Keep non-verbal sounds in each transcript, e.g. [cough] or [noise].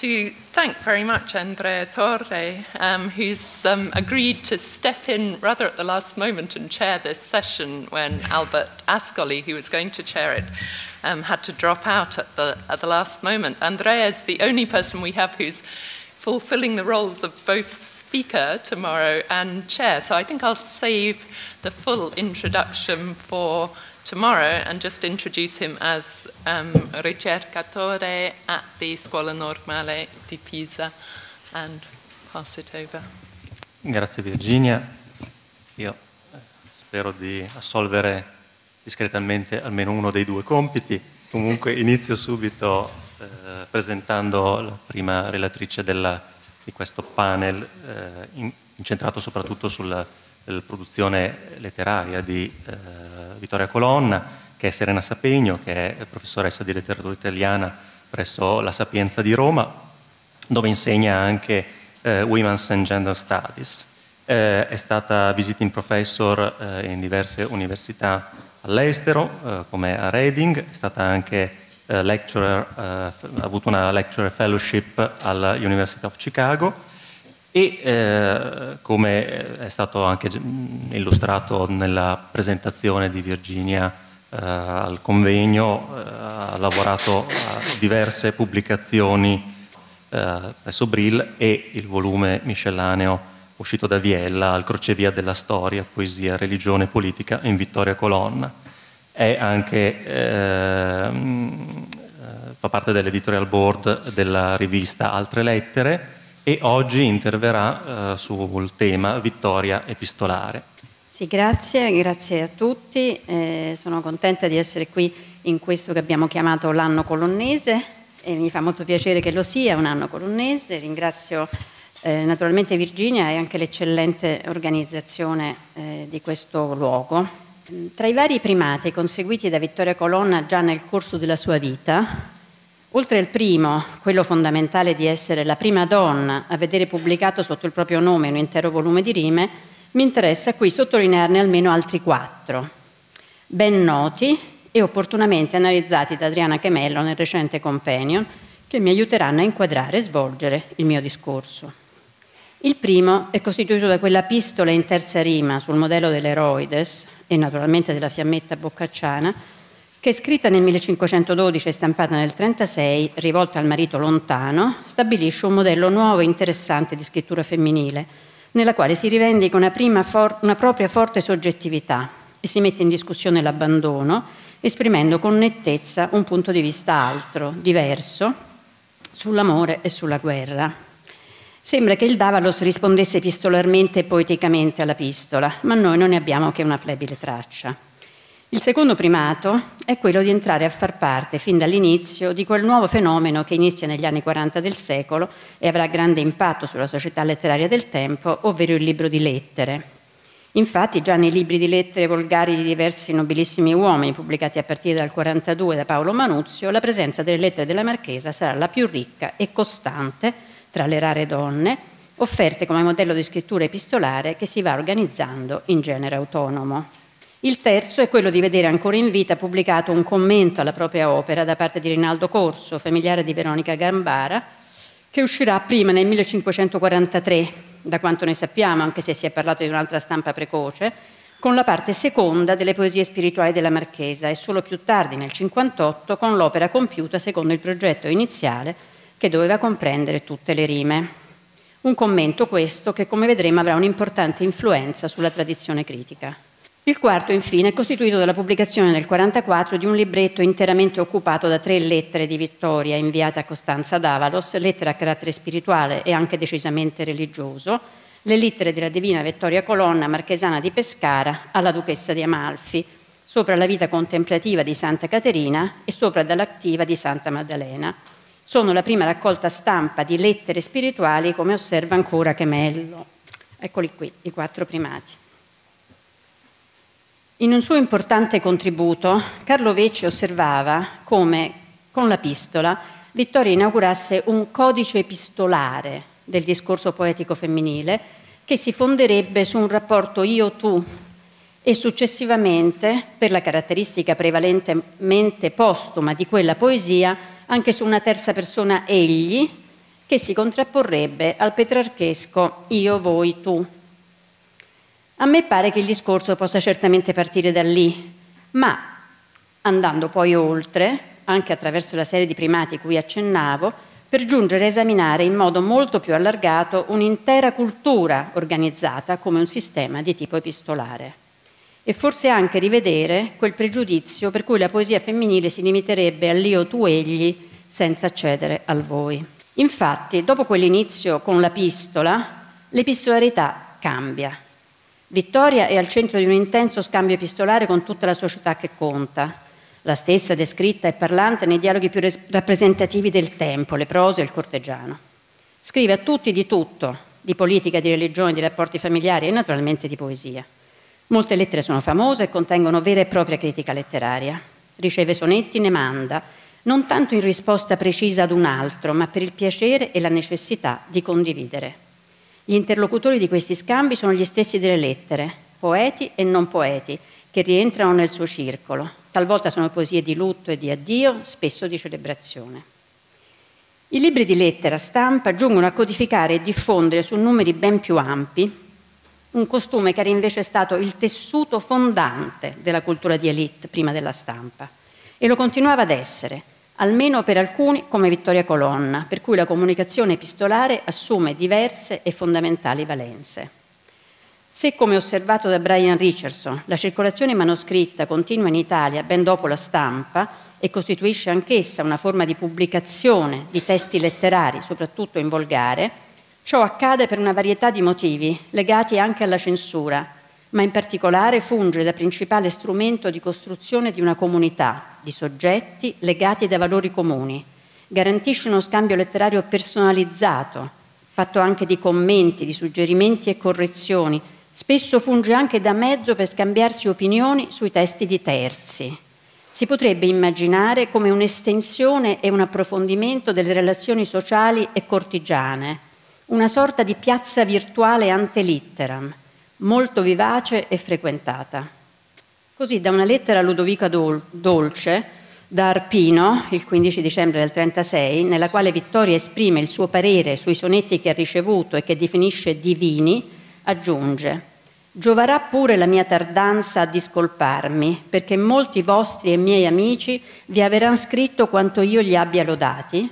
to thank very much Andrea Torre, um, who's um, agreed to step in rather at the last moment and chair this session when Albert Ascoli, who was going to chair it, um, had to drop out at the, at the last moment. Andrea is the only person we have who's fulfilling the roles of both speaker tomorrow and chair. So I think I'll save the full introduction for tomorrow and just introduce him as um, ricercatore at the Scuola Normale di Pisa and pass it over. Grazie Virginia. Io eh, spero di assolvere discretamente almeno uno dei due compiti. Comunque inizio subito eh, presentando la prima relatrice della, di questo panel eh, in, incentrato soprattutto sulla produzione letteraria di eh, Vittoria Colonna, che è Serena Sapegno, che è professoressa di letteratura italiana presso la Sapienza di Roma, dove insegna anche eh, Women's and Gender Studies. Eh, è stata visiting professor eh, in diverse università all'estero, eh, come a Reading, è stata anche eh, lecturer, ha avuto una lecturer fellowship alla University of Chicago e eh, come è stato anche illustrato nella presentazione di Virginia eh, al convegno, eh, ha lavorato a diverse pubblicazioni eh, presso Brill e il volume miscellaneo uscito da Viella al crocevia della storia, poesia, religione, politica in Vittoria Colonna. È anche, ehm, eh, fa parte dell'editorial board della rivista Altre Lettere, e oggi interverrà eh, sul tema vittoria epistolare. Sì, grazie, grazie a tutti. Eh, sono contenta di essere qui in questo che abbiamo chiamato l'anno colonnese e mi fa molto piacere che lo sia un anno colonnese. Ringrazio eh, naturalmente Virginia e anche l'eccellente organizzazione eh, di questo luogo. Tra i vari primati conseguiti da Vittoria Colonna già nel corso della sua vita, Oltre al primo, quello fondamentale di essere la prima donna a vedere pubblicato sotto il proprio nome un intero volume di rime, mi interessa qui sottolinearne almeno altri quattro, ben noti e opportunamente analizzati da Adriana Chemello nel recente Companion, che mi aiuteranno a inquadrare e svolgere il mio discorso. Il primo è costituito da quella pistola in terza rima sul modello dell'Eroides e naturalmente della fiammetta boccacciana, che scritta nel 1512 e stampata nel 1936, rivolta al marito lontano, stabilisce un modello nuovo e interessante di scrittura femminile, nella quale si rivendica una, una propria forte soggettività e si mette in discussione l'abbandono, esprimendo con nettezza un punto di vista altro, diverso, sull'amore e sulla guerra. Sembra che il Davalos rispondesse epistolarmente e poeticamente alla pistola, ma noi non ne abbiamo che una flebile traccia. Il secondo primato è quello di entrare a far parte fin dall'inizio di quel nuovo fenomeno che inizia negli anni 40 del secolo e avrà grande impatto sulla società letteraria del tempo, ovvero il libro di lettere. Infatti già nei libri di lettere volgari di diversi nobilissimi uomini pubblicati a partire dal 42 da Paolo Manuzio, la presenza delle lettere della Marchesa sarà la più ricca e costante tra le rare donne offerte come modello di scrittura epistolare che si va organizzando in genere autonomo. Il terzo è quello di vedere ancora in vita pubblicato un commento alla propria opera da parte di Rinaldo Corso, familiare di Veronica Gambara, che uscirà prima nel 1543, da quanto ne sappiamo, anche se si è parlato di un'altra stampa precoce, con la parte seconda delle poesie spirituali della Marchesa e solo più tardi, nel 58, con l'opera compiuta secondo il progetto iniziale che doveva comprendere tutte le rime. Un commento questo che, come vedremo, avrà un'importante influenza sulla tradizione critica. Il quarto, infine, è costituito dalla pubblicazione nel 1944 di un libretto interamente occupato da tre lettere di Vittoria inviate a Costanza d'Avalos, lettere a carattere spirituale e anche decisamente religioso, le lettere della Divina Vittoria Colonna, marchesana di Pescara, alla Duchessa di Amalfi, sopra la vita contemplativa di Santa Caterina e sopra dall'attiva di Santa Maddalena. Sono la prima raccolta stampa di lettere spirituali, come osserva ancora Chemello. Eccoli qui, i quattro primati. In un suo importante contributo, Carlo Vecchi osservava come con la pistola Vittoria inaugurasse un codice epistolare del discorso poetico femminile che si fonderebbe su un rapporto io-tu e successivamente, per la caratteristica prevalentemente postuma di quella poesia, anche su una terza persona egli che si contrapporrebbe al petrarchesco io, voi, tu. A me pare che il discorso possa certamente partire da lì, ma andando poi oltre, anche attraverso la serie di primati cui accennavo, per giungere a esaminare in modo molto più allargato un'intera cultura organizzata come un sistema di tipo epistolare. E forse anche rivedere quel pregiudizio per cui la poesia femminile si limiterebbe all'io tu egli senza accedere al voi. Infatti, dopo quell'inizio con l'epistola, l'epistolarità cambia. Vittoria è al centro di un intenso scambio epistolare con tutta la società che conta, la stessa descritta e parlante nei dialoghi più rappresentativi del tempo, le prose e il corteggiano. Scrive a tutti di tutto, di politica, di religione, di rapporti familiari e naturalmente di poesia. Molte lettere sono famose e contengono vera e propria critica letteraria. Riceve sonetti, ne manda, non tanto in risposta precisa ad un altro, ma per il piacere e la necessità di condividere. Gli interlocutori di questi scambi sono gli stessi delle lettere, poeti e non poeti, che rientrano nel suo circolo. Talvolta sono poesie di lutto e di addio, spesso di celebrazione. I libri di lettera stampa giungono a codificare e diffondere su numeri ben più ampi un costume che era invece stato il tessuto fondante della cultura di elite prima della stampa e lo continuava ad essere, almeno per alcuni come Vittoria Colonna, per cui la comunicazione epistolare assume diverse e fondamentali valenze. Se, come osservato da Brian Richardson, la circolazione manoscritta continua in Italia ben dopo la stampa e costituisce anch'essa una forma di pubblicazione di testi letterari, soprattutto in volgare, ciò accade per una varietà di motivi legati anche alla censura, ma in particolare funge da principale strumento di costruzione di una comunità di soggetti legati da valori comuni. Garantisce uno scambio letterario personalizzato, fatto anche di commenti, di suggerimenti e correzioni. Spesso funge anche da mezzo per scambiarsi opinioni sui testi di terzi. Si potrebbe immaginare come un'estensione e un approfondimento delle relazioni sociali e cortigiane, una sorta di piazza virtuale ante litteram, molto vivace e frequentata. Così da una lettera a Ludovica Dol- Dolce da Arpino, il 15 dicembre del 36, nella quale Vittoria esprime il suo parere sui sonetti che ha ricevuto e che definisce divini, aggiunge Giovarà pure la mia tardanza a discolparmi, perché molti vostri e miei amici vi avranno scritto quanto io gli abbia lodati,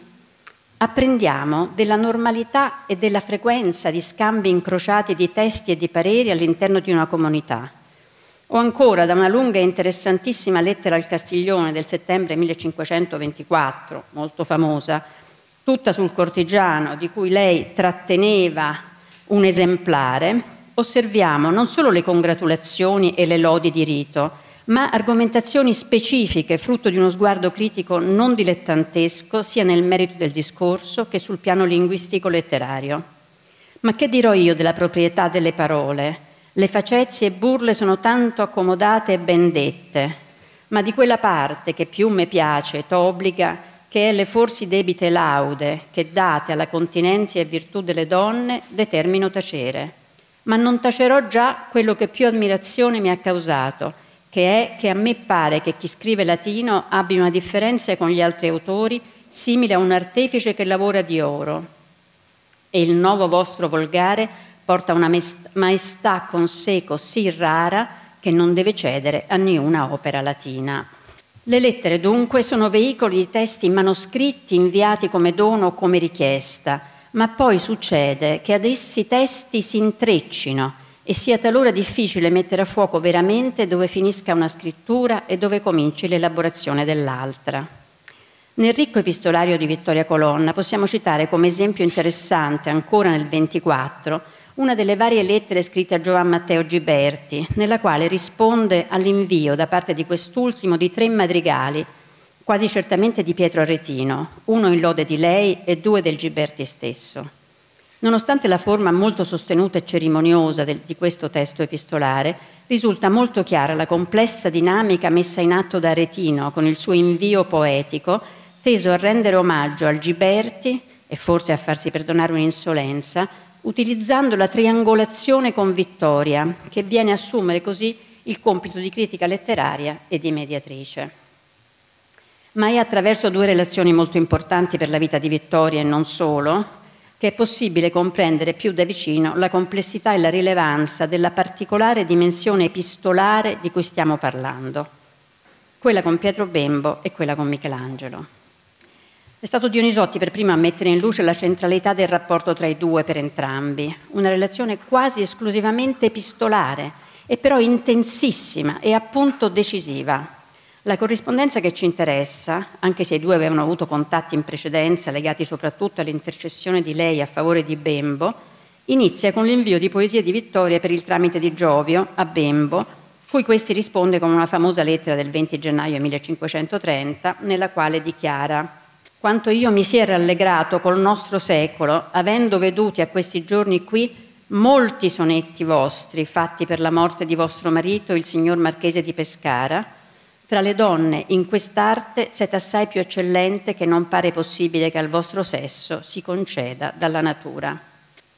apprendiamo della normalità e della frequenza di scambi incrociati di testi e di pareri all'interno di una comunità. O ancora da una lunga e interessantissima lettera al Castiglione del settembre 1524, molto famosa, tutta sul cortigiano, di cui lei tratteneva un esemplare, osserviamo non solo le congratulazioni e le lodi di rito, ma argomentazioni specifiche, frutto di uno sguardo critico non dilettantesco, sia nel merito del discorso che sul piano linguistico-letterario. Ma che dirò io della proprietà delle parole? Le facezie e burle sono tanto accomodate e ben dette, ma di quella parte che più me piace t'obbliga, che è le forsi debite laude, che date alla continenza e virtù delle donne, determino tacere. Ma non tacerò già quello che più ammirazione mi ha causato, che è che a me pare che chi scrive latino abbia una differenza con gli altri autori simile a un artefice che lavora di oro. E il nuovo vostro volgare porta una maestà con sé così rara che non deve cedere a niuna opera latina. Le lettere dunque sono veicoli di testi manoscritti inviati come dono o come richiesta, ma poi succede che ad essi testi si intreccino e sia talora difficile mettere a fuoco veramente dove finisca una scrittura e dove cominci l'elaborazione dell'altra. Nel ricco epistolario di Vittoria Colonna possiamo citare come esempio interessante, ancora nel 24, una delle varie lettere scritte a Giovan Matteo Giberti, nella quale risponde all'invio da parte di quest'ultimo di tre madrigali, quasi certamente di Pietro Aretino, uno in lode di lei e due del Giberti stesso. Nonostante la forma molto sostenuta e cerimoniosa del, di questo testo epistolare, risulta molto chiara la complessa dinamica messa in atto da Retino con il suo invio poetico, teso a rendere omaggio al Giberti e forse a farsi perdonare un'insolenza, utilizzando la triangolazione con Vittoria, che viene a assumere così il compito di critica letteraria e di mediatrice. Ma è attraverso due relazioni molto importanti per la vita di Vittoria e non solo, che è possibile comprendere più da vicino la complessità e la rilevanza della particolare dimensione epistolare di cui stiamo parlando, quella con Pietro Bembo e quella con Michelangelo. È stato Dionisotti per primo a mettere in luce la centralità del rapporto tra i due per entrambi, una relazione quasi esclusivamente epistolare e però intensissima e appunto decisiva. La corrispondenza che ci interessa, anche se i due avevano avuto contatti in precedenza legati soprattutto all'intercessione di lei a favore di Bembo, inizia con l'invio di poesie di Vittoria per il tramite di Giovio a Bembo, cui questi risponde con una famosa lettera del 20 gennaio 1530, nella quale dichiara quanto io mi sia rallegrato col nostro secolo, avendo veduti a questi giorni qui molti sonetti vostri fatti per la morte di vostro marito, il signor Marchese di Pescara, tra le donne in quest'arte siete assai più eccellente che non pare possibile che al vostro sesso si conceda dalla natura.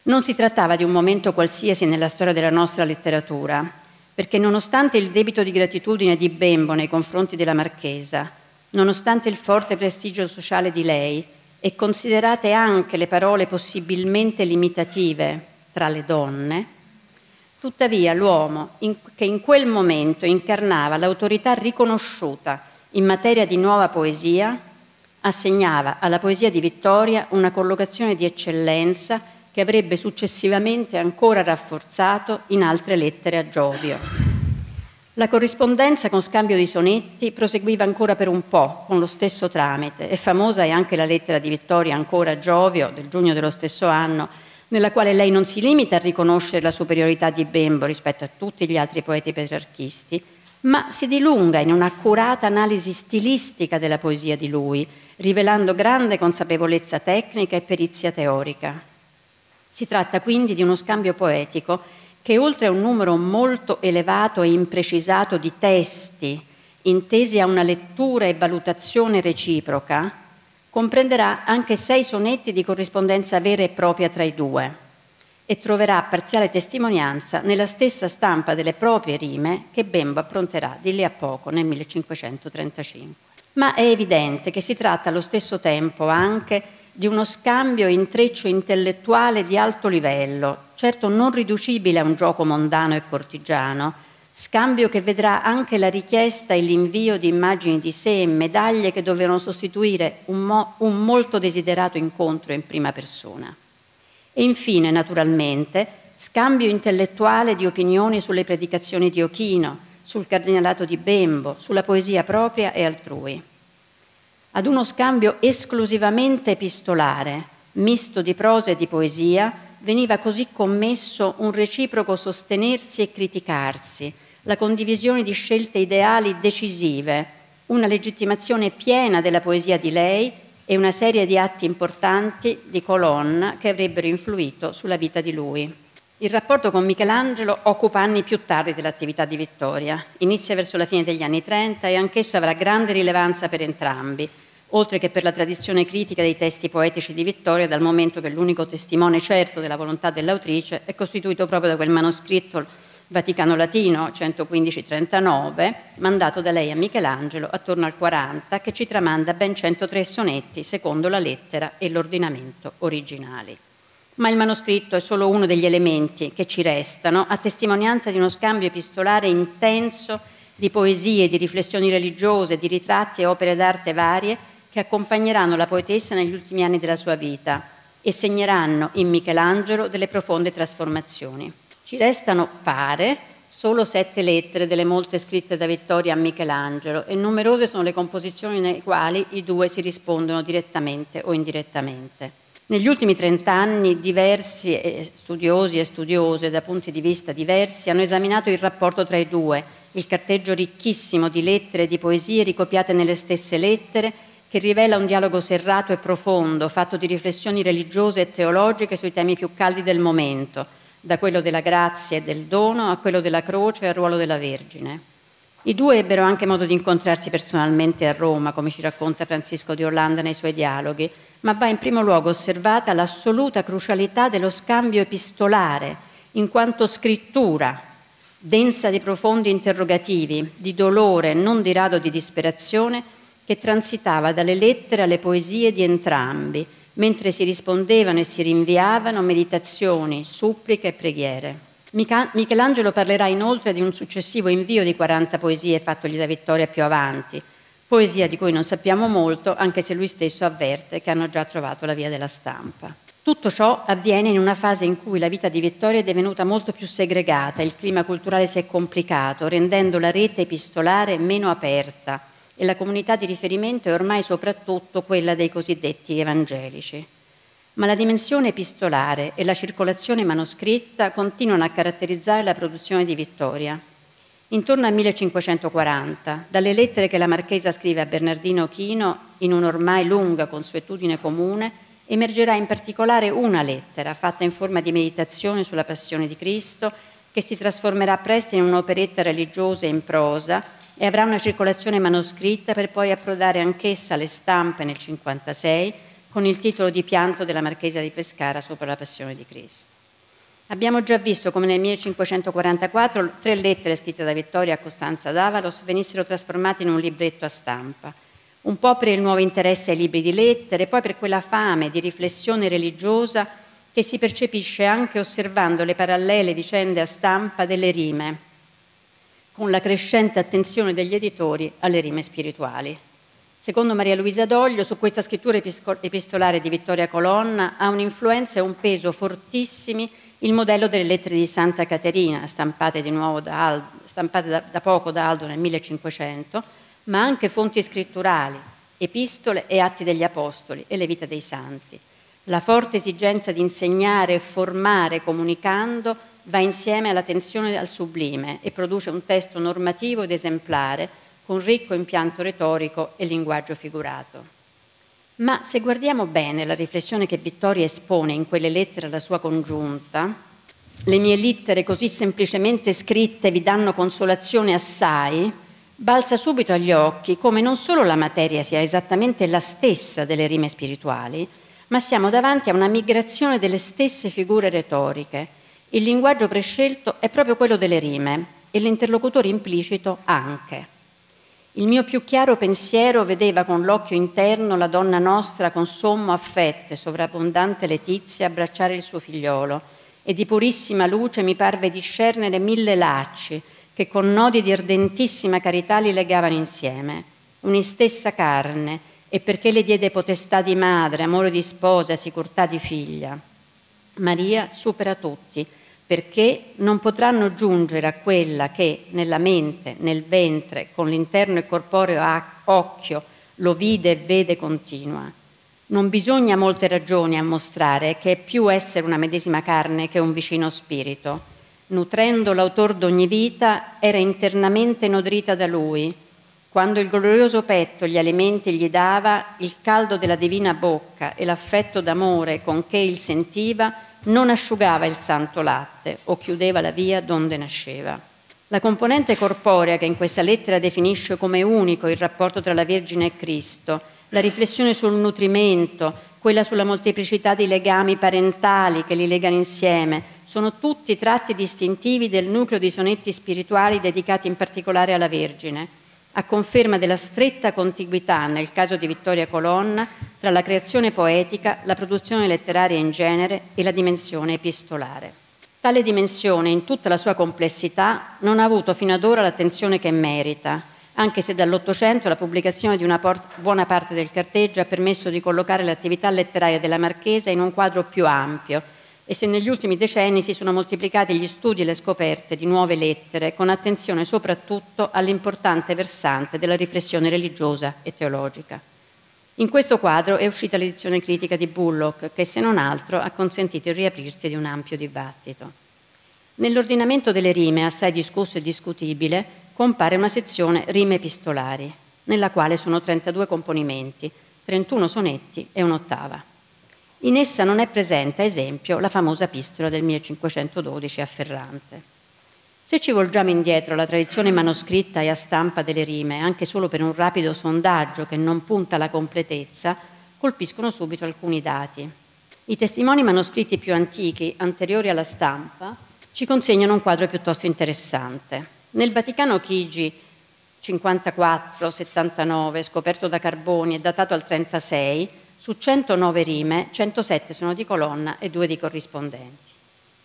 Non si trattava di un momento qualsiasi nella storia della nostra letteratura, perché nonostante il debito di gratitudine di Bembo nei confronti della Marchesa, nonostante il forte prestigio sociale di lei e considerate anche le parole possibilmente limitative tra le donne, Tuttavia l'uomo in, che in quel momento incarnava l'autorità riconosciuta in materia di nuova poesia assegnava alla poesia di Vittoria una collocazione di eccellenza che avrebbe successivamente ancora rafforzato in altre lettere a Giovio. La corrispondenza con scambio di sonetti proseguiva ancora per un po' con lo stesso tramite e famosa è anche la lettera di Vittoria ancora a Giovio del giugno dello stesso anno nella quale lei non si limita a riconoscere la superiorità di Bembo rispetto a tutti gli altri poeti petrarchisti, ma si dilunga in un'accurata analisi stilistica della poesia di lui, rivelando grande consapevolezza tecnica e perizia teorica. Si tratta quindi di uno scambio poetico che oltre a un numero molto elevato e imprecisato di testi, intesi a una lettura e valutazione reciproca, comprenderà anche sei sonetti di corrispondenza vera e propria tra i due e troverà parziale testimonianza nella stessa stampa delle proprie rime che Bembo appronterà di lì a poco nel 1535. Ma è evidente che si tratta allo stesso tempo anche di uno scambio intreccio intellettuale di alto livello, certo non riducibile a un gioco mondano e cortigiano, scambio che vedrà anche la richiesta e l'invio di immagini di sé e medaglie che dovevano sostituire un, mo- un molto desiderato incontro in prima persona. E infine, naturalmente, scambio intellettuale di opinioni sulle predicazioni di Ochino, sul cardinalato di Bembo, sulla poesia propria e altrui. Ad uno scambio esclusivamente epistolare, misto di prosa e di poesia, veniva così commesso un reciproco sostenersi e criticarsi, la condivisione di scelte ideali decisive, una legittimazione piena della poesia di lei e una serie di atti importanti di colonna che avrebbero influito sulla vita di lui. Il rapporto con Michelangelo occupa anni più tardi dell'attività di Vittoria, inizia verso la fine degli anni 30 e anch'esso avrà grande rilevanza per entrambi, oltre che per la tradizione critica dei testi poetici di Vittoria, dal momento che l'unico testimone certo della volontà dell'autrice è costituito proprio da quel manoscritto Vaticano Latino 115-39, mandato da lei a Michelangelo attorno al 40, che ci tramanda ben 103 sonetti secondo la lettera e l'ordinamento originali. Ma il manoscritto è solo uno degli elementi che ci restano a testimonianza di uno scambio epistolare intenso di poesie, di riflessioni religiose, di ritratti e opere d'arte varie che accompagneranno la poetessa negli ultimi anni della sua vita e segneranno in Michelangelo delle profonde trasformazioni. Ci restano, pare, solo sette lettere delle molte scritte da Vittoria a Michelangelo e numerose sono le composizioni nelle quali i due si rispondono direttamente o indirettamente. Negli ultimi trent'anni diversi studiosi e studiose da punti di vista diversi hanno esaminato il rapporto tra i due, il carteggio ricchissimo di lettere e di poesie ricopiate nelle stesse lettere che rivela un dialogo serrato e profondo, fatto di riflessioni religiose e teologiche sui temi più caldi del momento da quello della grazia e del dono a quello della croce e al ruolo della Vergine. I due ebbero anche modo di incontrarsi personalmente a Roma, come ci racconta Francisco di Orlando nei suoi dialoghi, ma va in primo luogo osservata l'assoluta crucialità dello scambio epistolare, in quanto scrittura, densa di profondi interrogativi, di dolore, non di rado di disperazione, che transitava dalle lettere alle poesie di entrambi, mentre si rispondevano e si rinviavano meditazioni, suppliche e preghiere. Michelangelo parlerà inoltre di un successivo invio di 40 poesie fattogli da Vittoria più avanti, poesia di cui non sappiamo molto, anche se lui stesso avverte che hanno già trovato la via della stampa. Tutto ciò avviene in una fase in cui la vita di Vittoria è divenuta molto più segregata, il clima culturale si è complicato, rendendo la rete epistolare meno aperta e la comunità di riferimento è ormai soprattutto quella dei cosiddetti evangelici ma la dimensione epistolare e la circolazione manoscritta continuano a caratterizzare la produzione di Vittoria. Intorno al 1540, dalle lettere che la Marchesa scrive a Bernardino Chino in un'ormai lunga consuetudine comune, emergerà in particolare una lettera fatta in forma di meditazione sulla passione di Cristo, che si trasformerà presto in un'operetta religiosa in prosa e avrà una circolazione manoscritta per poi approdare anch'essa alle stampe nel 1956 con il titolo di Pianto della Marchesa di Pescara sopra la Passione di Cristo. Abbiamo già visto come nel 1544 tre lettere scritte da Vittoria a Costanza d'Avalos venissero trasformate in un libretto a stampa, un po' per il nuovo interesse ai libri di lettere, poi per quella fame di riflessione religiosa che si percepisce anche osservando le parallele vicende a stampa delle rime, con la crescente attenzione degli editori alle rime spirituali. Secondo Maria Luisa Doglio, su questa scrittura epistolare di Vittoria Colonna ha un'influenza e un peso fortissimi il modello delle lettere di Santa Caterina, stampate, da, Aldo, stampate da, da poco da Aldo nel 1500, ma anche fonti scritturali, epistole e atti degli Apostoli e le vite dei santi. La forte esigenza di insegnare e formare comunicando va insieme alla tensione al sublime e produce un testo normativo ed esemplare con ricco impianto retorico e linguaggio figurato. Ma se guardiamo bene la riflessione che Vittoria espone in quelle lettere alla sua congiunta, le mie lettere così semplicemente scritte vi danno consolazione assai, balza subito agli occhi come non solo la materia sia esattamente la stessa delle rime spirituali, ma siamo davanti a una migrazione delle stesse figure retoriche. Il linguaggio prescelto è proprio quello delle rime e l'interlocutore implicito anche. Il mio più chiaro pensiero vedeva con l'occhio interno la donna nostra con sommo affetto e sovrabbondante letizia abbracciare il suo figliolo e di purissima luce mi parve discernere mille lacci che con nodi di ardentissima carità li legavano insieme, un'istessa carne, e perché le diede potestà di madre, amore di sposa, sicurtà di figlia. Maria supera tutti, perché non potranno giungere a quella che nella mente, nel ventre, con l'interno e corporeo occhio lo vide e vede continua. Non bisogna molte ragioni a mostrare che è più essere una medesima carne che un vicino spirito. Nutrendo l'autor d'ogni vita, era internamente nodrita da lui. Quando il glorioso petto gli alimenti gli dava, il caldo della divina bocca e l'affetto d'amore con che il sentiva, non asciugava il santo latte o chiudeva la via donde nasceva. La componente corporea che in questa lettera definisce come unico il rapporto tra la Vergine e Cristo, la riflessione sul nutrimento, quella sulla molteplicità dei legami parentali che li legano insieme, sono tutti tratti distintivi del nucleo di sonetti spirituali dedicati in particolare alla Vergine a conferma della stretta contiguità, nel caso di Vittoria Colonna, tra la creazione poetica, la produzione letteraria in genere e la dimensione epistolare. Tale dimensione, in tutta la sua complessità, non ha avuto fino ad ora l'attenzione che merita, anche se dall'Ottocento la pubblicazione di una buona parte del carteggio ha permesso di collocare l'attività letteraria della Marchesa in un quadro più ampio, e se negli ultimi decenni si sono moltiplicati gli studi e le scoperte di nuove lettere, con attenzione soprattutto all'importante versante della riflessione religiosa e teologica. In questo quadro è uscita l'edizione critica di Bullock, che se non altro ha consentito il riaprirsi di un ampio dibattito. Nell'ordinamento delle rime, assai discusso e discutibile, compare una sezione rime epistolari, nella quale sono 32 componimenti, 31 sonetti e un'ottava. In essa non è presente, ad esempio, la famosa epistola del 1512 a Ferrante. Se ci volgiamo indietro alla tradizione manoscritta e a stampa delle rime, anche solo per un rapido sondaggio che non punta alla completezza, colpiscono subito alcuni dati. I testimoni manoscritti più antichi, anteriori alla stampa, ci consegnano un quadro piuttosto interessante. Nel Vaticano Chigi 54-79, scoperto da Carboni e datato al 36, Su 109 rime, 107 sono di colonna e 2 di corrispondenti.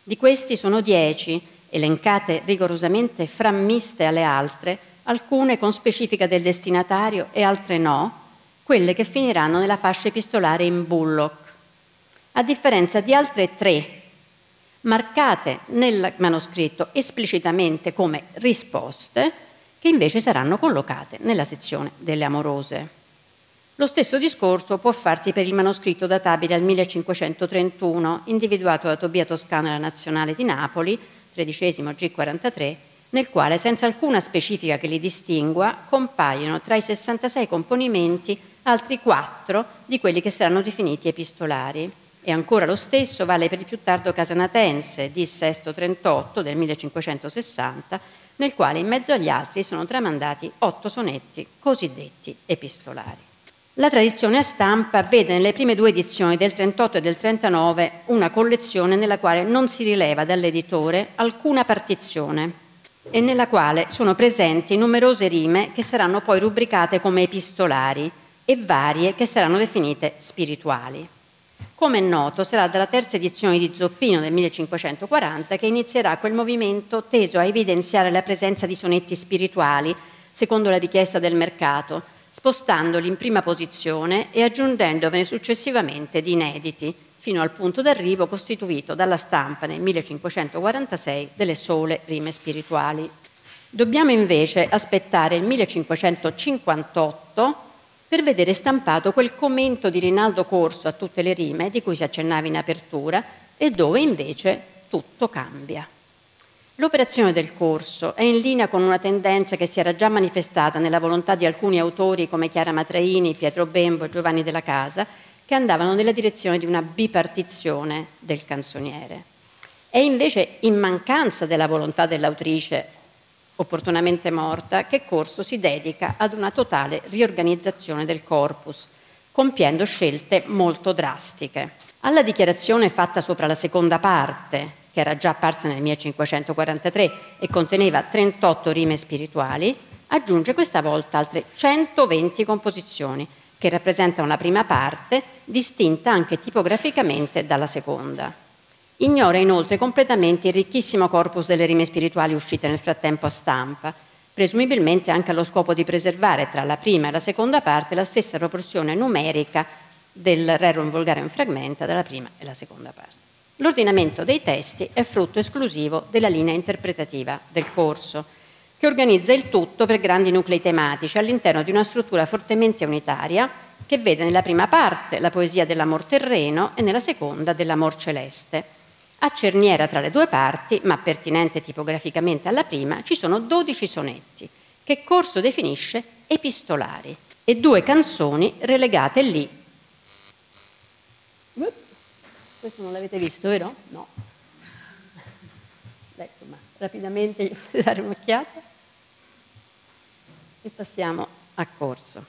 Di questi sono 10, elencate rigorosamente frammiste alle altre, alcune con specifica del destinatario e altre no, quelle che finiranno nella fascia epistolare in Bullock, a differenza di altre tre marcate nel manoscritto esplicitamente come risposte, che invece saranno collocate nella sezione delle amorose. Lo stesso discorso può farsi per il manoscritto databile al 1531, individuato da Tobia Toscana alla Nazionale di Napoli, XIII G43, nel quale, senza alcuna specifica che li distingua, compaiono tra i 66 componimenti altri quattro di quelli che saranno definiti epistolari. E ancora lo stesso vale per il più tardo casanatense di Sesto 38 del 1560, nel quale in mezzo agli altri sono tramandati otto sonetti cosiddetti epistolari. La tradizione a stampa vede nelle prime due edizioni del 38 e del 39 una collezione nella quale non si rileva dall'editore alcuna partizione e nella quale sono presenti numerose rime che saranno poi rubricate come epistolari e varie che saranno definite spirituali. Come è noto, sarà dalla terza edizione di Zoppino del 1540 che inizierà quel movimento teso a evidenziare la presenza di sonetti spirituali, secondo la richiesta del mercato, spostandoli in prima posizione e aggiungendovene successivamente di inediti, fino al punto d'arrivo costituito dalla stampa nel 1546 delle sole rime spirituali. Dobbiamo invece aspettare il 1558 per vedere stampato quel commento di Rinaldo Corso a tutte le rime di cui si accennava in apertura e dove invece tutto cambia. L'operazione del corso è in linea con una tendenza che si era già manifestata nella volontà di alcuni autori come Chiara Matraini, Pietro Bembo Giovanni della Casa, che andavano nella direzione di una bipartizione del canzoniere. È invece in mancanza della volontà dell'autrice, opportunamente morta, che Corso si dedica ad una totale riorganizzazione del corpus, compiendo scelte molto drastiche. Alla dichiarazione fatta sopra la seconda parte, che era già apparsa nel 1543 e conteneva 38 rime spirituali, aggiunge questa volta altre 120 composizioni che rappresentano la prima parte, distinta anche tipograficamente dalla seconda. Ignora inoltre completamente il ricchissimo corpus delle rime spirituali uscite nel frattempo a stampa, presumibilmente anche allo scopo di preservare tra la prima e la seconda parte la stessa proporzione numerica del Rerum Vulgarium Fragmenta della prima e la seconda parte. L'ordinamento dei testi è frutto esclusivo della linea interpretativa del corso, che organizza il tutto per grandi nuclei tematici all'interno di una struttura fortemente unitaria che vede nella prima parte la poesia dell'amor terreno e nella seconda dell'amor celeste. A cerniera tra le due parti, ma pertinente tipograficamente alla prima, ci sono 12 sonetti che Corso definisce epistolari e due canzoni relegate lì questo non l'avete visto, vero? No. Beh, insomma, rapidamente gli dare un'occhiata e passiamo a corso.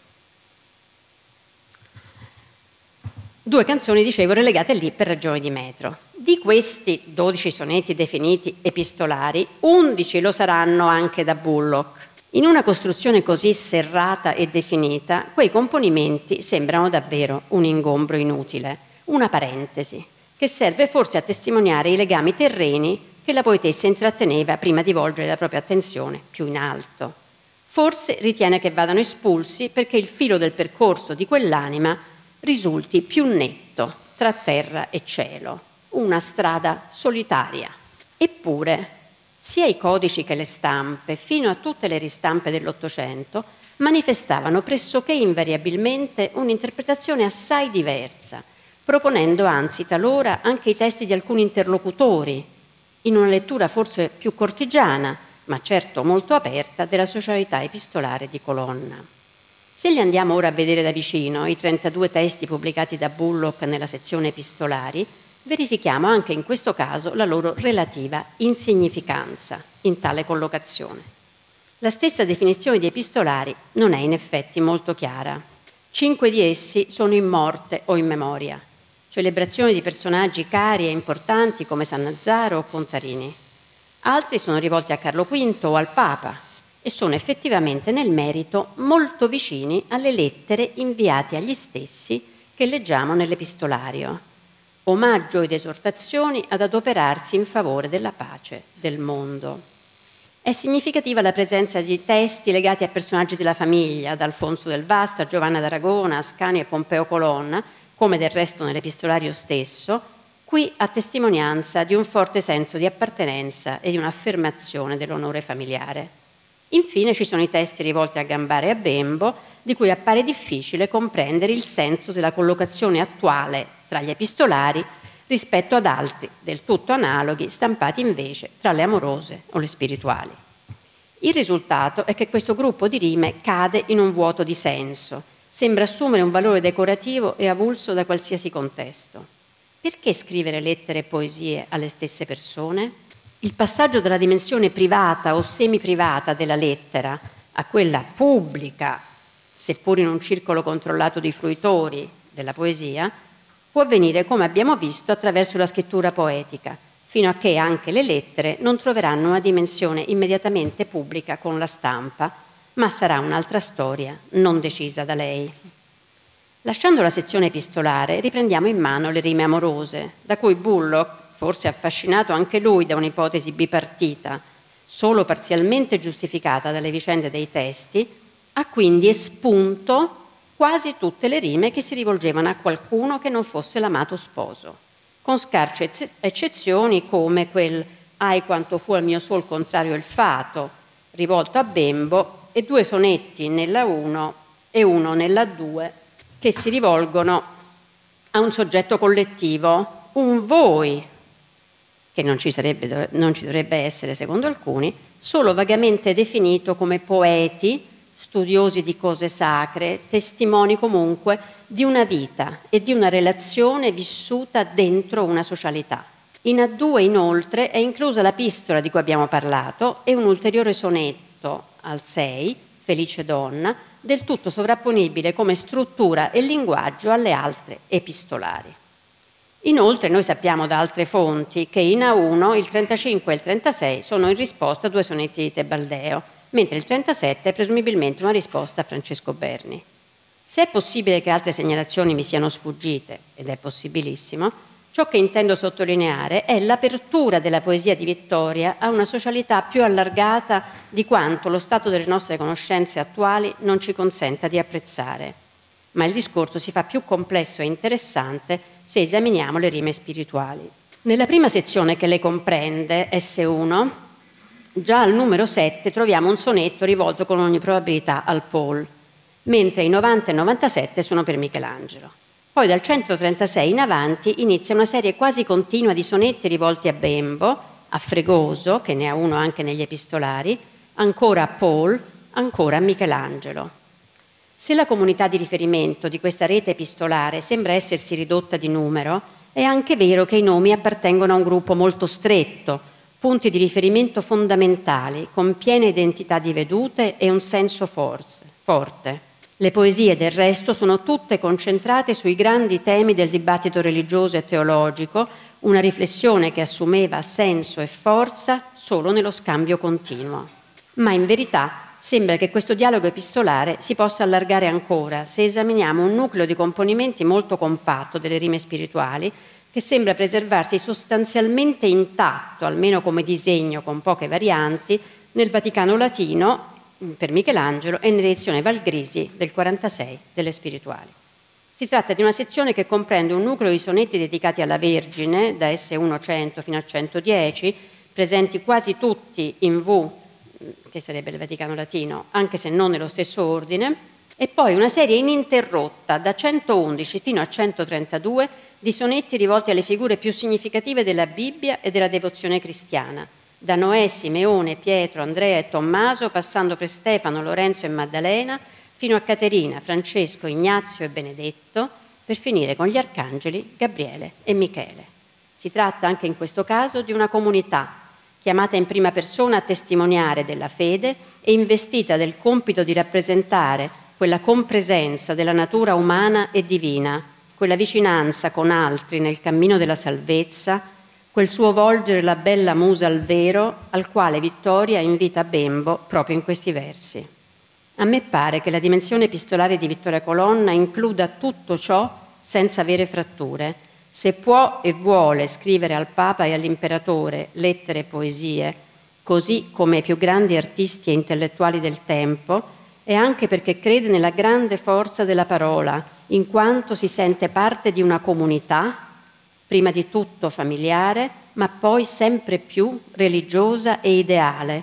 Due canzoni, dicevo, relegate lì per ragioni di metro. Di questi 12 sonetti definiti epistolari, 11 lo saranno anche da Bullock. In una costruzione così serrata e definita, quei componimenti sembrano davvero un ingombro inutile, una parentesi che serve forse a testimoniare i legami terreni che la poetessa intratteneva prima di volgere la propria attenzione più in alto. Forse ritiene che vadano espulsi perché il filo del percorso di quell'anima risulti più netto tra terra e cielo, una strada solitaria. Eppure, sia i codici che le stampe, fino a tutte le ristampe dell'Ottocento, manifestavano pressoché invariabilmente un'interpretazione assai diversa proponendo anzi talora anche i testi di alcuni interlocutori, in una lettura forse più cortigiana, ma certo molto aperta, della socialità epistolare di Colonna. Se li andiamo ora a vedere da vicino, i 32 testi pubblicati da Bullock nella sezione epistolari, verifichiamo anche in questo caso la loro relativa insignificanza in tale collocazione. La stessa definizione di epistolari non è in effetti molto chiara. Cinque di essi sono in morte o in memoria, celebrazioni di personaggi cari e importanti come San Nazzaro o Contarini. Altri sono rivolti a Carlo V o al Papa e sono effettivamente nel merito molto vicini alle lettere inviate agli stessi che leggiamo nell'epistolario. Omaggio ed esortazioni ad adoperarsi in favore della pace del mondo. È significativa la presenza di testi legati a personaggi della famiglia, da Alfonso del Vasto a Giovanna d'Aragona, Ascani e Pompeo Colonna, come del resto nell'epistolario stesso, qui a testimonianza di un forte senso di appartenenza e di un'affermazione dell'onore familiare. Infine ci sono i testi rivolti a Gambare e a Bembo, di cui appare difficile comprendere il senso della collocazione attuale tra gli epistolari rispetto ad altri del tutto analoghi stampati invece tra le amorose o le spirituali. Il risultato è che questo gruppo di rime cade in un vuoto di senso, sembra assumere un valore decorativo e avulso da qualsiasi contesto. Perché scrivere lettere e poesie alle stesse persone? Il passaggio dalla dimensione privata o semi-privata della lettera a quella pubblica, seppur in un circolo controllato dai fruitori della poesia, può avvenire, come abbiamo visto, attraverso la scrittura poetica, fino a che anche le lettere non troveranno una dimensione immediatamente pubblica con la stampa, ma sarà un'altra storia, non decisa da lei. Lasciando la sezione epistolare, riprendiamo in mano le rime amorose, da cui Bullock forse affascinato anche lui da un'ipotesi bipartita, solo parzialmente giustificata dalle vicende dei testi, ha quindi espunto quasi tutte le rime che si rivolgevano a qualcuno che non fosse l'amato sposo, con scarse eccezioni come quel Ai quanto fu al mio suo contrario il fato, rivolto a Bembo, e due sonetti nella 1 e uno nella 2 che si rivolgono a un soggetto collettivo, un voi, che non ci, sarebbe, non ci dovrebbe essere secondo alcuni, solo vagamente definito come poeti, studiosi di cose sacre, testimoni comunque di una vita e di una relazione vissuta dentro una socialità. In A2 inoltre è inclusa la pistola di cui abbiamo parlato e un ulteriore sonetto al 6, Felice donna, del tutto sovrapponibile come struttura e linguaggio alle altre epistolari. Inoltre noi sappiamo da altre fonti che in A1 il 35 e il 36 sono in risposta a due sonetti di Tebaldeo, mentre il 37 è presumibilmente una risposta a Francesco Berni. Se è possibile che altre segnalazioni mi siano sfuggite, ed è possibilissimo, ciò che intendo sottolineare è l'apertura della poesia di Vittoria a una socialità più allargata di quanto lo stato delle nostre conoscenze attuali non ci consenta di apprezzare. Ma il discorso si fa più complesso e interessante se esaminiamo le rime spirituali. Nella prima sezione che le comprende, S1, già al numero 7 troviamo un sonetto rivolto con ogni probabilità al Paul, mentre i 90 e 97 sono per Michelangelo. Poi dal 136 in avanti inizia una serie quasi continua di sonetti rivolti a Bembo, a Fregoso, che ne ha uno anche negli epistolari, ancora a Paul, ancora a Michelangelo. Se la comunità di riferimento di questa rete epistolare sembra essersi ridotta di numero, è anche vero che i nomi appartengono a un gruppo molto stretto, punti di riferimento fondamentali, con piena identità di vedute e un senso forze, forte. Le poesie del resto sono tutte concentrate sui grandi temi del dibattito religioso e teologico, una riflessione che assumeva senso e forza solo nello scambio continuo. Ma in verità sembra che questo dialogo epistolare si possa allargare ancora se esaminiamo un nucleo di componimenti molto compatto delle rime spirituali che sembra preservarsi sostanzialmente intatto, almeno come disegno con poche varianti, nel Vaticano latino per Michelangelo e nell'edizione Valgrisi del 46 delle spirituali. Si tratta di una sezione che comprende un nucleo di sonetti dedicati alla Vergine, da S1 100 fino a 110, presenti quasi tutti in V che sarebbe il Vaticano Latino, anche se non nello stesso ordine, e poi una serie ininterrotta da 111 fino a 132 di sonetti rivolti alle figure più significative della Bibbia e della devozione cristiana, da Noè, Simeone, Pietro, Andrea e Tommaso, passando per Stefano, Lorenzo e Maddalena, fino a Caterina, Francesco, Ignazio e Benedetto, per finire con gli arcangeli Gabriele e Michele. Si tratta anche in questo caso di una comunità chiamata in prima persona a testimoniare della fede e investita del compito di rappresentare quella compresenza della natura umana e divina, quella vicinanza con altri nel cammino della salvezza, quel suo volgere la bella musa al vero al quale Vittoria invita Bembo proprio in questi versi. A me pare che la dimensione epistolare di Vittoria Colonna includa tutto ciò senza avere fratture. Se può e vuole scrivere al Papa e all'Imperatore lettere e poesie, così come ai più grandi artisti e intellettuali del tempo, è anche perché crede nella grande forza della parola, in quanto si sente parte di una comunità, prima di tutto familiare, ma poi sempre più religiosa e ideale,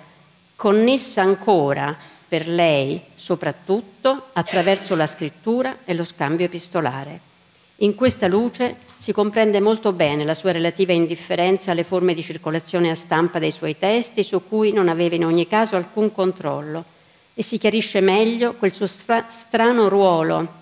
connessa ancora per lei soprattutto attraverso la scrittura e lo scambio epistolare. In questa luce si comprende molto bene la sua relativa indifferenza alle forme di circolazione a stampa dei suoi testi, su cui non aveva in ogni caso alcun controllo, e si chiarisce meglio quel suo stra- strano ruolo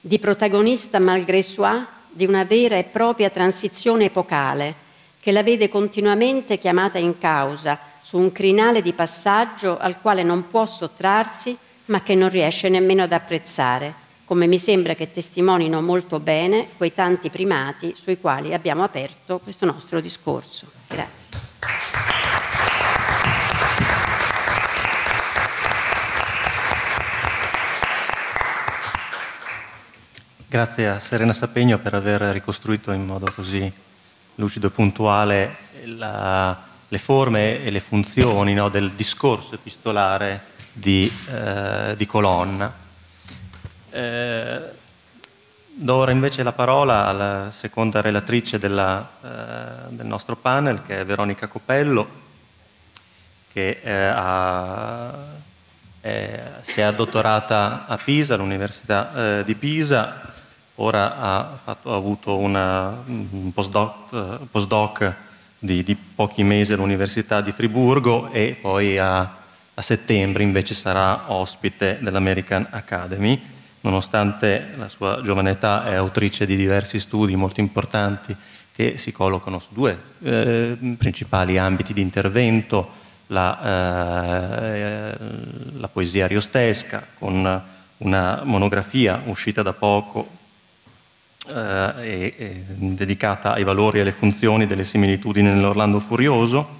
di protagonista malgré soi di una vera e propria transizione epocale che la vede continuamente chiamata in causa su un crinale di passaggio al quale non può sottrarsi ma che non riesce nemmeno ad apprezzare, come mi sembra che testimonino molto bene quei tanti primati sui quali abbiamo aperto questo nostro discorso. Grazie. Grazie a Serena Sapegno per aver ricostruito in modo così lucido e puntuale la, le forme e le funzioni no, del discorso epistolare di, eh, di Colonna. Eh, do ora invece la parola alla seconda relatrice della, eh, del nostro panel, che è Veronica Copello, che eh, ha, si è addottorata a Pisa, all'Università eh, di Pisa, ora ha, fatto, ha avuto una, un postdoc, postdoc di, di, pochi mesi all'Università di Friburgo e poi a, a settembre invece sarà ospite dell'American Academy. Nonostante la sua giovane età è autrice di diversi studi molto importanti che si collocano su due eh, principali ambiti di intervento, la, eh, la poesia ariostesca con una monografia uscita da poco eh, è, dedicata ai valori e alle funzioni delle similitudini nell'Orlando Furioso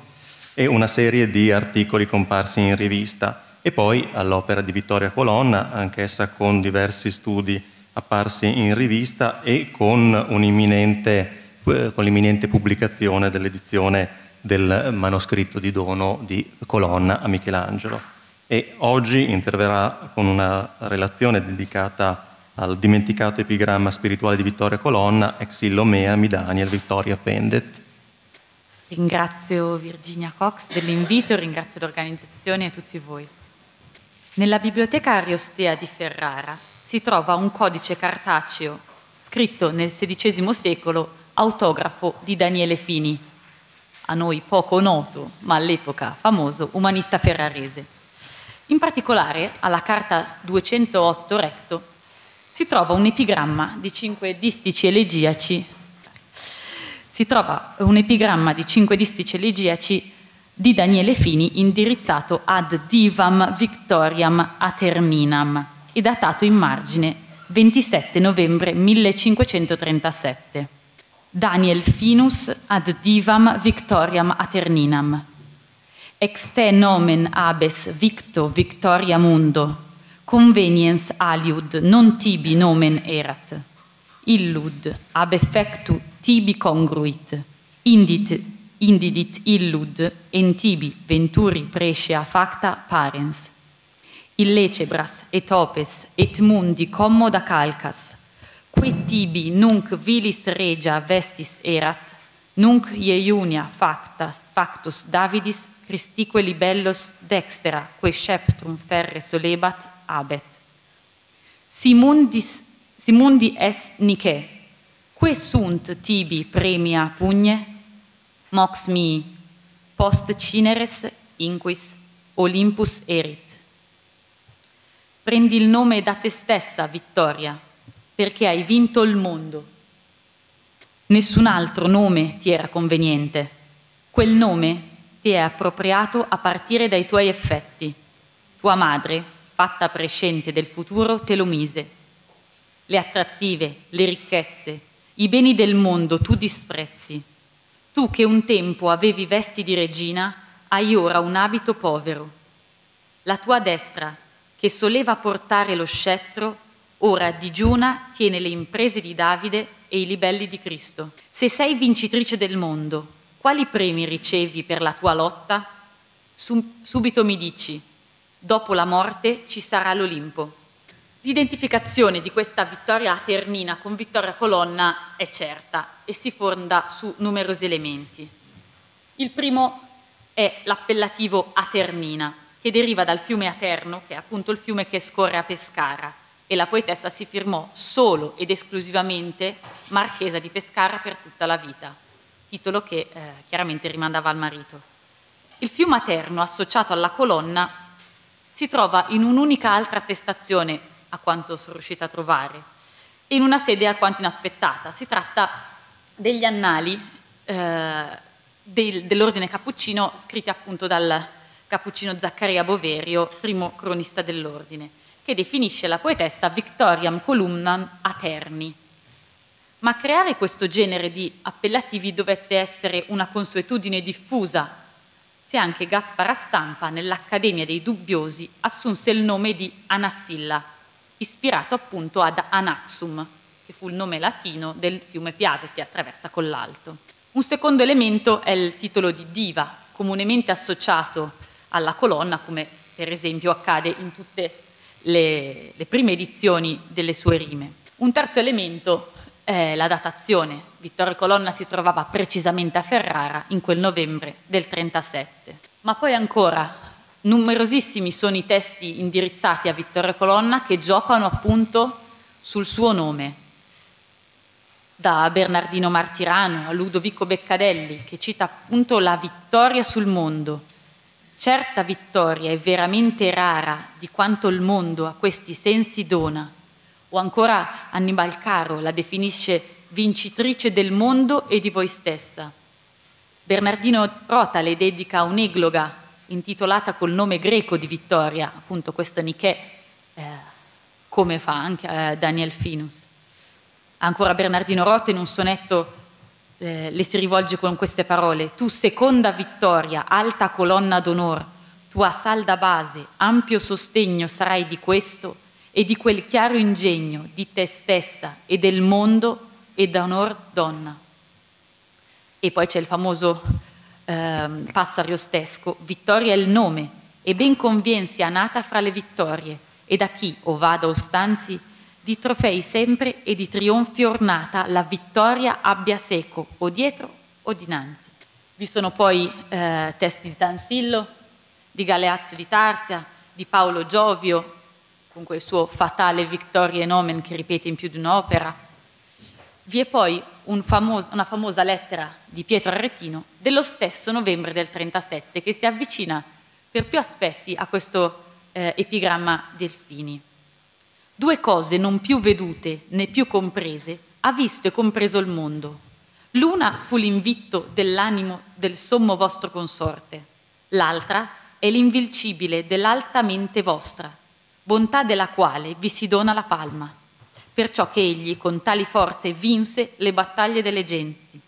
e una serie di articoli comparsi in rivista e poi all'opera di Vittoria Colonna, anch'essa con diversi studi apparsi in rivista e con, un'imminente, eh, con l'imminente pubblicazione dell'edizione del manoscritto di dono di Colonna a Michelangelo. E oggi interverrà con una relazione dedicata al dimenticato epigramma spirituale di Vittoria Colonna, ex illo mea mi Daniel Vittoria pendet. Ringrazio Virginia Cox dell'invito, ringrazio l'organizzazione e tutti voi. Nella biblioteca Ariostea di Ferrara si trova un codice cartaceo scritto nel XVI secolo, autografo di Daniele Fini, a noi poco noto, ma all'epoca famoso umanista ferrarese. In particolare, alla carta 208 recto si trova un epigramma di cinque distici elegiaci. Si trova un epigramma di cinque distici elegiaci di Daniele Fini indirizzato ad divam victoriam aterminam e datato in margine 27 novembre 1537. Daniel Finus ad divam victoriam aterninam. Ex te nomen abes victo victoria mundo conveniens aliud non tibi nomen erat. Illud ab effectu tibi congruit. Indit indidit illud en tibi venturi prescia facta parens. Illecebras et opes et mundi commoda calcas. Qui tibi nunc vilis regia vestis erat nunc iunia facta factus davidis Christique libellos dextera, quae sceptrum ferre solebat abet. Simundi es nice, que sunt tibi premia pugne, mox mi, post cineres inquis Olympus erit. Prendi il nome da te stessa, Vittoria, perché hai vinto il mondo. Nessun altro nome ti era conveniente. Quel nome ti è appropriato a partire dai tuoi effetti. Tua madre fatta prescente del futuro, te lo mise. Le attrattive, le ricchezze, i beni del mondo tu disprezzi. Tu che un tempo avevi vesti di regina, hai ora un abito povero. La tua destra, che soleva portare lo scettro, ora digiuna, tiene le imprese di Davide e i libelli di Cristo. Se sei vincitrice del mondo, quali premi ricevi per la tua lotta? subito mi dici, dopo la morte ci sarà l'Olimpo. L'identificazione di questa vittoria a Ternina con Vittoria Colonna è certa e si fonda su numerosi elementi. Il primo è l'appellativo Aternina, che deriva dal fiume Aterno, che è appunto il fiume che scorre a Pescara, e la poetessa si firmò solo ed esclusivamente marchesa di Pescara per tutta la vita, titolo che eh, chiaramente rimandava al marito. Il fiume Aterno, associato alla colonna, si trova in un'unica altra attestazione, a quanto sono riuscita a trovare, in una sede alquanto inaspettata. Si tratta degli annali eh, del, dell'ordine cappuccino scritti appunto dal cappuccino Zaccaria Boverio, primo cronista dell'ordine, che definisce la poetessa Victoriam columnam aterni. Ma creare questo genere di appellativi dovette essere una consuetudine diffusa, se anche Gaspara Stampa nell'Accademia dei Dubbiosi assunse il nome di Anassilla, ispirato appunto ad Anaxum, che fu il nome latino del fiume Piave che attraversa Collalto. Un secondo elemento è il titolo di diva, comunemente associato alla colonna, come per esempio accade in tutte le, le prime edizioni delle sue rime. Un terzo elemento è la datazione. Vittorio Colonna si trovava precisamente a Ferrara in quel novembre del 37. Ma poi ancora, numerosissimi sono i testi indirizzati a Vittorio Colonna che giocano appunto sul suo nome, da Bernardino Martirano a Ludovico Beccadelli, che cita appunto la vittoria sul mondo. Certa vittoria è veramente rara di quanto il mondo a questi sensi dona. O ancora Annibal Caro la definisce vincitrice del mondo e di voi stessa. Bernardino Rota le dedica un'egloga intitolata col nome greco di Vittoria, appunto questo Niché, eh, come fa anche eh, Daniel Finus. Ancora Bernardino Rotte in un sonetto eh, le si rivolge con queste parole, tu seconda vittoria, alta colonna d'onor, tua salda base, ampio sostegno sarai di questo e di quel chiaro ingegno di te stessa e del mondo e d'onor donna. E poi c'è il famoso eh, passo ariostesco, vittoria è il nome, e ben convien sia nata fra le vittorie, e da chi o vada o stanzi di trofei sempre e di trionfi ornata la vittoria abbia seco, o dietro o dinanzi. Vi sono poi eh, testi di Tansillo, di Galeazzo di Tarsia, di Paolo Giovio, con quel suo fatale Vittorie Nomen che ripete in più di un'opera. Vi è poi un famoso, una famosa lettera di Pietro Aretino dello stesso novembre del 37 che si avvicina per più aspetti a questo eh, epigramma Delfini. Due cose non più vedute né più comprese ha visto e compreso il mondo. L'una fu l'invitto dell'animo del sommo vostro consorte, l'altra è l'invincibile dell'alta mente vostra, bontà della quale vi si dona la palma, perciò che egli con tali forze vinse le battaglie delle genti,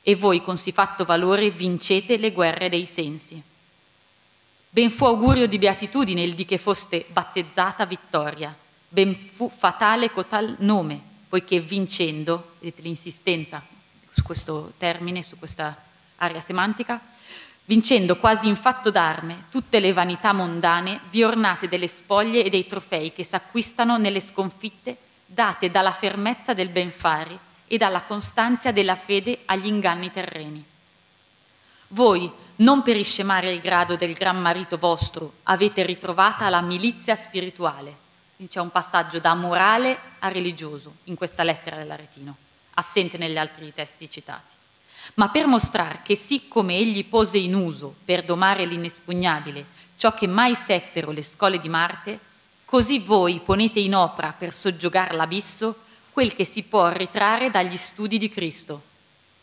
e voi con si fatto valore vincete le guerre dei sensi. Ben fu augurio di beatitudine il di che foste battezzata vittoria, ben fu fatale cotal nome, poiché vincendo, vedete l'insistenza su questo termine, su questa area semantica, vincendo quasi in fatto d'arme tutte le vanità mondane, vi ornate delle spoglie e dei trofei che s'acquistano nelle sconfitte date dalla fermezza del ben fare e dalla costanza della fede agli inganni terreni. Voi, non per iscemare il grado del gran marito vostro, avete ritrovata la milizia spirituale, c'è un passaggio da morale a religioso in questa lettera dell'Aretino, assente negli altri testi citati. Ma per mostrare che sì come egli pose in uso per domare l'inespugnabile ciò che mai seppero le scole di Marte, così voi ponete in opera per soggiogar l'abisso quel che si può ritrarre dagli studi di Cristo.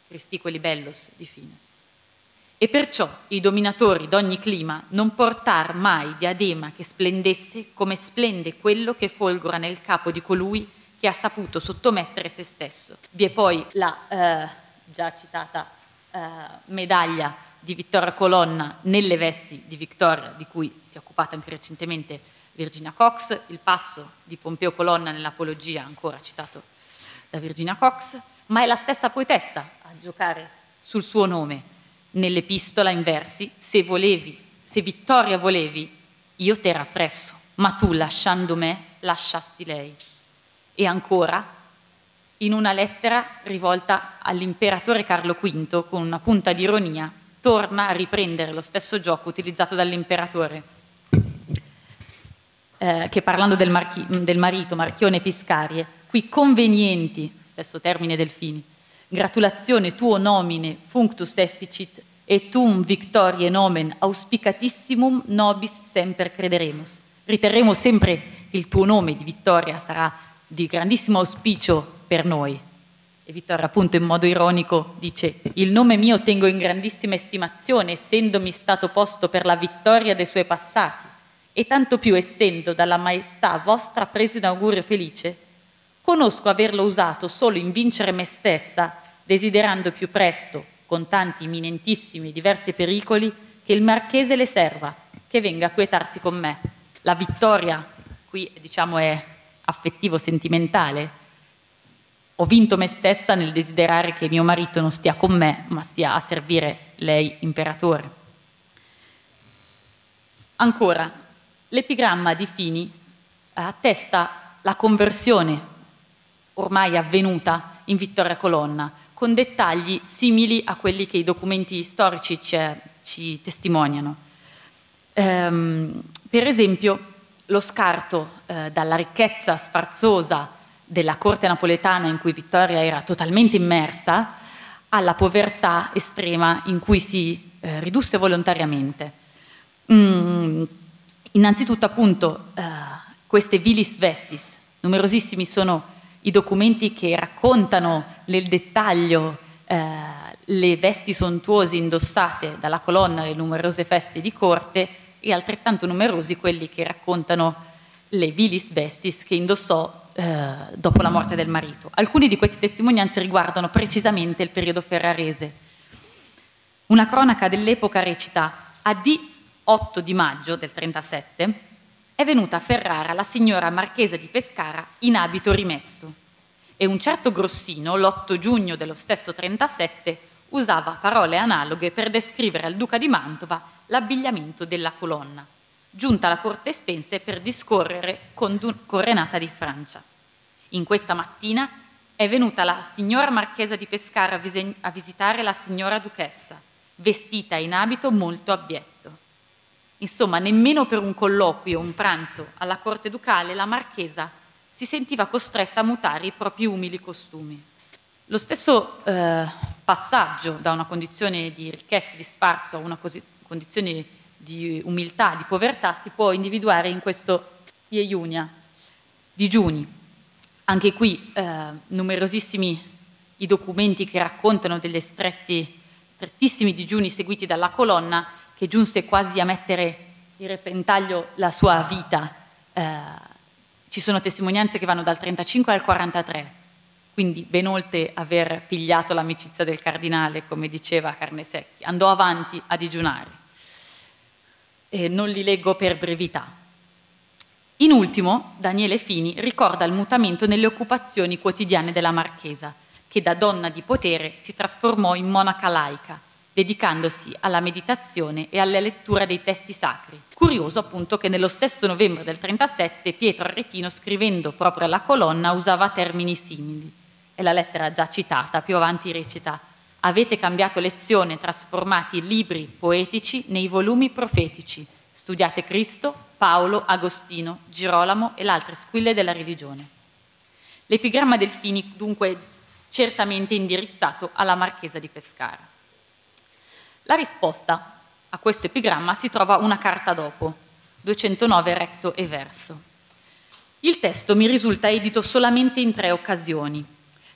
Cristicoli bellos di fine. E perciò i dominatori d'ogni clima non portar mai diadema che splendesse come splende quello che folgora nel capo di colui che ha saputo sottomettere se stesso. Vi è poi la eh, già citata eh, medaglia di Vittoria Colonna nelle vesti di Vittoria, di cui si è occupata anche recentemente Virginia Cox, il passo di Pompeo Colonna nell'Apologia, ancora citato da Virginia Cox, ma è la stessa poetessa a giocare sul suo nome. Nell'epistola in versi, se volevi, se vittoria volevi, io t'era appresso, ma tu lasciando me lasciasti lei. E ancora, in una lettera rivolta all'imperatore Carlo V con una punta di ironia, torna a riprendere lo stesso gioco utilizzato dall'imperatore, eh, che parlando del, marchi- del marito Marchione Piscarie, qui convenienti, stesso termine Delfini, gratulazione tuo nomine functus efficit et tum victoriae nomen auspicatissimum nobis semper crederemus. Riterremo sempre che il tuo nome di vittoria sarà di grandissimo auspicio per noi. E Vittorio appunto in modo ironico dice il nome mio tengo in grandissima estimazione essendomi stato posto per la vittoria dei suoi passati e tanto più essendo dalla maestà vostra preso in augurio felice, conosco averlo usato solo in vincere me stessa, desiderando più presto, con tanti imminentissimi e diversi pericoli, che il marchese le serva, che venga a quietarsi con me. La vittoria, qui diciamo è affettivo sentimentale, ho vinto me stessa nel desiderare che mio marito non stia con me, ma stia a servire lei, imperatore. Ancora, l'epigramma di Fini attesta la conversione ormai avvenuta in Vittoria Colonna, con dettagli simili a quelli che i documenti storici ci, ci testimoniano. Ehm, per esempio, lo scarto eh, dalla ricchezza sfarzosa della corte napoletana in cui Vittoria era totalmente immersa alla povertà estrema in cui si eh, ridusse volontariamente. Mm, innanzitutto appunto eh, queste vilis vestis, numerosissimi sono i documenti che raccontano nel dettaglio eh, le vesti sontuose indossate dalla colonna alle numerose feste di corte e altrettanto numerosi quelli che raccontano le vilis vestis che indossò eh, dopo la morte del marito. Alcune di queste testimonianze riguardano precisamente il periodo ferrarese. Una cronaca dell'epoca recita a D8 di maggio del 37 è venuta a Ferrara la signora marchesa di Pescara in abito rimesso e un certo Grossino l'8 giugno dello stesso 37 usava parole analoghe per descrivere al duca di Mantova l'abbigliamento della colonna giunta alla corte estense per discorrere con, con Renata di Francia. In questa mattina è venuta la signora marchesa di Pescara a, vis- a visitare la signora duchessa, vestita in abito molto abietto. Insomma, nemmeno per un colloquio o un pranzo alla corte ducale la marchesa si sentiva costretta a mutare i propri umili costumi. Lo stesso eh, passaggio da una condizione di ricchezza, di sfarzo, a una così, condizione di umiltà, di povertà, si può individuare in questo Ieunia, digiuni. Anche qui eh, numerosissimi i documenti che raccontano degli stretti, strettissimi digiuni seguiti dalla colonna che giunse quasi a mettere in repentaglio la sua vita. Eh, ci sono testimonianze che vanno dal 35 al 43, quindi ben oltre aver pigliato l'amicizia del cardinale, come diceva Carnesecchi, andò avanti a digiunare eh, non li leggo per brevità. In ultimo, Daniele Fini ricorda il mutamento nelle occupazioni quotidiane della Marchesa, che da donna di potere si trasformò in monaca laica, dedicandosi alla meditazione e alla lettura dei testi sacri. Curioso appunto che nello stesso novembre del 37 Pietro Arretino, scrivendo proprio alla colonna, usava termini simili. E la lettera già citata, più avanti recita Avete cambiato lezione, trasformati libri poetici nei volumi profetici. Studiate Cristo, Paolo, Agostino, Girolamo e le altre squille della religione. L'epigramma del Fini dunque è certamente indirizzato alla Marchesa di Pescara. La risposta a questo epigramma si trova una carta dopo, 209 recto e verso. Il testo mi risulta edito solamente in tre occasioni,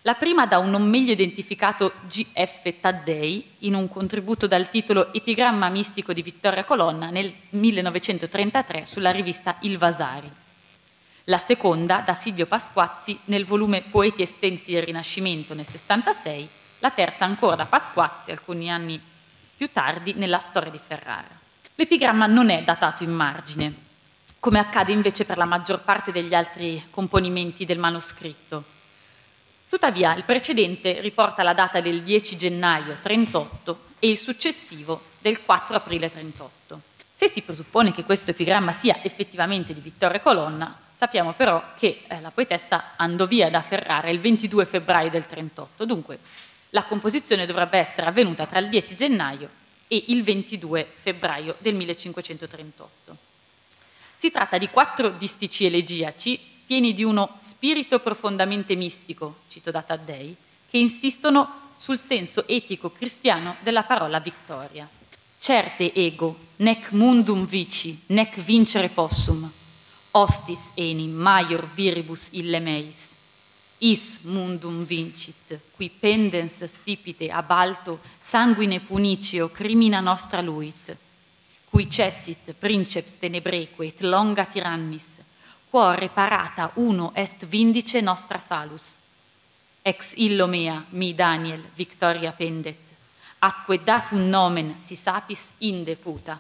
la prima da un non meglio identificato G.F. Taddei in un contributo dal titolo Epigramma mistico di Vittoria Colonna nel 1933 sulla rivista Il Vasari. La seconda da Silvio Pasquazzi nel volume Poeti estensi del Rinascimento nel 66, la terza ancora da Pasquazzi alcuni anni più tardi nella storia di Ferrara. L'epigramma non è datato in margine, come accade invece per la maggior parte degli altri componimenti del manoscritto. Tuttavia il precedente riporta la data del 10 gennaio 38 e il successivo del 4 aprile 38. Se si presuppone che questo epigramma sia effettivamente di Vittorio Colonna, sappiamo però che eh, la poetessa andò via da Ferrara il 22 febbraio del 38, dunque la composizione dovrebbe essere avvenuta tra il 10 gennaio e il 22 febbraio del 1538. Si tratta di quattro distici elegiaci pieni di uno spirito profondamente mistico, cito da Taddei, che insistono sul senso etico cristiano della parola vittoria. Certe ego, nec mundum vici, nec vincere possum, ostis enim maior viribus ille meis, is mundum vincit, qui pendens stipite ab alto sanguine punicio crimina nostra luit, cui cessit princeps tenebreque et longa tyrannis, quore parata uno est vindice nostra salus. Ex illo mea, mi Daniel, victoria pendet, atque datum nomen si sapis inde puta.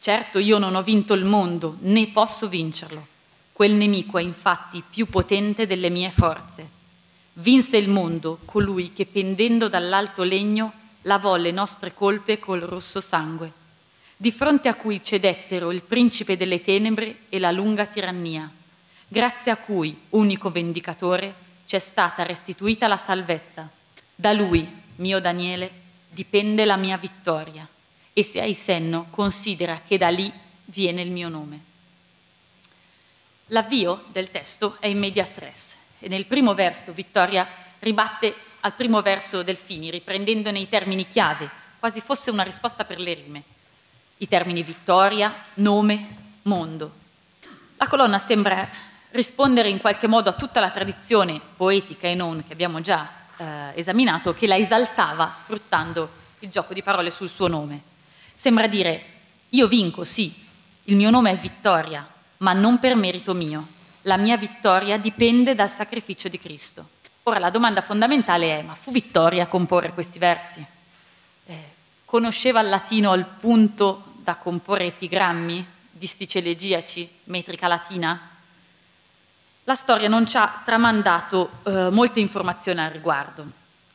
Certo io non ho vinto il mondo, né posso vincerlo. Quel nemico è infatti più potente delle mie forze. Vinse il mondo colui che pendendo dall'alto legno lavò le nostre colpe col rosso sangue di fronte a cui cedettero il principe delle tenebre e la lunga tirannia, grazie a cui, unico vendicatore, c'è stata restituita la salvezza. Da lui, mio Daniele, dipende la mia vittoria e se hai senno considera che da lì viene il mio nome. L'avvio del testo è in media stress e nel primo verso Vittoria ribatte al primo verso Delfini, riprendendone i termini chiave, quasi fosse una risposta per le rime i termini vittoria, nome, mondo. La colonna sembra rispondere in qualche modo a tutta la tradizione poetica e non che abbiamo già eh, esaminato, che la esaltava sfruttando il gioco di parole sul suo nome. Sembra dire, io vinco, sì, il mio nome è vittoria, ma non per merito mio. La mia vittoria dipende dal sacrificio di Cristo. Ora la domanda fondamentale è, ma fu Vittoria a comporre questi versi? Eh, conosceva il latino al punto da comporre epigrammi, distici elegiaci, metrica latina? La storia non ci ha tramandato eh, molte informazioni al riguardo.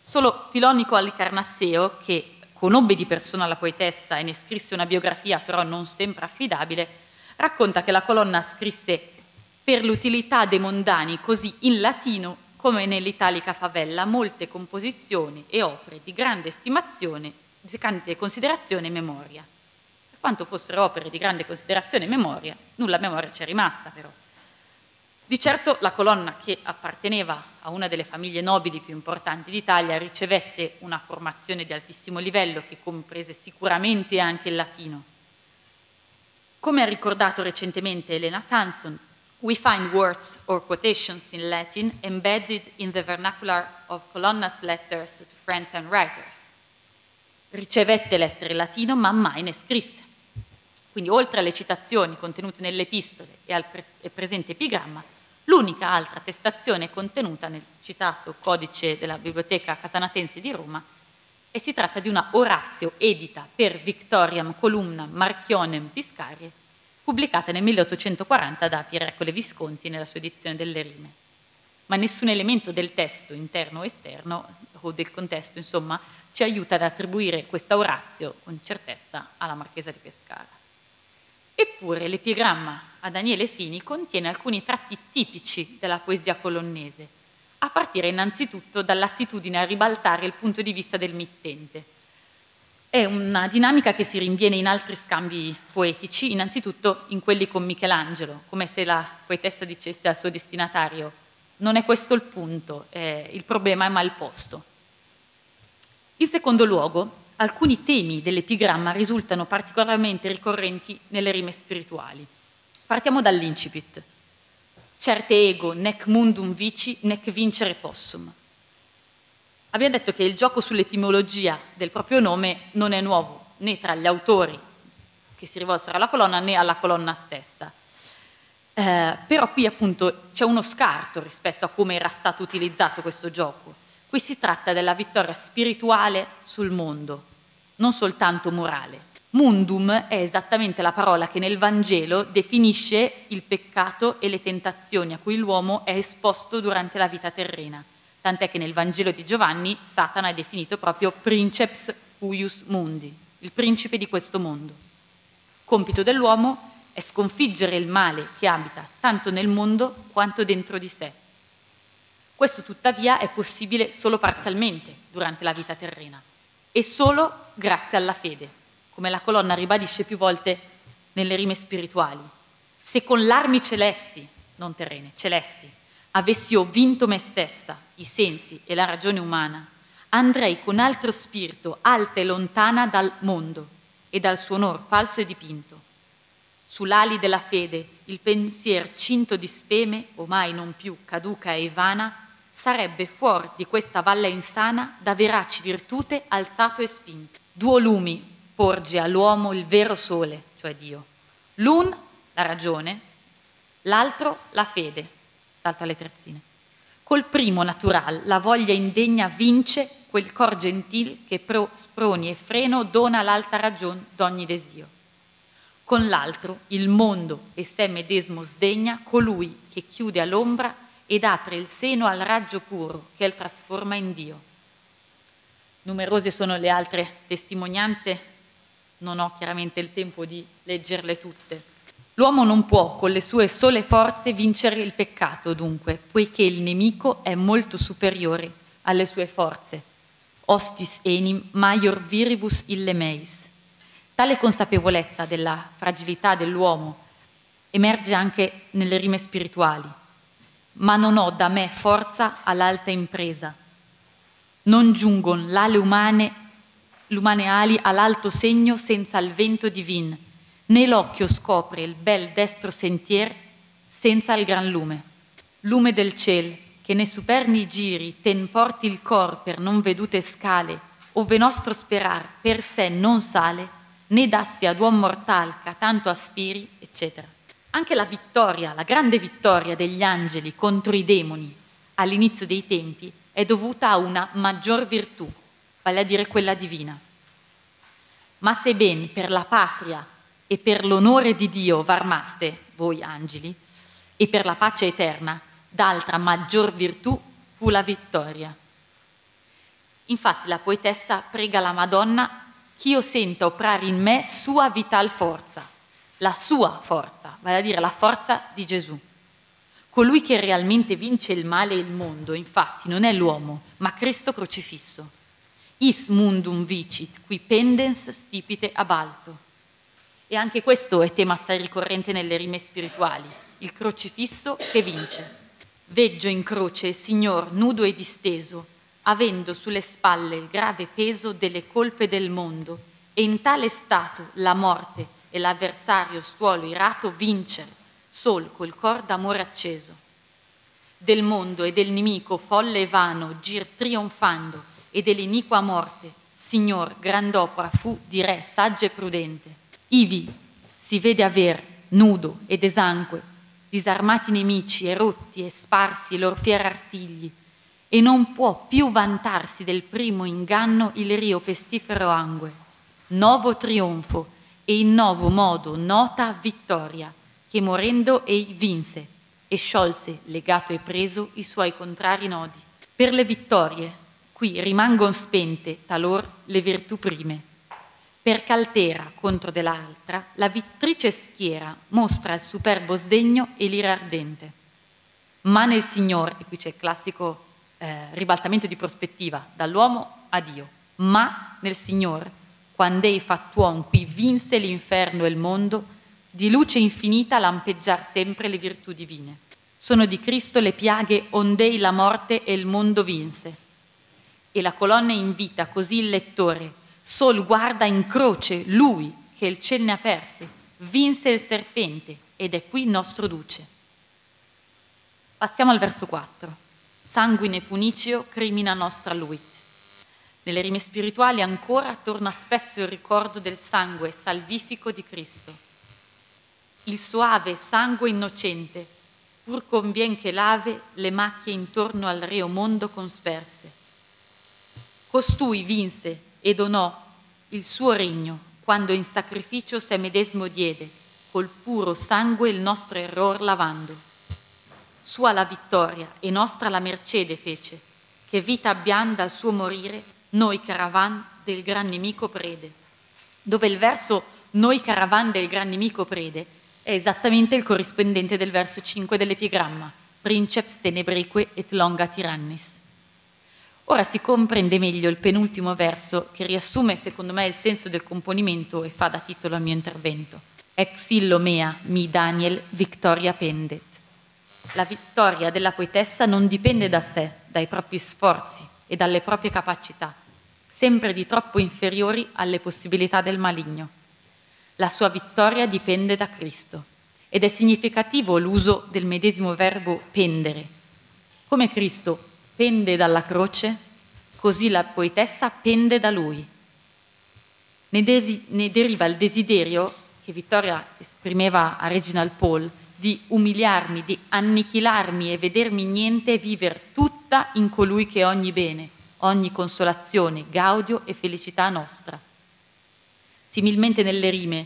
Solo Filonico Alicarnasseo, che conobbe di persona la poetessa e ne scrisse una biografia però non sempre affidabile, racconta che la colonna scrisse per l'utilità dei mondani così in latino come nell'italica favella molte composizioni e opere di grande estimazione, di grande considerazione e memoria quanto fossero opere di grande considerazione e memoria, nulla memoria c'è rimasta però. Di certo la colonna che apparteneva a una delle famiglie nobili più importanti d'Italia ricevette una formazione di altissimo livello che comprese sicuramente anche il latino. Come ha ricordato recentemente Elena Sanson, we find words or quotations in Latin embedded in the vernacular of Colonna's letters to friends and writers. Ricevette lettere in latino ma mai ne scrisse. Quindi oltre alle citazioni contenute nelle epistole e al pre- presente epigramma, l'unica altra attestazione contenuta nel citato codice della Biblioteca Casanatense di Roma e si tratta di una orazio edita per Victoriam Columnam Marchionem Piscarie, pubblicata nel 1840 da Pierrecole Visconti nella sua edizione delle rime. Ma nessun elemento del testo interno o esterno, o del contesto, insomma, ci aiuta ad attribuire questa orazio con certezza alla Marchesa di Pescara. Eppure l'epigramma a Daniele Fini contiene alcuni tratti tipici della poesia colonnese, a partire innanzitutto dall'attitudine a ribaltare il punto di vista del mittente. È una dinamica che si rinviene in altri scambi poetici, innanzitutto in quelli con Michelangelo, come se la poetessa dicesse al suo destinatario non è questo il punto, eh, il problema è mal posto. In secondo luogo, alcuni temi dell'epigramma risultano particolarmente ricorrenti nelle rime spirituali. Partiamo dall'incipit. Certe ego, nec mundum vici, nec vincere possum. Abbiamo detto che il gioco sull'etimologia del proprio nome non è nuovo né tra gli autori che si rivolsero alla colonna né alla colonna stessa. Eh, però qui appunto c'è uno scarto rispetto a come era stato utilizzato questo gioco. Qui si tratta della vittoria spirituale sul mondo, non soltanto morale. Mundum è esattamente la parola che nel Vangelo definisce il peccato e le tentazioni a cui l'uomo è esposto durante la vita terrena. Tant'è che nel Vangelo di Giovanni Satana è definito proprio princeps huius mundi, il principe di questo mondo. Compito dell'uomo è sconfiggere il male che abita tanto nel mondo quanto dentro di sé. Questo tuttavia è possibile solo parzialmente durante la vita terrena e solo grazie alla fede come la colonna ribadisce più volte nelle rime spirituali. Se con l'armi celesti, non terrene, celesti, avessi io vinto me stessa, i sensi e la ragione umana, andrei con altro spirito alta e lontana dal mondo e dal suo onor falso e dipinto. Sull'ali della fede il pensier cinto di speme, ormai non più caduca e vana, sarebbe fuori di questa valle insana da veraci virtute alzato e spinto. Duo lumi porge all'uomo il vero sole, cioè Dio. L'un, la ragione, l'altro, la fede. Salta le terzine. Col primo natural, la voglia indegna vince quel cor gentil che pro, sproni e freno dona l'alta ragion d'ogni desio. Con l'altro, il mondo e sé medesmo sdegna colui che chiude all'ombra ed apre il seno al raggio puro che il trasforma in Dio. Numerose sono le altre testimonianze non ho chiaramente il tempo di leggerle tutte. L'uomo non può con le sue sole forze vincere il peccato, dunque, poiché il nemico è molto superiore alle sue forze. Ostis enim maior viribus ille meis. Tale consapevolezza della fragilità dell'uomo emerge anche nelle rime spirituali. Ma non ho da me forza all'alta impresa. Non giungon l'ale umane l'umane ali all'alto segno senza il vento divin, né l'occhio scopre il bel destro sentier senza il gran lume. Lume del ciel, che ne superni giri ten porti il cor per non vedute scale, ove nostro sperar per sé non sale, né dassi ad uom mortal che tanto aspiri, eccetera. Anche la vittoria, la grande vittoria degli angeli contro i demoni all'inizio dei tempi è dovuta a una maggior virtù, vale a dire quella divina. Ma se ben per la patria e per l'onore di Dio varmaste, voi angeli, e per la pace eterna, d'altra maggior virtù fu la vittoria. Infatti la poetessa prega la Madonna ch'io senta operare in me sua vital forza, la sua forza, vale a dire la forza di Gesù. Colui che realmente vince il male e il mondo, infatti, non è l'uomo, ma Cristo crocifisso is mundum vicit, qui pendens stipite ab alto. E anche questo è tema assai ricorrente nelle rime spirituali, il crocifisso che vince. Veggio in croce, Signor, nudo e disteso, avendo sulle spalle il grave peso delle colpe del mondo, e in tale stato la morte e l'avversario stuolo irato vincere, sol col cor d'amore acceso. Del mondo e del nemico folle e vano gir trionfando, e dell'iniqua morte, Signor, grand'opera fu di re saggio e prudente. Ivi si vede aver, nudo ed esangue, disarmati nemici e rotti e sparsi i lor fieri artigli, e non può più vantarsi del primo inganno il rio pestifero angue. Novo trionfo e in novo modo nota vittoria, che morendo ei vinse e sciolse, legato e preso, i suoi contrari nodi. Per le vittorie Qui rimangono spente talor le virtù prime. Perché altera contro dell'altra, la vittrice schiera mostra il superbo sdegno e l'ira ardente. Ma nel Signore, e qui c'è il classico eh, ribaltamento di prospettiva, dall'uomo a Dio, ma nel Signore, quando ei fattuon qui vinse l'inferno e il mondo, di luce infinita lampeggiar sempre le virtù divine. Sono di Cristo le piaghe ondei la morte e il mondo vinse e la colonna invita così il lettore, sol guarda in croce lui che il ciel ne aperse, vinse il serpente ed è qui nostro duce. Passiamo al verso 4. Sanguine punicio crimina nostra luit. Nelle rime spirituali ancora torna spesso il ricordo del sangue salvifico di Cristo. Il suave sangue innocente, pur convien che lave le macchie intorno al reo mondo consperse Costui vinse e donò il suo regno quando in sacrificio se medesimo diede, col puro sangue il nostro error lavando. Sua la vittoria e nostra la mercede fece, che vita abbiam dal suo morire, noi caravan del gran nemico prede. Dove il verso noi caravan del gran nemico prede è esattamente il corrispondente del verso 5 dell'epigramma, princeps tenebrique et longa tyrannis. Ora si comprende meglio il penultimo verso che riassume secondo me il senso del componimento e fa da titolo al mio intervento. Ex illo mea mi Daniel victoria pendet. La vittoria della poetessa non dipende da sé, dai propri sforzi e dalle proprie capacità, sempre di troppo inferiori alle possibilità del maligno. La sua vittoria dipende da Cristo ed è significativo l'uso del medesimo verbo pendere. Come Cristo pende dalla croce, così la poetessa pende da lui. Ne, desi- ne deriva il desiderio che Vittoria esprimeva a Reginald Paul di umiliarmi, di annichilarmi e vedermi niente e vivere tutta in colui che è ogni bene, ogni consolazione, gaudio e felicità nostra. Similmente nelle rime,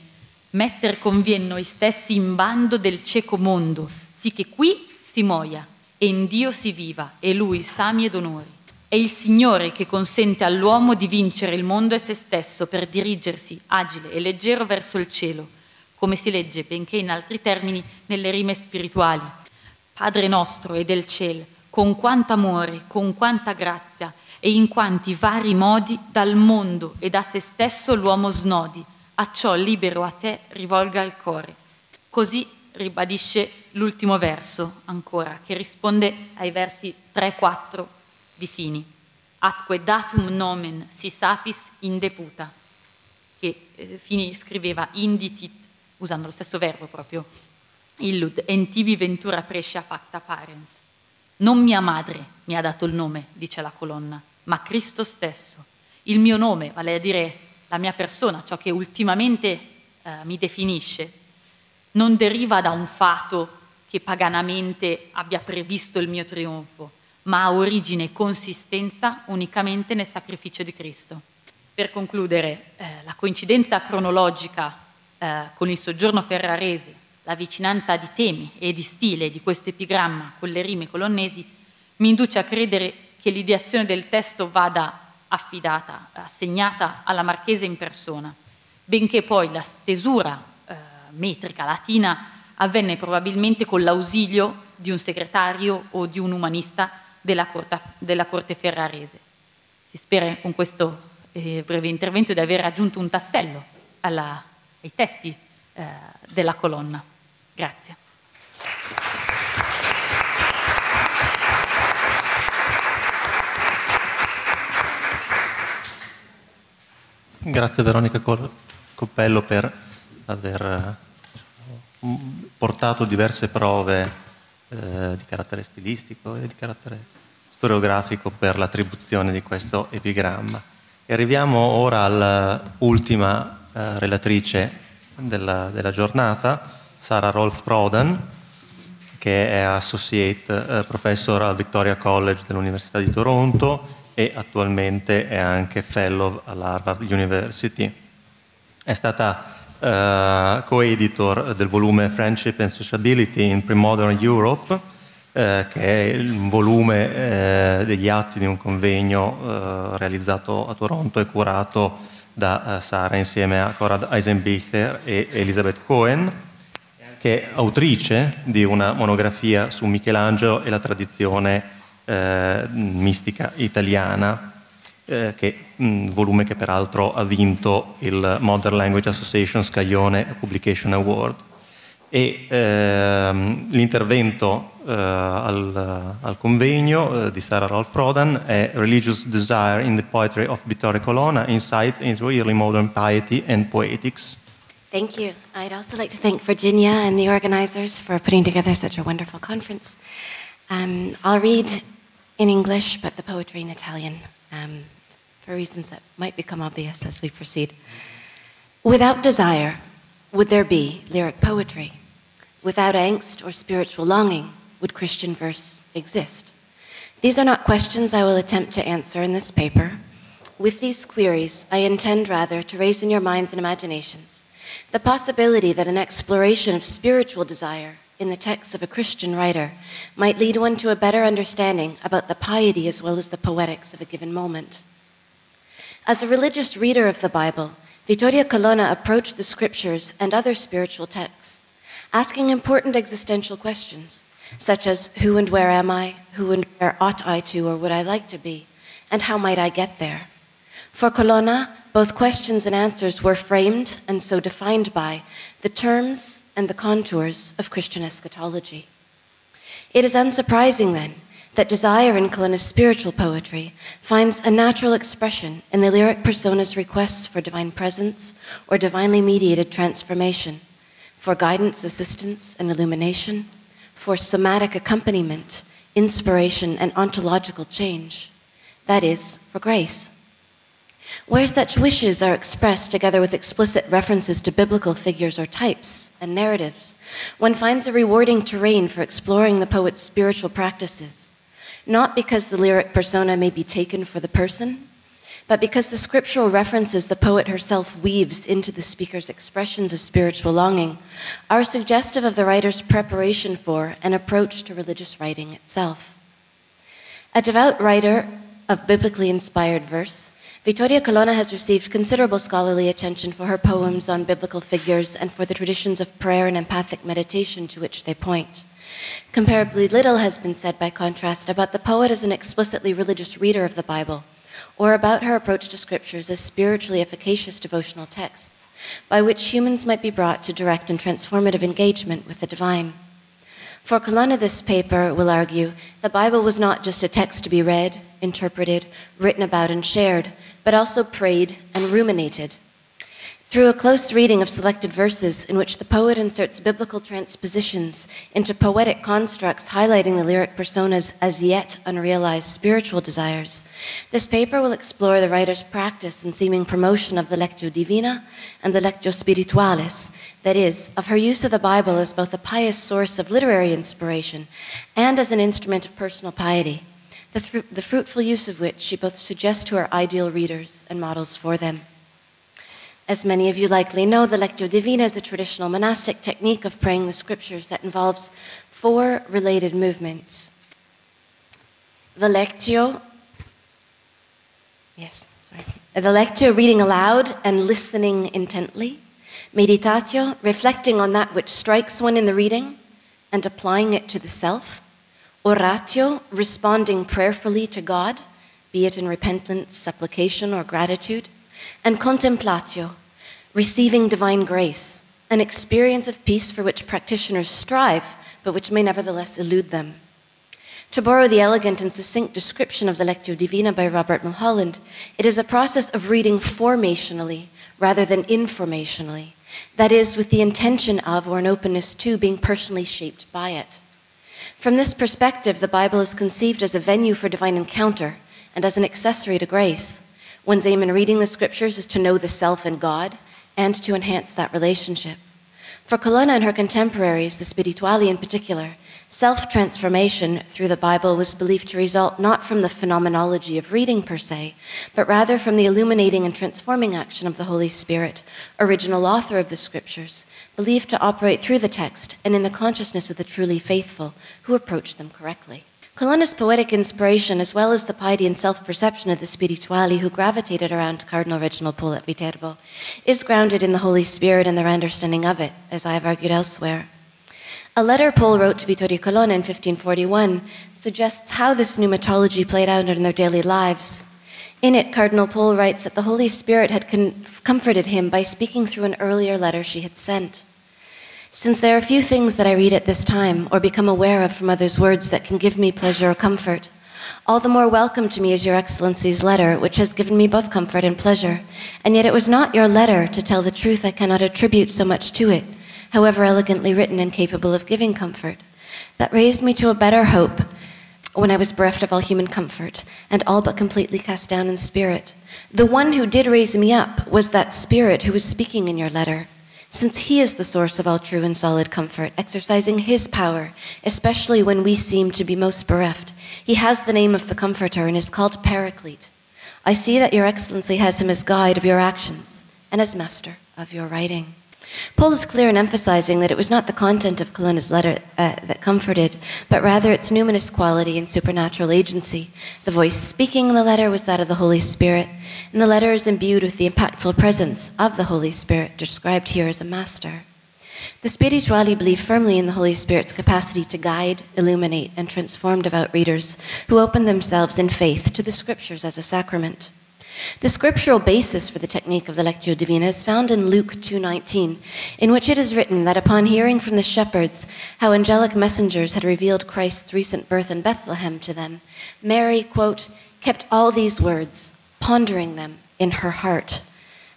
metter convien noi stessi in bando del cieco mondo, sì che qui si muoia e in Dio si viva, e Lui sami ed onori. È il Signore che consente all'uomo di vincere il mondo e se stesso per dirigersi agile e leggero verso il cielo, come si legge, benché in altri termini, nelle rime spirituali. Padre nostro e del cielo, con quanto amore, con quanta grazia e in quanti vari modi dal mondo e da se stesso l'uomo snodi, a ciò libero a te rivolga il cuore. Così ribadisce l'ultimo verso ancora, che risponde ai versi 3-4 di Fini. Atque datum nomen si sapis indeputa, che eh, Fini scriveva inditit, usando lo stesso verbo proprio, illud entibi ventura prescia facta parens. Non mia madre mi ha dato il nome, dice la colonna, ma Cristo stesso. Il mio nome, vale a dire la mia persona, ciò che ultimamente eh, mi definisce, non deriva da un fato che paganamente abbia previsto il mio trionfo, ma ha origine e consistenza unicamente nel sacrificio di Cristo. Per concludere, eh, la coincidenza cronologica eh, con il soggiorno ferrarese, la vicinanza di temi e di stile di questo epigramma con le rime colonnesi, mi induce a credere che l'ideazione del testo vada affidata, assegnata alla marchese in persona, benché poi la stesura metrica latina avvenne probabilmente con l'ausilio di un segretario o di un umanista della, corte, della corte ferrarese. Si spera con questo eh, breve intervento di aver aggiunto un tassello alla, ai testi eh, della colonna. Grazie. Grazie Veronica Coppello per aver eh, portato diverse prove eh, di carattere stilistico e di carattere storiografico per l'attribuzione di questo epigramma. E arriviamo ora all'ultima eh, relatrice della, della, giornata, Sara Rolf Prodan, che è Associate eh, Professor al Victoria College dell'Università di Toronto e attualmente è anche Fellow all'Harvard University. È stata uh, co-editor del volume Friendship and Sociability in Pre-Modern Europe, uh, che è un volume uh, degli atti di un convegno realizzato a Toronto e curato da Sara insieme a Conrad Eisenbicher e Elisabeth Cohen, che è autrice di una monografia su Michelangelo e la tradizione mistica italiana eh, che, un volume che peraltro ha vinto il Modern Language Association Scaglione Publication Award. E ehm, l'intervento eh, al, al, convegno eh, di Sarah Rolf Prodan è Religious Desire in the Poetry of Vittorio Colonna, Insights into Early Modern Piety and Poetics. Thank you. I'd also like to thank Virginia and the organizers for putting together such a wonderful conference. Um, I'll read in English, but the poetry in Italian. Um, for reasons that might become obvious as we proceed. Without desire, would there be lyric poetry? Without angst or spiritual longing, would Christian verse exist? These are not questions I will attempt to answer in this paper. With these queries, I intend rather to raise in your minds and imaginations the possibility that an exploration of spiritual desire in the texts of a Christian writer might lead one to a better understanding about the piety as well as the poetics of a given moment. As a religious reader of the Bible, Vittoria Colonna approached the scriptures and other spiritual texts, asking important existential questions, such as who and where am I, who and where ought I to or would I like to be, and how might I get there? For Colonna, both questions and answers were framed and so defined by the terms and the contours of Christian eschatology. It is unsurprising, then, that desire in Colonna's spiritual poetry finds a natural expression in the lyric persona's requests for divine presence or divinely mediated transformation, for guidance, assistance, and illumination, for somatic accompaniment, inspiration, and ontological change. That is, for grace. Where such wishes are expressed together with explicit references to biblical figures or types and narratives, one finds a rewarding terrain for exploring the poet's spiritual practices, not because the lyric persona may be taken for the person, but because the scriptural references the poet herself weaves into the speaker's expressions of spiritual longing are suggestive of the writer's preparation for and approach to religious writing itself. A devout writer of biblically inspired verse, Vittoria Colonna has received considerable scholarly attention for her poems on biblical figures and for the traditions of prayer and empathic meditation to which they point. Comparably little has been said, by contrast, about the poet as an explicitly religious reader of the Bible, or about her approach to scriptures as spiritually efficacious devotional texts, by which humans might be brought to direct and transformative engagement with the divine. For Colonna, this paper will argue the Bible was not just a text to be read, interpreted, written about, and shared, but also prayed and ruminated. Through a close reading of selected verses in which the poet inserts biblical transpositions into poetic constructs highlighting the lyric persona's as yet unrealized spiritual desires, this paper will explore the writer's practice and seeming promotion of the Lectio Divina and the Lectio Spiritualis, that is, of her use of the Bible as both a pious source of literary inspiration and as an instrument of personal piety the, the fruitful use of which she both suggests to her ideal readers and models for them. As many of you likely know, the Lectio Divina is a traditional monastic technique of praying the scriptures that involves four related movements. The Lectio, yes, sorry. The Lectio, reading aloud and listening intently. Meditatio, reflecting on that which strikes one in the reading and applying it to the self. Oratio, responding prayerfully to God, be it in repentance, supplication, or gratitude. And contemplatio, receiving divine grace, an experience of peace for which practitioners strive, but which may nevertheless elude them. To borrow the elegant and succinct description of the Lectio Divina by Robert Mulholland, it is a process of reading formationally rather than informationally, that is, with the intention of or an openness to being personally shaped by it. From this perspective, the Bible is conceived as a venue for divine encounter and as an accessory to grace. One's aim in reading the scriptures is to know the self and God and to enhance that relationship. For Colonna and her contemporaries, the Spirituali in particular, self transformation through the Bible was believed to result not from the phenomenology of reading per se, but rather from the illuminating and transforming action of the Holy Spirit, original author of the scriptures, believed to operate through the text and in the consciousness of the truly faithful who approach them correctly. Colonna's poetic inspiration, as well as the piety and self perception of the spirituali who gravitated around Cardinal Reginald Pole at Viterbo, is grounded in the Holy Spirit and their understanding of it, as I have argued elsewhere. A letter Pole wrote to Vittorio Colonna in 1541 suggests how this pneumatology played out in their daily lives. In it, Cardinal Pole writes that the Holy Spirit had comforted him by speaking through an earlier letter she had sent. Since there are few things that I read at this time or become aware of from others' words that can give me pleasure or comfort, all the more welcome to me is Your Excellency's letter, which has given me both comfort and pleasure. And yet it was not your letter, to tell the truth, I cannot attribute so much to it, however elegantly written and capable of giving comfort, that raised me to a better hope when I was bereft of all human comfort and all but completely cast down in spirit. The one who did raise me up was that spirit who was speaking in your letter, since he is the source of all true and solid comfort, exercising his power, especially when we seem to be most bereft. He has the name of the Comforter and is called Paraclete. I see that Your Excellency has him as guide of your actions and as master of your writing. Paul is clear in emphasizing that it was not the content of Colonna's letter uh, that comforted, but rather its numinous quality and supernatural agency. The voice speaking in the letter was that of the Holy Spirit, and the letter is imbued with the impactful presence of the Holy Spirit, described here as a master. The Spirituali believe firmly in the Holy Spirit's capacity to guide, illuminate, and transform devout readers who open themselves in faith to the Scriptures as a sacrament. The scriptural basis for the technique of the Lectio Divina is found in Luke 2:19, in which it is written that upon hearing from the shepherds how angelic messengers had revealed Christ's recent birth in Bethlehem to them, Mary, quote, kept all these words, pondering them in her heart.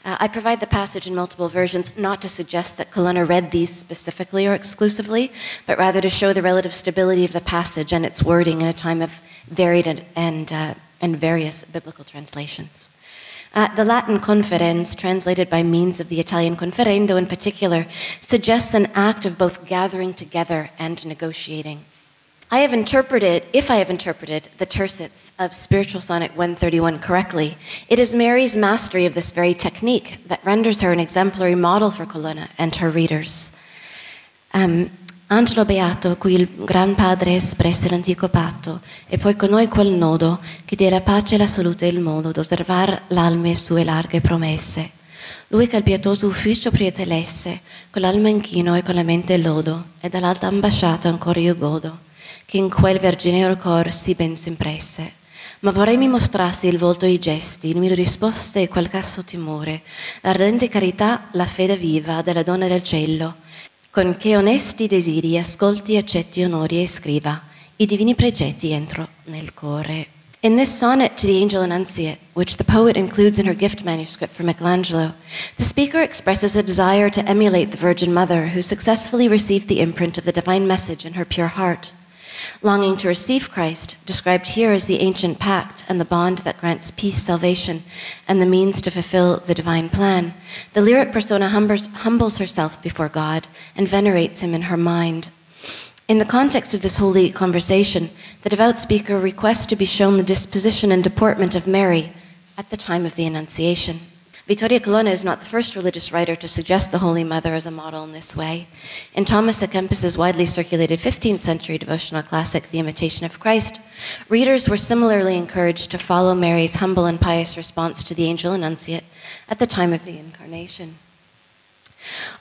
Uh, I provide the passage in multiple versions not to suggest that Colonna read these specifically or exclusively, but rather to show the relative stability of the passage and its wording in a time of varied and, and, uh, and various biblical translations. Uh, the Latin conferens, translated by means of the Italian conferendo in particular, suggests an act of both gathering together and negotiating. I have interpreted, if I have interpreted the tercets of Spiritual Sonnet 131 correctly, it is Mary's mastery of this very technique that renders her an exemplary model for Colonna and her readers. Um, Angelo Beato, cui il Gran Padre espresse l'antico patto, e poi con noi quel nodo che dia la pace, la salute e il modo d'osservar l'alme sue larghe promesse. Lui che al pietoso ufficio prietelesse, con l'alma inchino e con la mente lodo, e dall'alta ambasciata ancora io godo, che in quel vergineo cor si ben s'impresse. Ma vorrei mi mostrassi il volto e i gesti, il mio risposte e quel casso timore, l'ardente carità, la fede viva della donna del cielo, con che onesti desiri ascolti, accetti onori e scriva i divini precetti entro nel cuore. In this sonnet to the angel Annunciate, which the poet includes in her gift manuscript for Michelangelo, the speaker expresses a desire to emulate the Virgin Mother who successfully received the imprint of the divine message in her pure heart. Longing to receive Christ, described here as the ancient pact and the bond that grants peace, salvation, and the means to fulfill the divine plan, the lyric persona humbles, humbles herself before God and venerates him in her mind. In the context of this holy conversation, the devout speaker requests to be shown the disposition and deportment of Mary at the time of the Annunciation. Vittoria Colonna is not the first religious writer to suggest the Holy Mother as a model in this way. In Thomas à Kempis's widely circulated 15th century devotional classic, The Imitation of Christ, readers were similarly encouraged to follow Mary's humble and pious response to the angel annunciate at the time of the Incarnation.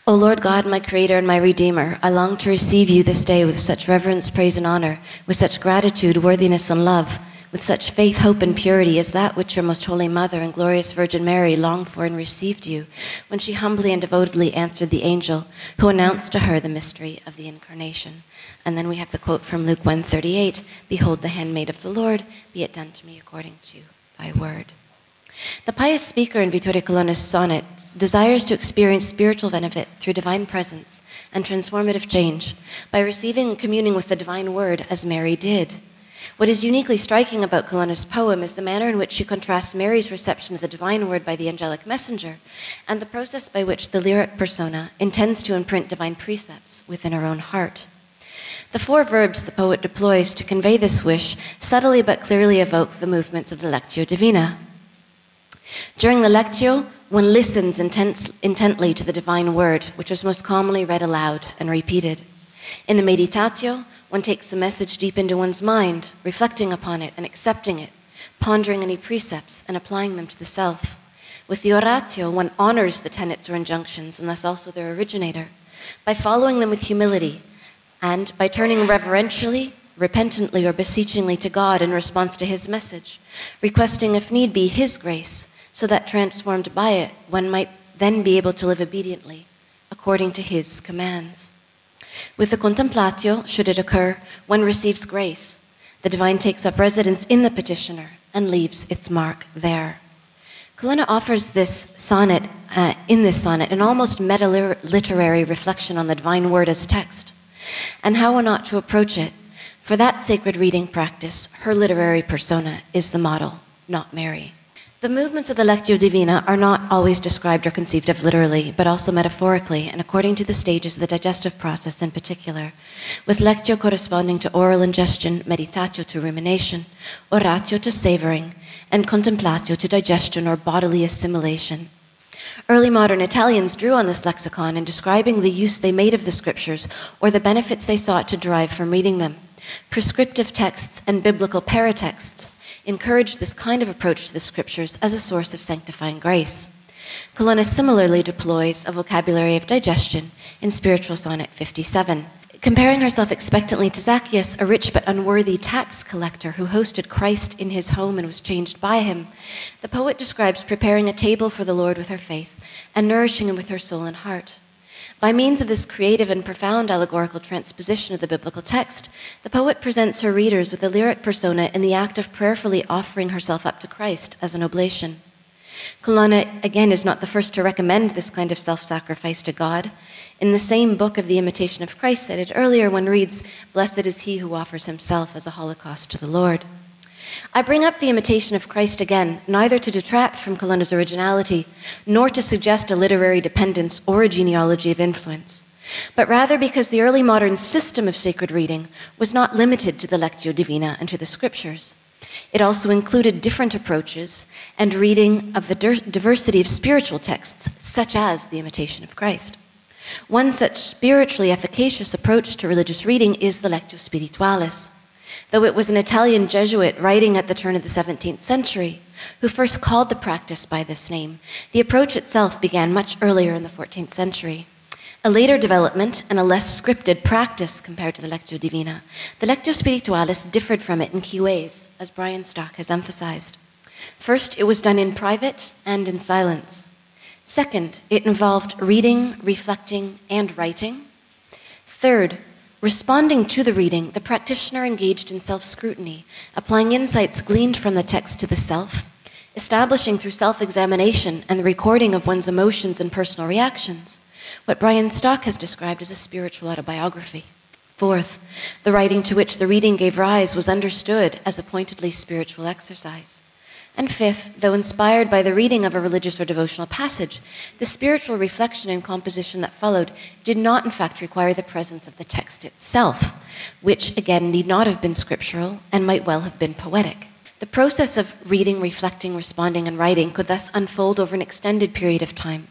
O Lord God, my Creator and my Redeemer, I long to receive you this day with such reverence, praise, and honor, with such gratitude, worthiness, and love with such faith, hope, and purity as that which your most holy mother and glorious Virgin Mary longed for and received you when she humbly and devotedly answered the angel who announced to her the mystery of the incarnation. And then we have the quote from Luke 138 Behold the handmaid of the Lord, be it done to me according to thy word. The pious speaker in Vittoria Colonna's sonnet desires to experience spiritual benefit through divine presence and transformative change by receiving and communing with the divine word as Mary did. What is uniquely striking about Colonna's poem is the manner in which she contrasts Mary's reception of the divine word by the angelic messenger and the process by which the lyric persona intends to imprint divine precepts within her own heart. The four verbs the poet deploys to convey this wish subtly but clearly evoke the movements of the Lectio Divina. During the Lectio, one listens intense, intently to the divine word, which was most commonly read aloud and repeated. In the Meditatio, one takes the message deep into one's mind, reflecting upon it and accepting it, pondering any precepts and applying them to the self. With the oratio, one honors the tenets or injunctions and thus also their originator by following them with humility and by turning reverentially, repentantly, or beseechingly to God in response to his message, requesting, if need be, his grace, so that transformed by it, one might then be able to live obediently according to his commands. With the contemplatio, should it occur, one receives grace. The divine takes up residence in the petitioner and leaves its mark there. Colonna offers this sonnet, uh, in this sonnet, an almost meta-literary reflection on the divine word as text, and how one ought to approach it. For that sacred reading practice, her literary persona is the model, not Mary. The movements of the Lectio Divina are not always described or conceived of literally, but also metaphorically, and according to the stages of the digestive process in particular, with lectio corresponding to oral ingestion, meditatio to rumination, oratio to savoring, and contemplatio to digestion or bodily assimilation. Early modern Italians drew on this lexicon in describing the use they made of the scriptures or the benefits they sought to derive from reading them. Prescriptive texts and biblical paratexts encouraged this kind of approach to the scriptures as a source of sanctifying grace. Colonna similarly deploys a vocabulary of digestion in Spiritual Sonnet 57. Comparing herself expectantly to Zacchaeus, a rich but unworthy tax collector who hosted Christ in his home and was changed by him, the poet describes preparing a table for the Lord with her faith and nourishing him with her soul and heart. By means of this creative and profound allegorical transposition of the biblical text, the poet presents her readers with a lyric persona in the act of prayerfully offering herself up to Christ as an oblation. Colonna, again, is not the first to recommend this kind of self sacrifice to God. In the same book of the Imitation of Christ cited earlier, one reads, Blessed is he who offers himself as a holocaust to the Lord. I bring up the imitation of Christ again, neither to detract from Colonna's originality, nor to suggest a literary dependence or a genealogy of influence, but rather because the early modern system of sacred reading was not limited to the Lectio Divina and to the scriptures. It also included different approaches and reading of the diversity of spiritual texts, such as the Imitation of Christ. One such spiritually efficacious approach to religious reading is the Lectio Spiritualis. Though it was an Italian Jesuit writing at the turn of the 17th century who first called the practice by this name, the approach itself began much earlier in the 14th century. A later development and a less scripted practice compared to the Lectio Divina, the Lectio Spiritualis differed from it in key ways, as Brian Stock has emphasized. First, it was done in private and in silence. Second, it involved reading, reflecting, and writing. Third, responding to the reading, the practitioner engaged in self scrutiny, applying insights gleaned from the text to the self, establishing through self examination and the recording of one's emotions and personal reactions what Brian Stock has described as a spiritual autobiography. Fourth, the writing to which the reading gave rise was understood as a pointedly spiritual exercise. And fifth, though inspired by the reading of a religious or devotional passage, the spiritual reflection and composition that followed did not, in fact, require the presence of the text itself, which, again, need not have been scriptural and might well have been poetic. The process of reading, reflecting, responding, and writing could thus unfold over an extended period of time.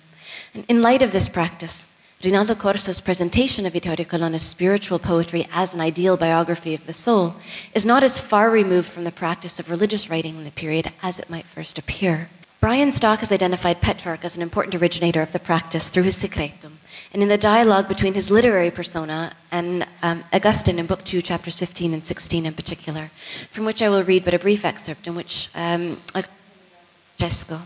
And in light of this practice, Rinaldo Corso's presentation of Vittorio Colonna's spiritual poetry as an ideal biography of the soul is not as far removed from the practice of religious writing in the period as it might first appear. Brian Stock has identified Petrarch as an important originator of the practice through his Secretum, and in the dialogue between his literary persona and um, Augustine in Book 2, chapters 15 and 16 in particular, from which I will read but a brief excerpt in which um, Francesco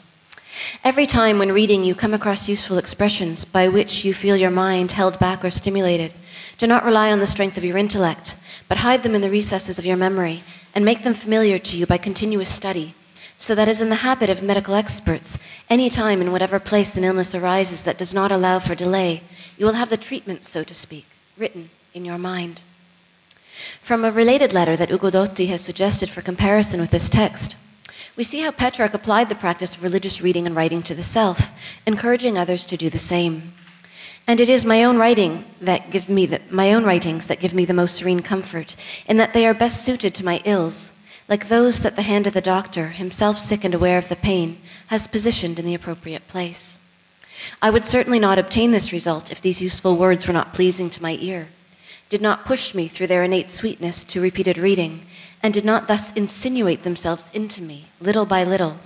Every time when reading you come across useful expressions by which you feel your mind held back or stimulated, do not rely on the strength of your intellect, but hide them in the recesses of your memory and make them familiar to you by continuous study, so that as in the habit of medical experts, any time in whatever place an illness arises that does not allow for delay, you will have the treatment, so to speak, written in your mind. From a related letter that Ugo Dotti has suggested for comparison with this text, we see how Petrarch applied the practice of religious reading and writing to the self, encouraging others to do the same. And it is my own writing that give me the, my own writings that give me the most serene comfort, in that they are best suited to my ills, like those that the hand of the doctor, himself sick and aware of the pain, has positioned in the appropriate place. I would certainly not obtain this result if these useful words were not pleasing to my ear, did not push me through their innate sweetness to repeated reading, and did not thus insinuate themselves into me, little by little,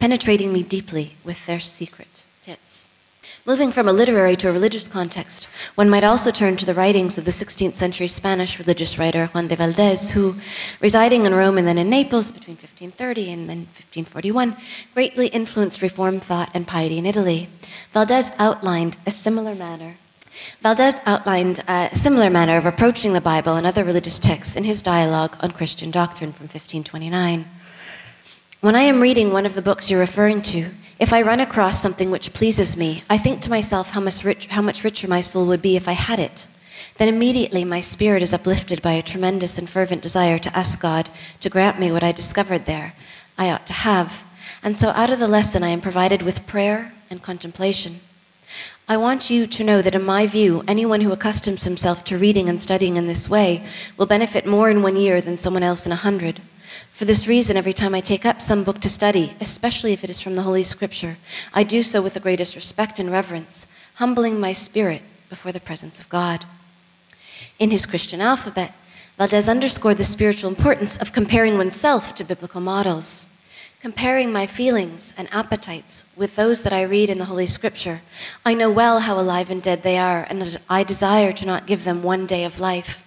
penetrating me deeply with their secret tips. Moving from a literary to a religious context, one might also turn to the writings of the 16th century Spanish religious writer Juan de Valdez, who, residing in Rome and then in Naples between 1530 and then 1541, greatly influenced Reformed thought and piety in Italy. Valdez outlined a similar manner Valdez outlined a similar manner of approaching the Bible and other religious texts in his dialogue on Christian doctrine from 1529. When I am reading one of the books you're referring to, if I run across something which pleases me, I think to myself how much, rich, how much richer my soul would be if I had it. Then immediately my spirit is uplifted by a tremendous and fervent desire to ask God to grant me what I discovered there I ought to have. And so out of the lesson I am provided with prayer and contemplation. I want you to know that, in my view, anyone who accustoms himself to reading and studying in this way will benefit more in one year than someone else in a hundred. For this reason, every time I take up some book to study, especially if it is from the Holy Scripture, I do so with the greatest respect and reverence, humbling my spirit before the presence of God. In his Christian alphabet, Valdez underscored the spiritual importance of comparing oneself to biblical models. Comparing my feelings and appetites with those that I read in the Holy Scripture, I know well how alive and dead they are, and I desire to not give them one day of life.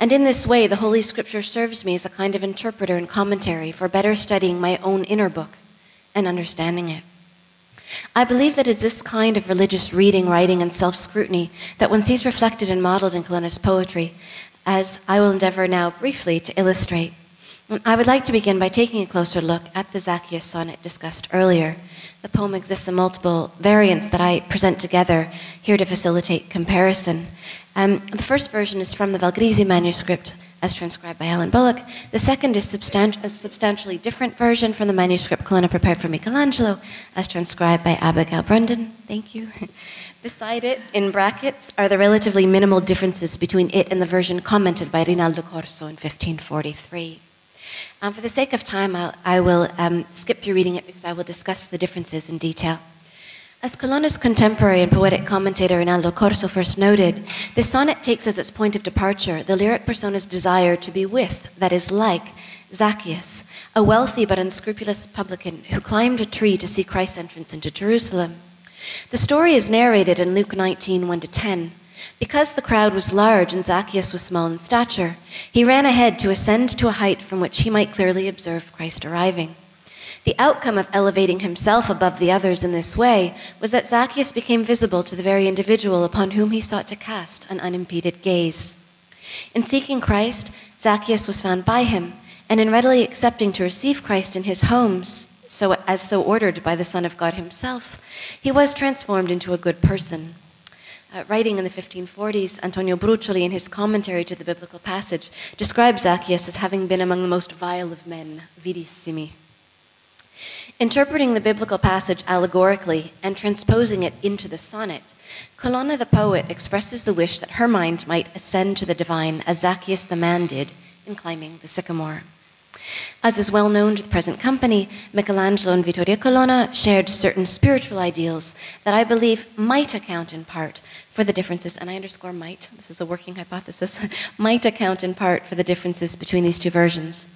And in this way, the Holy Scripture serves me as a kind of interpreter and commentary for better studying my own inner book and understanding it. I believe that it's this kind of religious reading, writing, and self scrutiny that one sees reflected and modeled in Colonna's poetry, as I will endeavor now briefly to illustrate. I would like to begin by taking a closer look at the Zacchaeus sonnet discussed earlier. The poem exists in multiple variants that I present together here to facilitate comparison. Um, the first version is from the Valgrisi manuscript, as transcribed by Alan Bullock. The second is substan- a substantially different version from the manuscript Colonna prepared for Michelangelo, as transcribed by Abigail Brundon. Thank you. [laughs] Beside it, in brackets, are the relatively minimal differences between it and the version commented by Rinaldo Corso in 1543. Um, for the sake of time, I'll, I will um, skip through reading it because I will discuss the differences in detail. As Colonna's contemporary and poetic commentator Rinaldo Corso first noted, this sonnet takes as its point of departure the lyric persona's desire to be with, that is, like, Zacchaeus, a wealthy but unscrupulous publican who climbed a tree to see Christ's entrance into Jerusalem. The story is narrated in Luke 19 1 to 10. Because the crowd was large and Zacchaeus was small in stature, he ran ahead to ascend to a height from which he might clearly observe Christ arriving. The outcome of elevating himself above the others in this way was that Zacchaeus became visible to the very individual upon whom he sought to cast an unimpeded gaze. In seeking Christ, Zacchaeus was found by him, and in readily accepting to receive Christ in his homes, so as so ordered by the Son of God himself, he was transformed into a good person. Uh, writing in the 1540s, Antonio Brucioli, in his commentary to the biblical passage, describes Zacchaeus as having been among the most vile of men, vilissimi. Interpreting the biblical passage allegorically and transposing it into the sonnet, Colonna the poet expresses the wish that her mind might ascend to the divine as Zacchaeus the man did in climbing the sycamore. As is well known to the present company, Michelangelo and Vittoria Colonna shared certain spiritual ideals that I believe might account in part for the differences, and I underscore might, this is a working hypothesis, [laughs] might account in part for the differences between these two versions.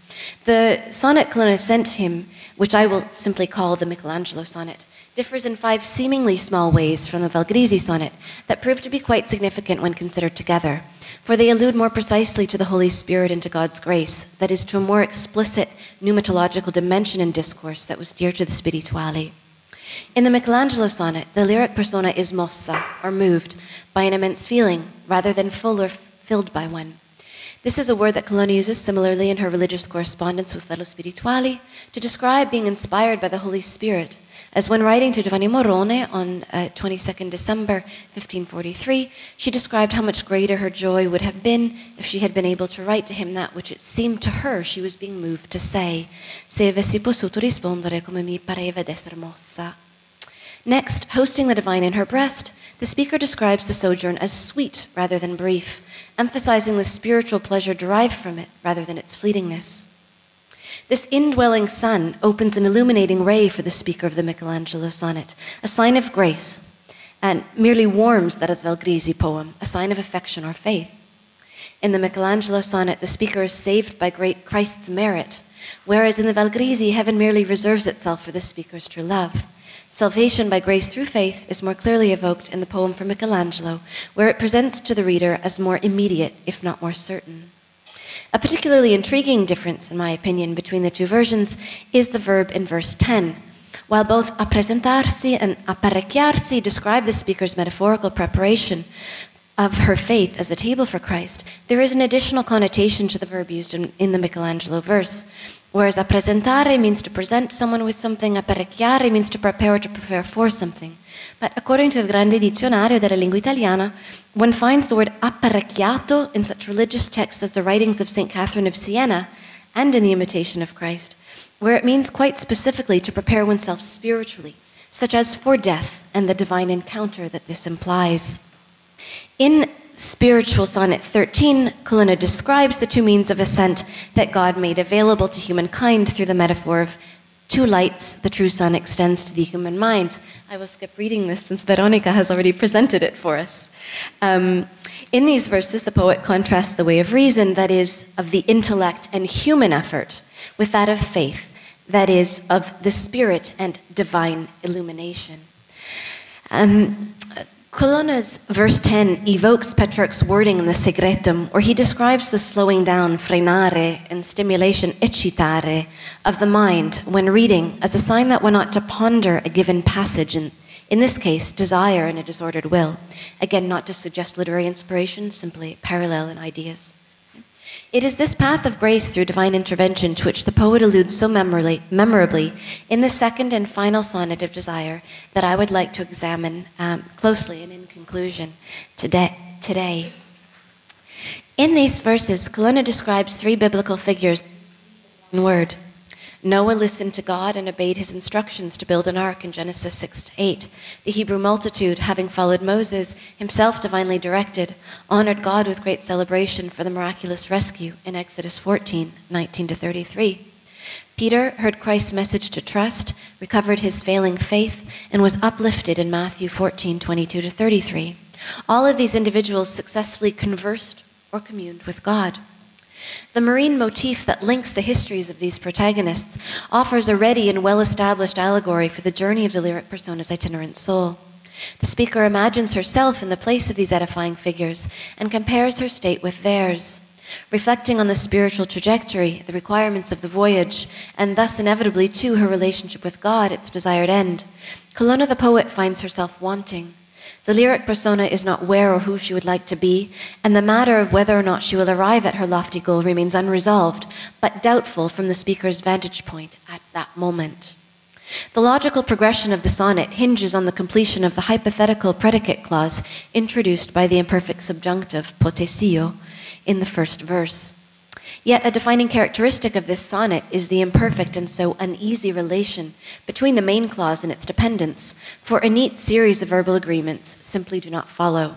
The sonnet Colonna sent him, which I will simply call the Michelangelo sonnet, differs in five seemingly small ways from the Valgrisi sonnet that prove to be quite significant when considered together for they allude more precisely to the Holy Spirit and to God's grace, that is, to a more explicit pneumatological dimension in discourse that was dear to the spirituale. In the Michelangelo sonnet, the lyric persona is mossa, or moved, by an immense feeling, rather than full or filled by one. This is a word that Colonna uses similarly in her religious correspondence with fellow spirituali to describe being inspired by the Holy Spirit as when writing to Giovanni Morone on uh, 22nd December 1543, she described how much greater her joy would have been if she had been able to write to him that which it seemed to her she was being moved to say, se avessi potuto rispondere come mi pareva d'esser mossa. Next, hosting the divine in her breast, the speaker describes the sojourn as sweet rather than brief, emphasizing the spiritual pleasure derived from it rather than its fleetingness. This indwelling sun opens an illuminating ray for the speaker of the Michelangelo sonnet, a sign of grace, and merely warms that of Valgrisi poem, a sign of affection or faith. In the Michelangelo sonnet, the speaker is saved by great Christ's merit, whereas in the Valgrisi, heaven merely reserves itself for the speaker's true love. Salvation by grace through faith is more clearly evoked in the poem from Michelangelo, where it presents to the reader as more immediate, if not more certain. A particularly intriguing difference, in my opinion, between the two versions is the verb in verse 10. While both appresentarsi and apparecchiarsi describe the speaker's metaphorical preparation of her faith as a table for Christ, there is an additional connotation to the verb used in, in the Michelangelo verse. Whereas appresentare means to present someone with something, apparecchiare means to prepare or to prepare for something. Eh, but according to the Grande Dizionario della Lingua Italiana, one finds the word apparecchiato in such religious texts as the writings of St. Catherine of Siena and in the Imitation of Christ, where it means quite specifically to prepare oneself spiritually, such as for death and the divine encounter that this implies. In spiritual sonnet 13, Colonna describes the two means of ascent that God made available to humankind through the metaphor of two lights the true sun extends to the human mind. I will skip reading this since Veronica has already presented it for us. Um, in these verses, the poet contrasts the way of reason, that is, of the intellect and human effort, with that of faith, that is, of the spirit and divine illumination. Um, Colonna's verse 10 evokes Petrarch's wording in the Segretum, where he describes the slowing down, frenare, and stimulation, eccitare, of the mind when reading as a sign that one ought to ponder a given passage, in, in this case, desire and a disordered will. Again, not to suggest literary inspiration, simply parallel in ideas. It is this path of grace through divine intervention to which the poet alludes so memorably, memorably in the second and final sonnet of Desire that I would like to examine um, closely and in conclusion today. today. In these verses, Colonna describes three biblical figures in word. Noah listened to God and obeyed his instructions to build an ark in Genesis 6 8. The Hebrew multitude, having followed Moses, himself divinely directed, honored God with great celebration for the miraculous rescue in Exodus 14 19 33. Peter heard Christ's message to trust, recovered his failing faith, and was uplifted in Matthew 14 22 33. All of these individuals successfully conversed or communed with God. The marine motif that links the histories of these protagonists offers a ready and well established allegory for the journey of the lyric persona's itinerant soul. The speaker imagines herself in the place of these edifying figures and compares her state with theirs, reflecting on the spiritual trajectory, the requirements of the voyage, and thus inevitably too her relationship with God, its desired end. Colonna the poet finds herself wanting. The lyric persona is not where or who she would like to be, and the matter of whether or not she will arrive at her lofty goal remains unresolved, but doubtful from the speaker's vantage point at that moment. The logical progression of the sonnet hinges on the completion of the hypothetical predicate clause introduced by the imperfect subjunctive potesio in the first verse. Yet a defining characteristic of this sonnet is the imperfect and so uneasy relation between the main clause and its dependents, for a neat series of verbal agreements simply do not follow.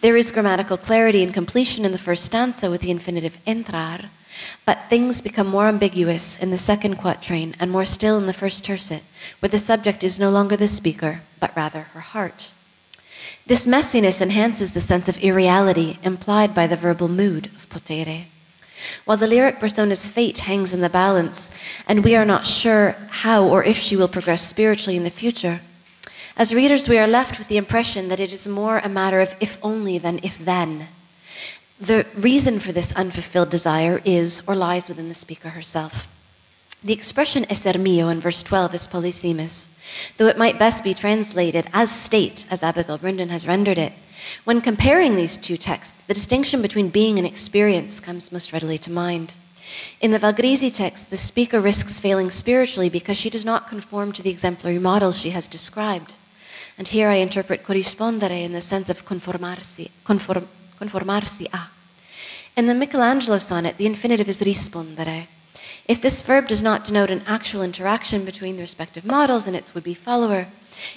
There is grammatical clarity and completion in the first stanza with the infinitive entrar, but things become more ambiguous in the second quatrain and more still in the first tercet, where the subject is no longer the speaker, but rather her heart. This messiness enhances the sense of irreality implied by the verbal mood of potere. While the lyric persona's fate hangs in the balance, and we are not sure how or if she will progress spiritually in the future, as readers, we are left with the impression that it is more a matter of if only than if then. The reason for this unfulfilled desire is or lies within the speaker herself. The expression esser mio in verse 12 is polysemous, though it might best be translated as state, as Abigail Bryndon has rendered it. When comparing these two texts, the distinction between being and experience comes most readily to mind. In the Valgrisi text, the speaker risks failing spiritually because she does not conform to the exemplary model she has described. And here I interpret corrispondere in the sense of conformarsi, conform, conformarsi a. In the Michelangelo sonnet, the infinitive is rispondere. If this verb does not denote an actual interaction between the respective models and its would be follower,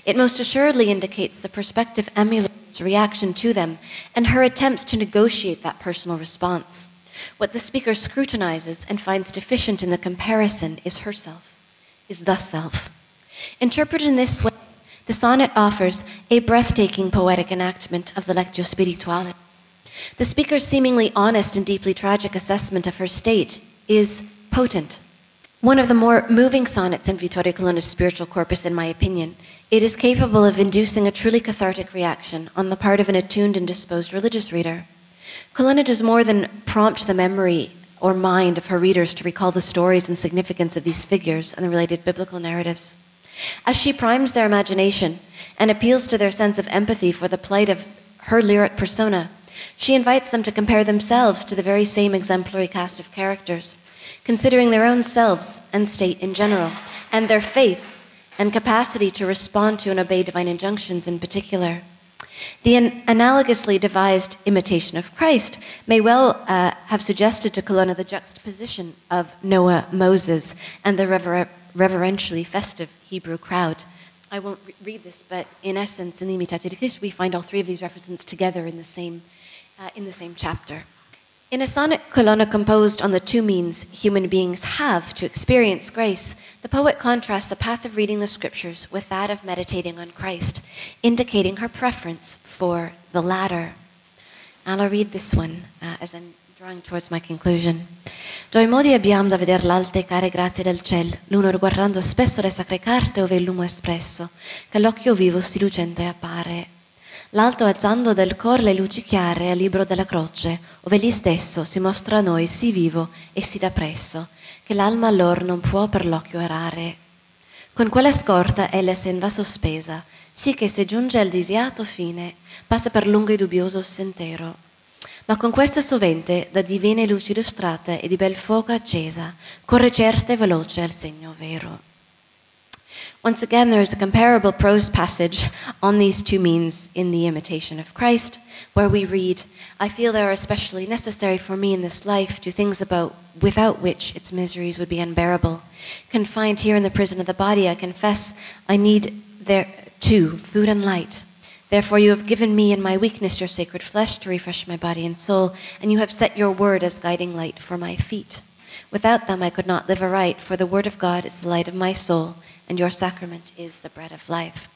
it most assuredly indicates the prospective emulator's reaction to them and her attempts to negotiate that personal response. What the speaker scrutinizes and finds deficient in the comparison is herself, is the self. Interpreted in this way, the sonnet offers a breathtaking poetic enactment of the Lectio Spiritualis. The speaker's seemingly honest and deeply tragic assessment of her state is potent. One of the more moving sonnets in Vittorio Colonna's spiritual corpus, in my opinion, it is capable of inducing a truly cathartic reaction on the part of an attuned and disposed religious reader. Colonna does more than prompt the memory or mind of her readers to recall the stories and significance of these figures and the related biblical narratives. As she primes their imagination and appeals to their sense of empathy for the plight of her lyric persona, she invites them to compare themselves to the very same exemplary cast of characters, considering their own selves and state in general, and their faith and capacity to respond to and obey divine injunctions in particular. The an- analogously devised imitation of Christ may well uh, have suggested to Colonna the juxtaposition of Noah, Moses, and the rever- reverentially festive Hebrew crowd. I won't re- read this, but in essence, in the Imitatio di Cristo, we find all three of these references together in the same, uh, in the same chapter. In a sonnet colonna composed on the two means human beings have to experience grace, the poet contrasts the path of reading the scriptures with that of meditating on Christ, indicating her preference for the latter. And I'll read this one uh, as I'm drawing towards my conclusion. Due modi abbiamo da veder l'alte care grazie del ciel, l'uno riguardando spesso le sacre carte ove il lume espresso, che l'occhio vivo si lucente appare. L'alto alzando del cor le luci chiare al libro della croce, ove egli stesso si mostra a noi sì vivo e sì da presso, che l'alma allor non può per l'occhio errare. Con quella scorta ella se va sospesa, sì che se giunge al disiato fine, passa per lungo e dubbioso sentiero. Ma con questa sovente, da divine luci illustrate e di bel fuoco accesa, corre certa e veloce al segno vero. Once again, there is a comparable prose passage on these two means in The Imitation of Christ, where we read, I feel they are especially necessary for me in this life, to things about without which its miseries would be unbearable. Confined here in the prison of the body, I confess I need there too food and light. Therefore, you have given me in my weakness your sacred flesh to refresh my body and soul, and you have set your word as guiding light for my feet. Without them, I could not live aright, for the word of God is the light of my soul, and your sacrament is the bread of life.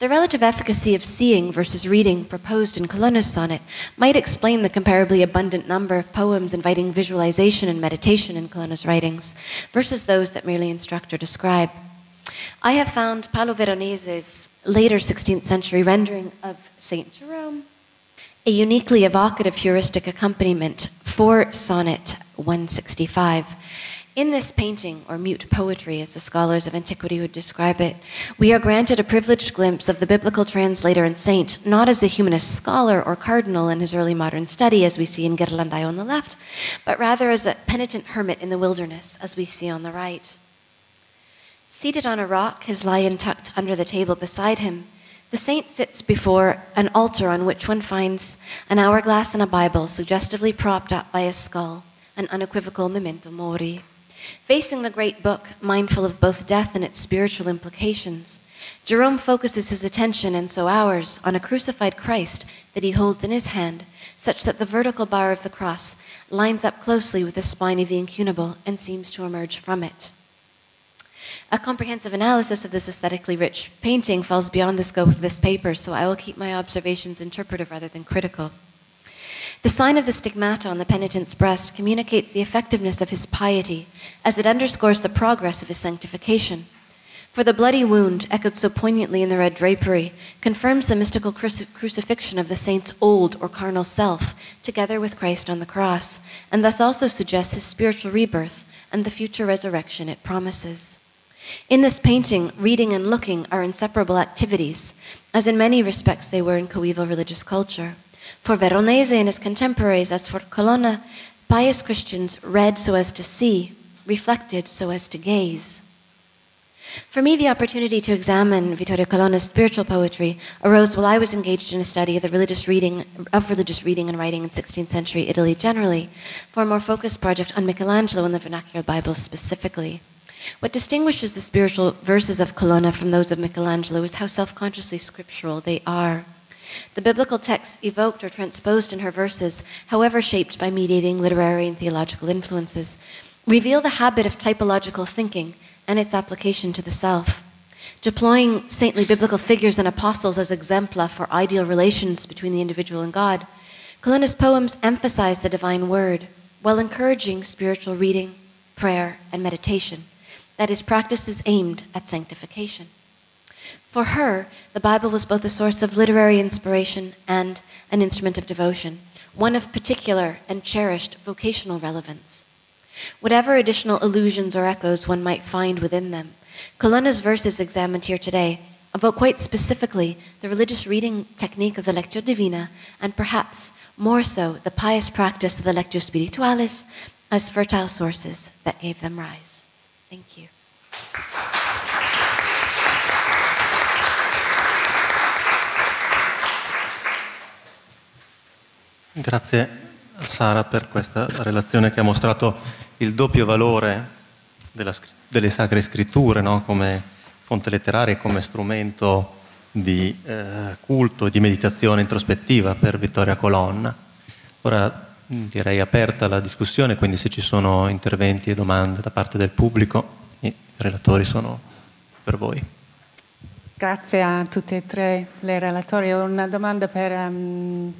The relative efficacy of seeing versus reading proposed in Colonna's sonnet might explain the comparably abundant number of poems inviting visualization and meditation in Colonna's writings versus those that merely instruct or describe. I have found Paolo Veronese's later 16th century rendering of St. Jerome a uniquely evocative heuristic accompaniment for Sonnet 165. In this painting, or mute poetry, as the scholars of antiquity would describe it, we are granted a privileged glimpse of the biblical translator and saint, not as a humanist scholar or cardinal in his early modern study, as we see in Ghirlandaio on the left, but rather as a penitent hermit in the wilderness, as we see on the right. Seated on a rock, his lion tucked under the table beside him, the saint sits before an altar on which one finds an hourglass and a Bible suggestively propped up by a skull, an unequivocal memento mori. Facing the great book, mindful of both death and its spiritual implications, Jerome focuses his attention, and so ours, on a crucified Christ that he holds in his hand, such that the vertical bar of the cross lines up closely with the spine of the incunable and seems to emerge from it. A comprehensive analysis of this aesthetically rich painting falls beyond the scope of this paper, so I will keep my observations interpretive rather than critical. The sign of the stigmata on the penitent's breast communicates the effectiveness of his piety, as it underscores the progress of his sanctification. For the bloody wound, echoed so poignantly in the red drapery, confirms the mystical cruci- crucifixion of the saint's old or carnal self, together with Christ on the cross, and thus also suggests his spiritual rebirth and the future resurrection it promises. In this painting, reading and looking are inseparable activities, as in many respects they were in coeval religious culture. For Veronese and his contemporaries, as for Colonna, pious Christians read so as to see, reflected so as to gaze. For me, the opportunity to examine Vittorio Colonna's spiritual poetry arose while I was engaged in a study of the religious reading of religious reading and writing in 16th century Italy generally, for a more focused project on Michelangelo and the vernacular Bible specifically. What distinguishes the spiritual verses of Colonna from those of Michelangelo is how self consciously scriptural they are. The biblical texts evoked or transposed in her verses, however shaped by mediating literary and theological influences, reveal the habit of typological thinking and its application to the self. Deploying saintly biblical figures and apostles as exempla for ideal relations between the individual and God, Colonna's poems emphasize the divine word while encouraging spiritual reading, prayer, and meditation that is, practices aimed at sanctification. For her, the Bible was both a source of literary inspiration and an instrument of devotion, one of particular and cherished vocational relevance. Whatever additional allusions or echoes one might find within them, Colonna's verses examined here today evoke quite specifically the religious reading technique of the Lectio Divina, and perhaps more so the pious practice of the Lectio Spiritualis as fertile sources that gave them rise. Thank you. Grazie a Sara per questa relazione che ha mostrato il doppio valore della, delle sacre scritture no? come fonte letteraria e come strumento di eh, culto e di meditazione introspettiva per Vittoria Colonna Ora direi aperta la discussione, quindi se ci sono interventi e domande da parte del pubblico, i relatori sono per voi. Grazie a tutte e tre le relatori. Ho una domanda per, um,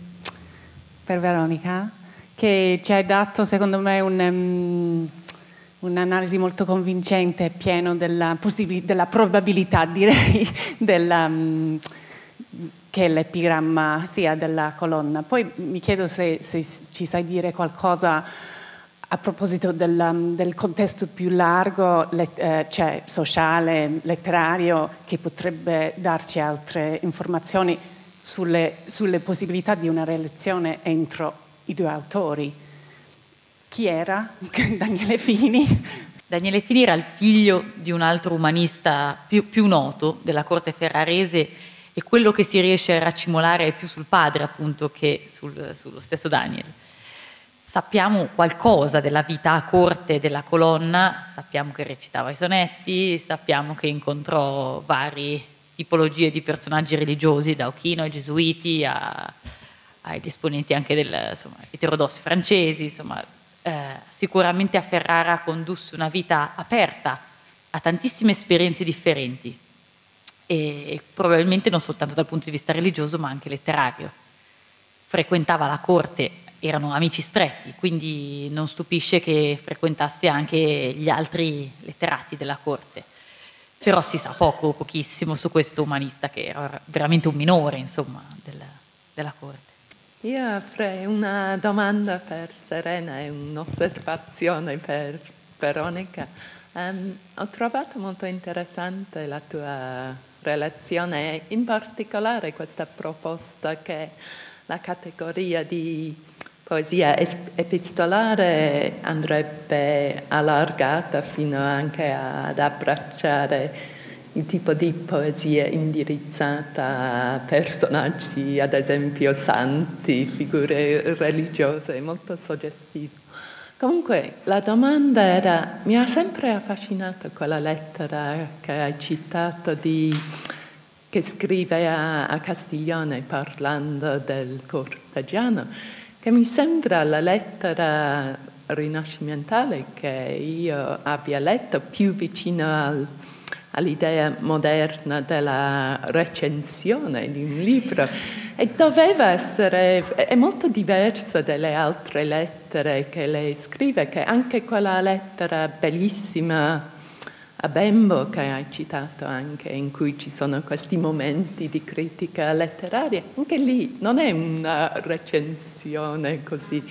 per Veronica, che ci ha dato secondo me un, um, un'analisi molto convincente, pieno della, della probabilità, direi, [laughs] della, um, che l'epigramma sia della colonna. Poi mi chiedo se, se ci sai dire qualcosa a proposito del, del contesto più largo, let, eh, cioè sociale, letterario, che potrebbe darci altre informazioni sulle, sulle possibilità di una relazione entro i due autori. Chi era? [laughs] Daniele Fini? Daniele Fini era il figlio di un altro umanista più, più noto della corte ferrarese e quello che si riesce a raccimolare è più sul padre appunto che sul, sullo stesso Daniel. Sappiamo qualcosa della vita a corte della colonna, sappiamo che recitava i sonetti, sappiamo che incontrò varie tipologie di personaggi religiosi, da Ochino ai gesuiti a, agli esponenti anche del, insomma, eterodossi francesi, insomma, eh, sicuramente a Ferrara condusse una vita aperta a tantissime esperienze differenti e probabilmente non soltanto dal punto di vista religioso ma anche letterario. Frequentava la corte, erano amici stretti, quindi non stupisce che frequentasse anche gli altri letterati della corte. Però si sa poco, pochissimo su questo umanista che era veramente un minore, insomma, della, della corte. Io avrei una domanda per Serena e un'osservazione per Veronica. Um, ho trovato molto interessante la tua relazione, in particolare questa proposta che la categoria di poesia epistolare andrebbe allargata fino anche ad abbracciare il tipo di poesia indirizzata a personaggi, ad esempio santi, figure religiose, molto suggestivo. Comunque la domanda era, mi ha sempre affascinato quella lettera che hai citato di, che scrive a, a Castiglione parlando del cortegiano, che mi sembra la lettera rinascimentale che io abbia letto più vicino al, all'idea moderna della recensione di un libro. E doveva essere, è molto diversa dalle altre lettere che lei scrive, che anche quella lettera bellissima a Bembo che hai citato anche, in cui ci sono questi momenti di critica letteraria, anche lì non è una recensione così.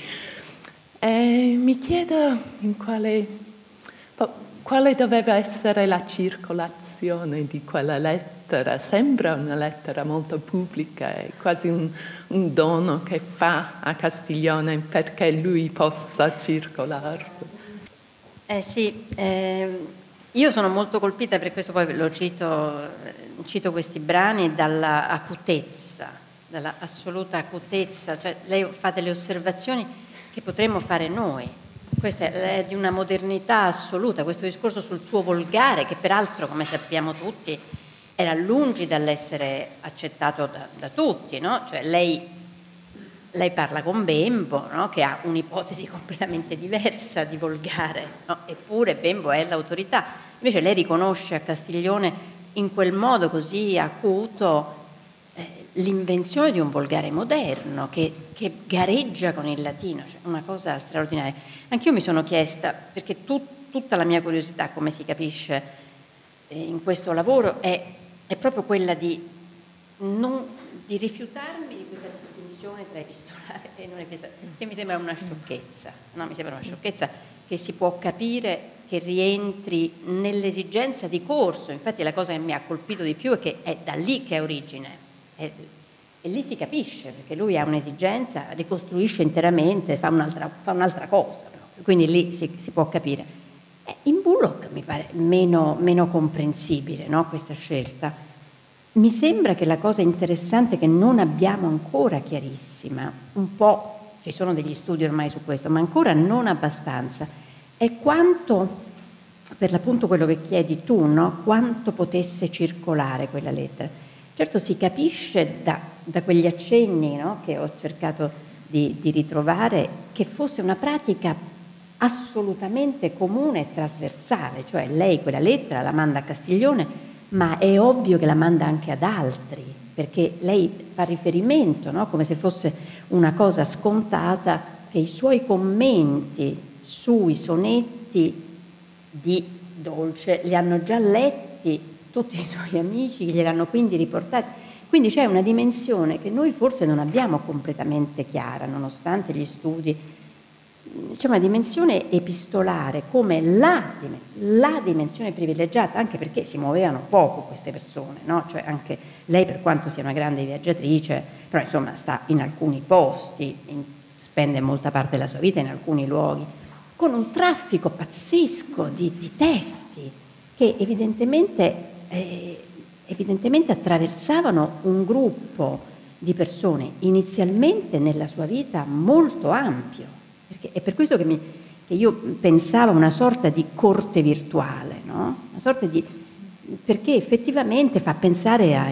E mi chiedo in quale quale doveva essere la circolazione di quella lettera? Sembra una lettera molto pubblica, è quasi un, un dono che fa a Castiglione perché lui possa circolare. Eh sì, eh, io sono molto colpita, per questo poi lo cito, cito questi brani, dalla acutezza, dalla assoluta acutezza, cioè lei fa delle osservazioni che potremmo fare noi, questa è di una modernità assoluta, questo discorso sul suo volgare, che peraltro, come sappiamo tutti, era lungi dall'essere accettato da, da tutti, no? cioè lei, lei, parla con Bembo, no? che ha un'ipotesi [laughs] completamente diversa di volgare, no? eppure Bembo è l'autorità. Invece lei riconosce a Castiglione in quel modo così acuto eh, l'invenzione di un volgare moderno che, che, gareggia con il latino, cioè una cosa straordinaria. Anch'io mi sono chiesta, perché tu, tutta la mia curiosità, come si capisce eh, in questo lavoro, è, è proprio quella di, non, di, rifiutarmi tra epistolare e non epistolare, che mi sembra una sciocchezza, no, mi sembra una sciocchezza che si può capire che rientri nell'esigenza di corso. Infatti la cosa che mi ha colpito di più è che è da lì che ha origine. È, e lì si capisce, perché lui ha un'esigenza, ricostruisce interamente, fa un'altra, fa un'altra cosa, quindi lì si, si può capire. Eh, in Bullock mi pare meno, meno comprensibile no, questa scelta. Mi sembra che la cosa interessante che non abbiamo ancora chiarissima, un po' ci sono degli studi ormai su questo, ma ancora non abbastanza, è quanto, per l'appunto quello che chiedi tu, no? quanto potesse circolare quella lettera. Certo si capisce da, da quegli accenni no? che ho cercato di, di ritrovare che fosse una pratica assolutamente comune e trasversale, cioè lei quella lettera la manda a Castiglione, ma è ovvio che la manda anche ad altri, perché lei fa riferimento, no? come se fosse una cosa scontata, che i suoi commenti sui sonetti di Dolce li hanno già letti tutti i suoi amici, gliel'hanno quindi riportati. Quindi c'è una dimensione che noi forse non abbiamo completamente chiara, nonostante gli studi. C'è una dimensione epistolare come la, la dimensione privilegiata, anche perché si muovevano poco queste persone, no? cioè anche lei per quanto sia una grande viaggiatrice, però insomma sta in alcuni posti, in, spende molta parte della sua vita in alcuni luoghi, con un traffico pazzesco di, di testi che evidentemente eh, evidentemente attraversavano un gruppo di persone inizialmente nella sua vita molto ampio. Perché è per questo che, mi, che io pensavo a una sorta di corte virtuale, no? una sorta di, perché effettivamente fa pensare a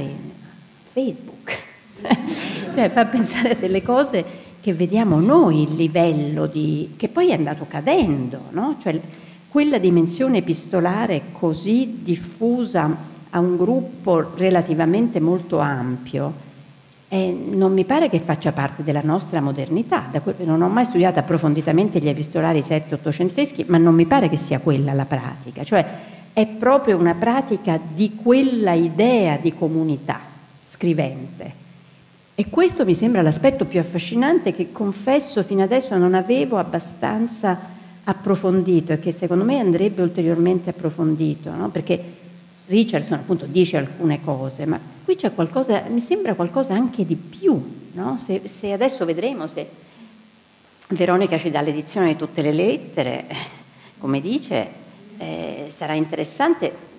Facebook, [laughs] cioè fa pensare a delle cose che vediamo noi, il livello di, che poi è andato cadendo, no? cioè quella dimensione epistolare così diffusa a un gruppo relativamente molto ampio, eh, non mi pare che faccia parte della nostra modernità. non ho mai studiato approfonditamente gli epistolari sette-ottocenteschi, ma non mi pare che sia quella la pratica. Cioè è proprio una pratica di quella idea di comunità scrivente. E questo mi sembra l'aspetto più affascinante che confesso fino adesso non avevo abbastanza approfondito e che secondo me andrebbe ulteriormente approfondito, no? perché Richardson appunto dice alcune cose, ma qui c'è qualcosa, mi sembra qualcosa anche di più, no? se, se, adesso vedremo se Veronica ci dà l'edizione di tutte le lettere, come dice, eh, sarà interessante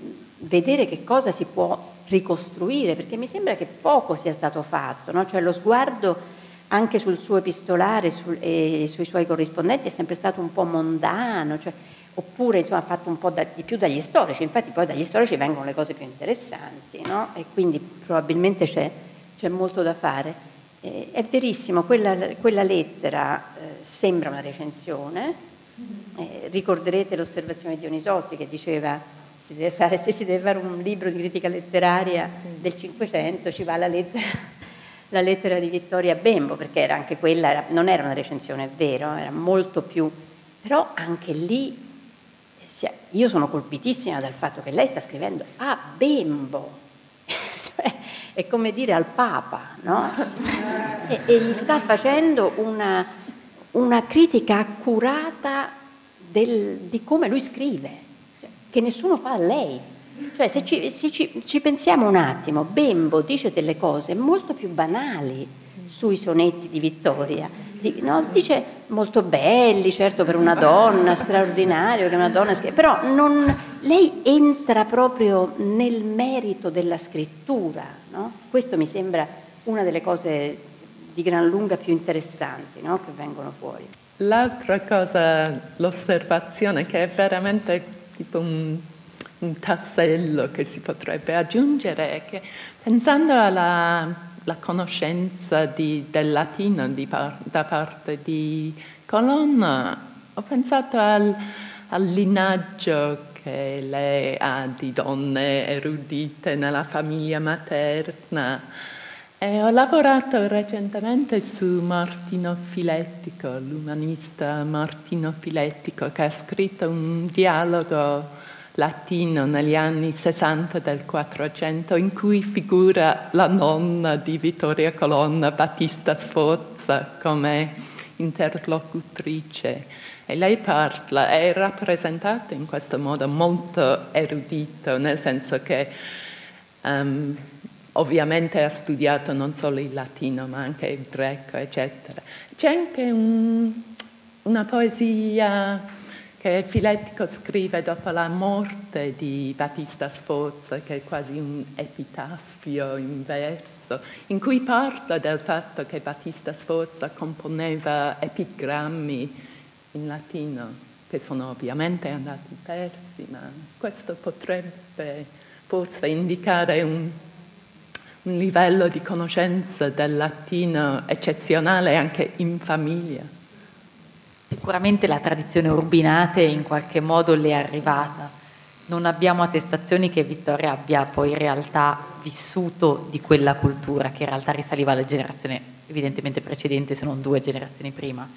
vedere che cosa si può ricostruire, perché mi sembra che poco sia stato fatto, no? cioè lo sguardo anche sul suo epistolare sul, e sui suoi corrispondenti è sempre stato un po' mondano, cioè oppure insomma, fatto un po' da, di più dagli storici, infatti poi dagli storici vengono le cose più interessanti no? e quindi probabilmente c'è, c'è molto da fare. Eh, è verissimo, quella, quella lettera eh, sembra una recensione, eh, ricorderete l'osservazione di Dionisotti che diceva si fare, se si deve fare un libro di critica letteraria del Cinquecento ci va la lettera, la lettera di Vittoria Bembo, perché era anche quella, era, non era una recensione, è vero, era molto più, però anche lì io sono colpitissima dal fatto che lei sta scrivendo a Bembo, [laughs] cioè, è come dire al Papa, no? e, e, gli sta facendo una, una critica accurata del, di come lui scrive, cioè, che nessuno fa a lei. Cioè, se, ci, se ci, ci pensiamo un attimo, Bembo dice delle cose molto più banali sui sonetti di Vittoria no, dice molto belli, certo per una donna, straordinario che una donna scrive, però non, lei entra proprio nel merito della scrittura, no? questo mi sembra una delle cose di gran lunga più interessanti no? che vengono fuori. L'altra cosa, l'osservazione che è veramente tipo un, un tassello che si potrebbe aggiungere è che pensando alla la conoscenza di, del latino di par, da parte di Colonna, ho pensato al, al linaggio che lei ha di donne erudite nella famiglia materna. E ho lavorato recentemente su Martino Filettico, l'umanista Martino Filettico, che ha scritto un dialogo latino negli anni 60 del 400 in cui figura la nonna di Vittoria Colonna, Battista Sforza, come interlocutrice. E lei parla, è rappresentata in questo modo molto erudito, nel senso che um, ovviamente ha studiato non solo il latino ma anche il greco, eccetera. C'è anche un, una poesia che Filettico scrive dopo la morte di Battista Sforza, che è quasi un epitaffio in verso, in cui parla del fatto che Battista Sforza componeva epigrammi in latino, che sono ovviamente andati persi, ma questo potrebbe forse indicare un, un livello di conoscenza del latino eccezionale anche in famiglia. Sicuramente la tradizione urbinate in qualche modo le è arrivata. Non abbiamo attestazioni che Vittoria abbia poi in realtà vissuto di quella cultura, che in realtà risaliva alla generazione evidentemente precedente, se non due generazioni prima.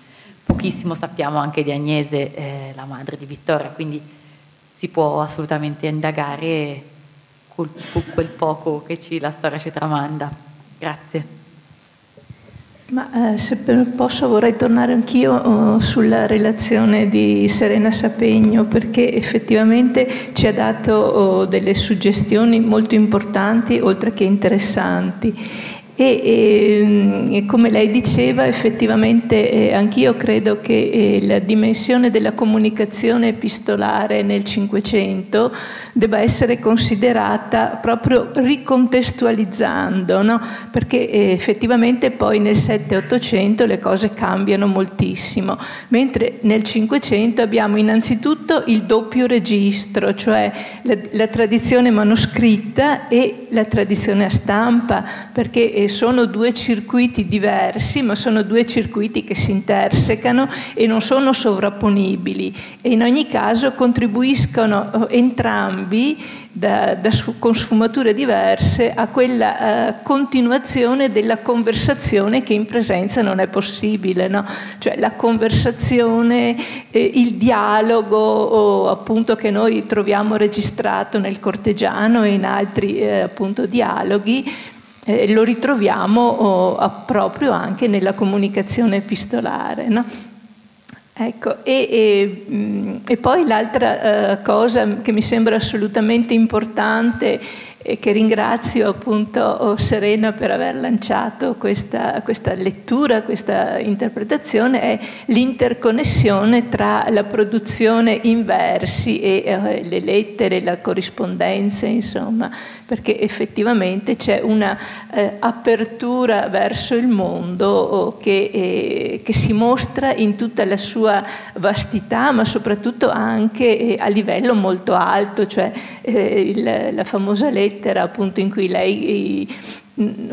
Pochissimo sappiamo anche di Agnese, eh, la madre di Vittoria, quindi si può assolutamente indagare quel poco che ci, la storia ci tramanda. Grazie. Ma eh, se posso vorrei tornare anch'io oh, sulla relazione di Serena Sapegno perché effettivamente ci ha dato oh, delle suggestioni molto importanti oltre che interessanti e, e, e, come lei diceva, effettivamente eh, anch'io credo che eh, la dimensione della comunicazione epistolare nel Cinquecento debba essere considerata proprio ricontestualizzando, no? perché eh, effettivamente poi nel 7-800 le cose cambiano moltissimo, mentre nel Cinquecento abbiamo innanzitutto il doppio registro, cioè la, la tradizione manoscritta e la tradizione a stampa, perché eh, sono due circuiti diversi, ma sono due circuiti che si intersecano e non sono sovrapponibili e in ogni caso contribuiscono eh, entrambi da, da, con sfumature diverse a quella uh, continuazione della conversazione che in presenza non è possibile, no? cioè la conversazione, eh, il dialogo oh, appunto che noi troviamo registrato nel cortegiano e in altri eh, appunto dialoghi eh, lo ritroviamo oh, proprio anche nella comunicazione epistolare. No? Ecco, e, e, mm, e, poi l'altra uh, cosa che mi sembra assolutamente importante e che ringrazio appunto oh, Serena per aver lanciato questa, questa, lettura, questa interpretazione, è l'interconnessione tra la produzione in versi e eh, le lettere, la corrispondenza, insomma, perché effettivamente c'è una eh, verso il mondo oh, che, eh, che, si mostra in tutta la sua vastità, ma soprattutto anche eh, a livello molto alto, cioè eh, il, la famosa lettera appunto in cui lei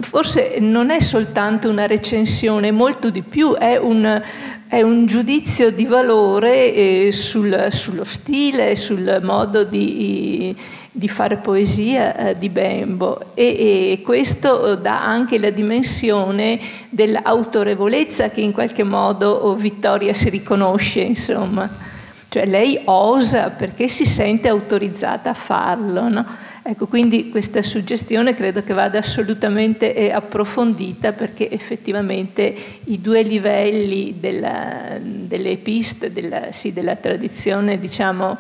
forse non è soltanto una recensione, molto di più, è un, è un giudizio di valore eh, sul, sullo stile, sul modo di di fare poesia eh, di Bembo e, e, questo dà anche la dimensione dell'autorevolezza che in qualche modo oh, Vittoria si riconosce, insomma. Cioè lei osa perché si sente autorizzata a farlo, no? Ecco, quindi questa suggestione credo che vada assolutamente eh, approfondita perché effettivamente i due livelli della, delle episte, della, sì, della tradizione, diciamo,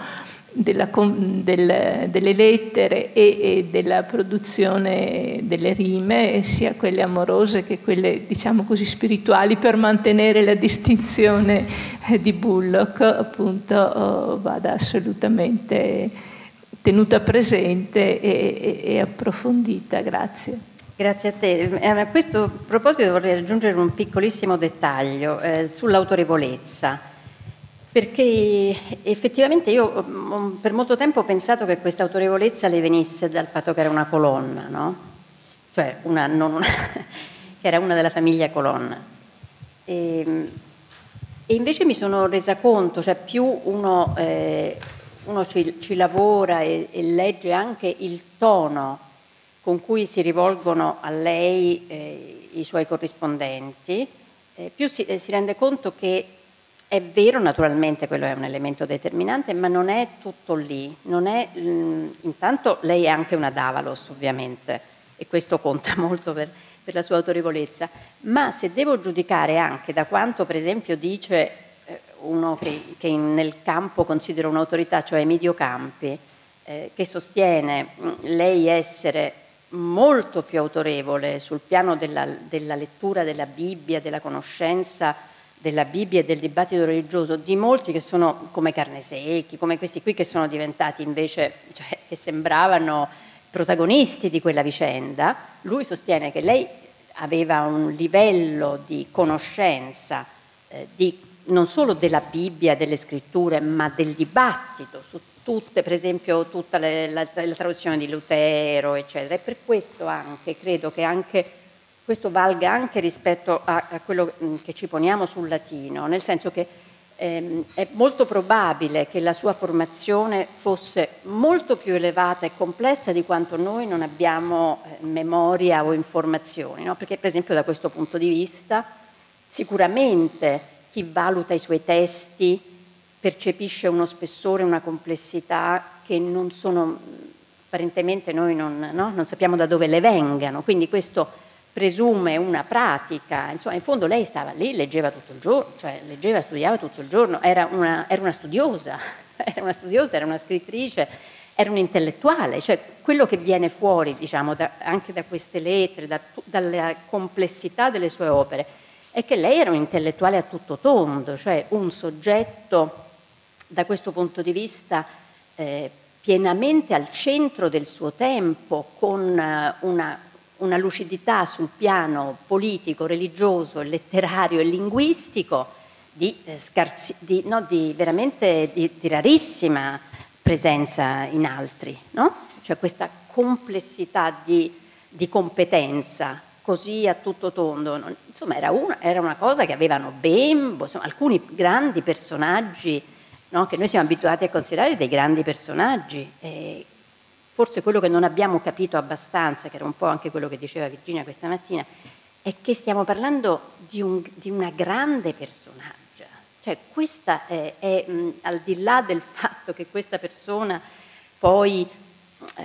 della, del, delle lettere e, e, della produzione delle rime, sia quelle amorose che quelle, diciamo così, spirituali, per mantenere la distinzione eh, di Bullock, appunto, oh, vada assolutamente tenuta presente e, e, e approfondita. Grazie. Grazie a te. Eh, a questo proposito vorrei aggiungere un piccolissimo dettaglio eh, sull'autorevolezza perché effettivamente io mm, per molto tempo ho pensato che questa autorevolezza le venisse dal fatto che era una colonna, no? Cioè una, non una, [laughs] che era una della famiglia colonna. E, ehm, e, invece mi sono resa conto, cioè più uno, eh, uno ci, ci, lavora e, e, legge anche il tono con cui si rivolgono a lei eh, i suoi corrispondenti, eh, più si, si rende conto che è vero, naturalmente, quello è un elemento determinante, ma non è tutto lì. È, mh, intanto lei è anche una Davalos, ovviamente, e questo conta [laughs] molto per, per, la sua autorevolezza, ma se devo giudicare anche da quanto, per esempio, dice eh, uno che, che, nel campo considero un'autorità, cioè Emidio Campi, eh, che sostiene mh, lei essere molto più autorevole sul piano della, della lettura della Bibbia, della conoscenza, della Bibbia e del dibattito religioso di molti che sono come Carnesecchi, come questi qui che sono diventati invece, cioè che sembravano protagonisti di quella vicenda, lui sostiene che lei aveva un livello di conoscenza, eh, di non solo della Bibbia, delle scritture, ma del dibattito su tutte, per esempio tutta le, la, la, traduzione di Lutero, eccetera. E per questo anche, credo che anche, questo valga anche rispetto a, a quello che ci poniamo sul latino, nel senso che ehm, è molto probabile che la sua formazione fosse molto più elevata e complessa di quanto noi non abbiamo eh, memoria o informazioni, no? perché per esempio da questo punto di vista sicuramente chi valuta i suoi testi percepisce uno spessore, una complessità che non sono, apparentemente noi non, no? non sappiamo da dove le vengano, quindi questo presume una pratica, insomma in fondo lei stava lì, leggeva tutto il giorno, cioè leggeva, studiava tutto il giorno, era una, era una studiosa, [laughs] era una studiosa, era una scrittrice, era un intellettuale, cioè quello che viene fuori diciamo, da, anche da queste lettere, da, dalla complessità delle sue opere, è che lei era un intellettuale a tutto tondo, cioè un soggetto da questo punto di vista eh, pienamente al centro del suo tempo, con eh, una, una, lucidità sul piano politico, religioso, letterario e linguistico di, eh, scarsi, di, no, di veramente di, di, rarissima presenza in altri, no? cioè questa complessità di, competenza così a tutto tondo. Insomma, era una, era una cosa che avevano ben, insomma, alcuni grandi personaggi no, che noi siamo abituati a considerare dei grandi personaggi. E forse quello che non abbiamo capito abbastanza, che era un po' anche quello che diceva Virginia questa mattina, è che stiamo parlando di, un, di una grande personaggio. Cioè, questa è, è mh, al di là del [laughs] fatto che questa persona poi eh,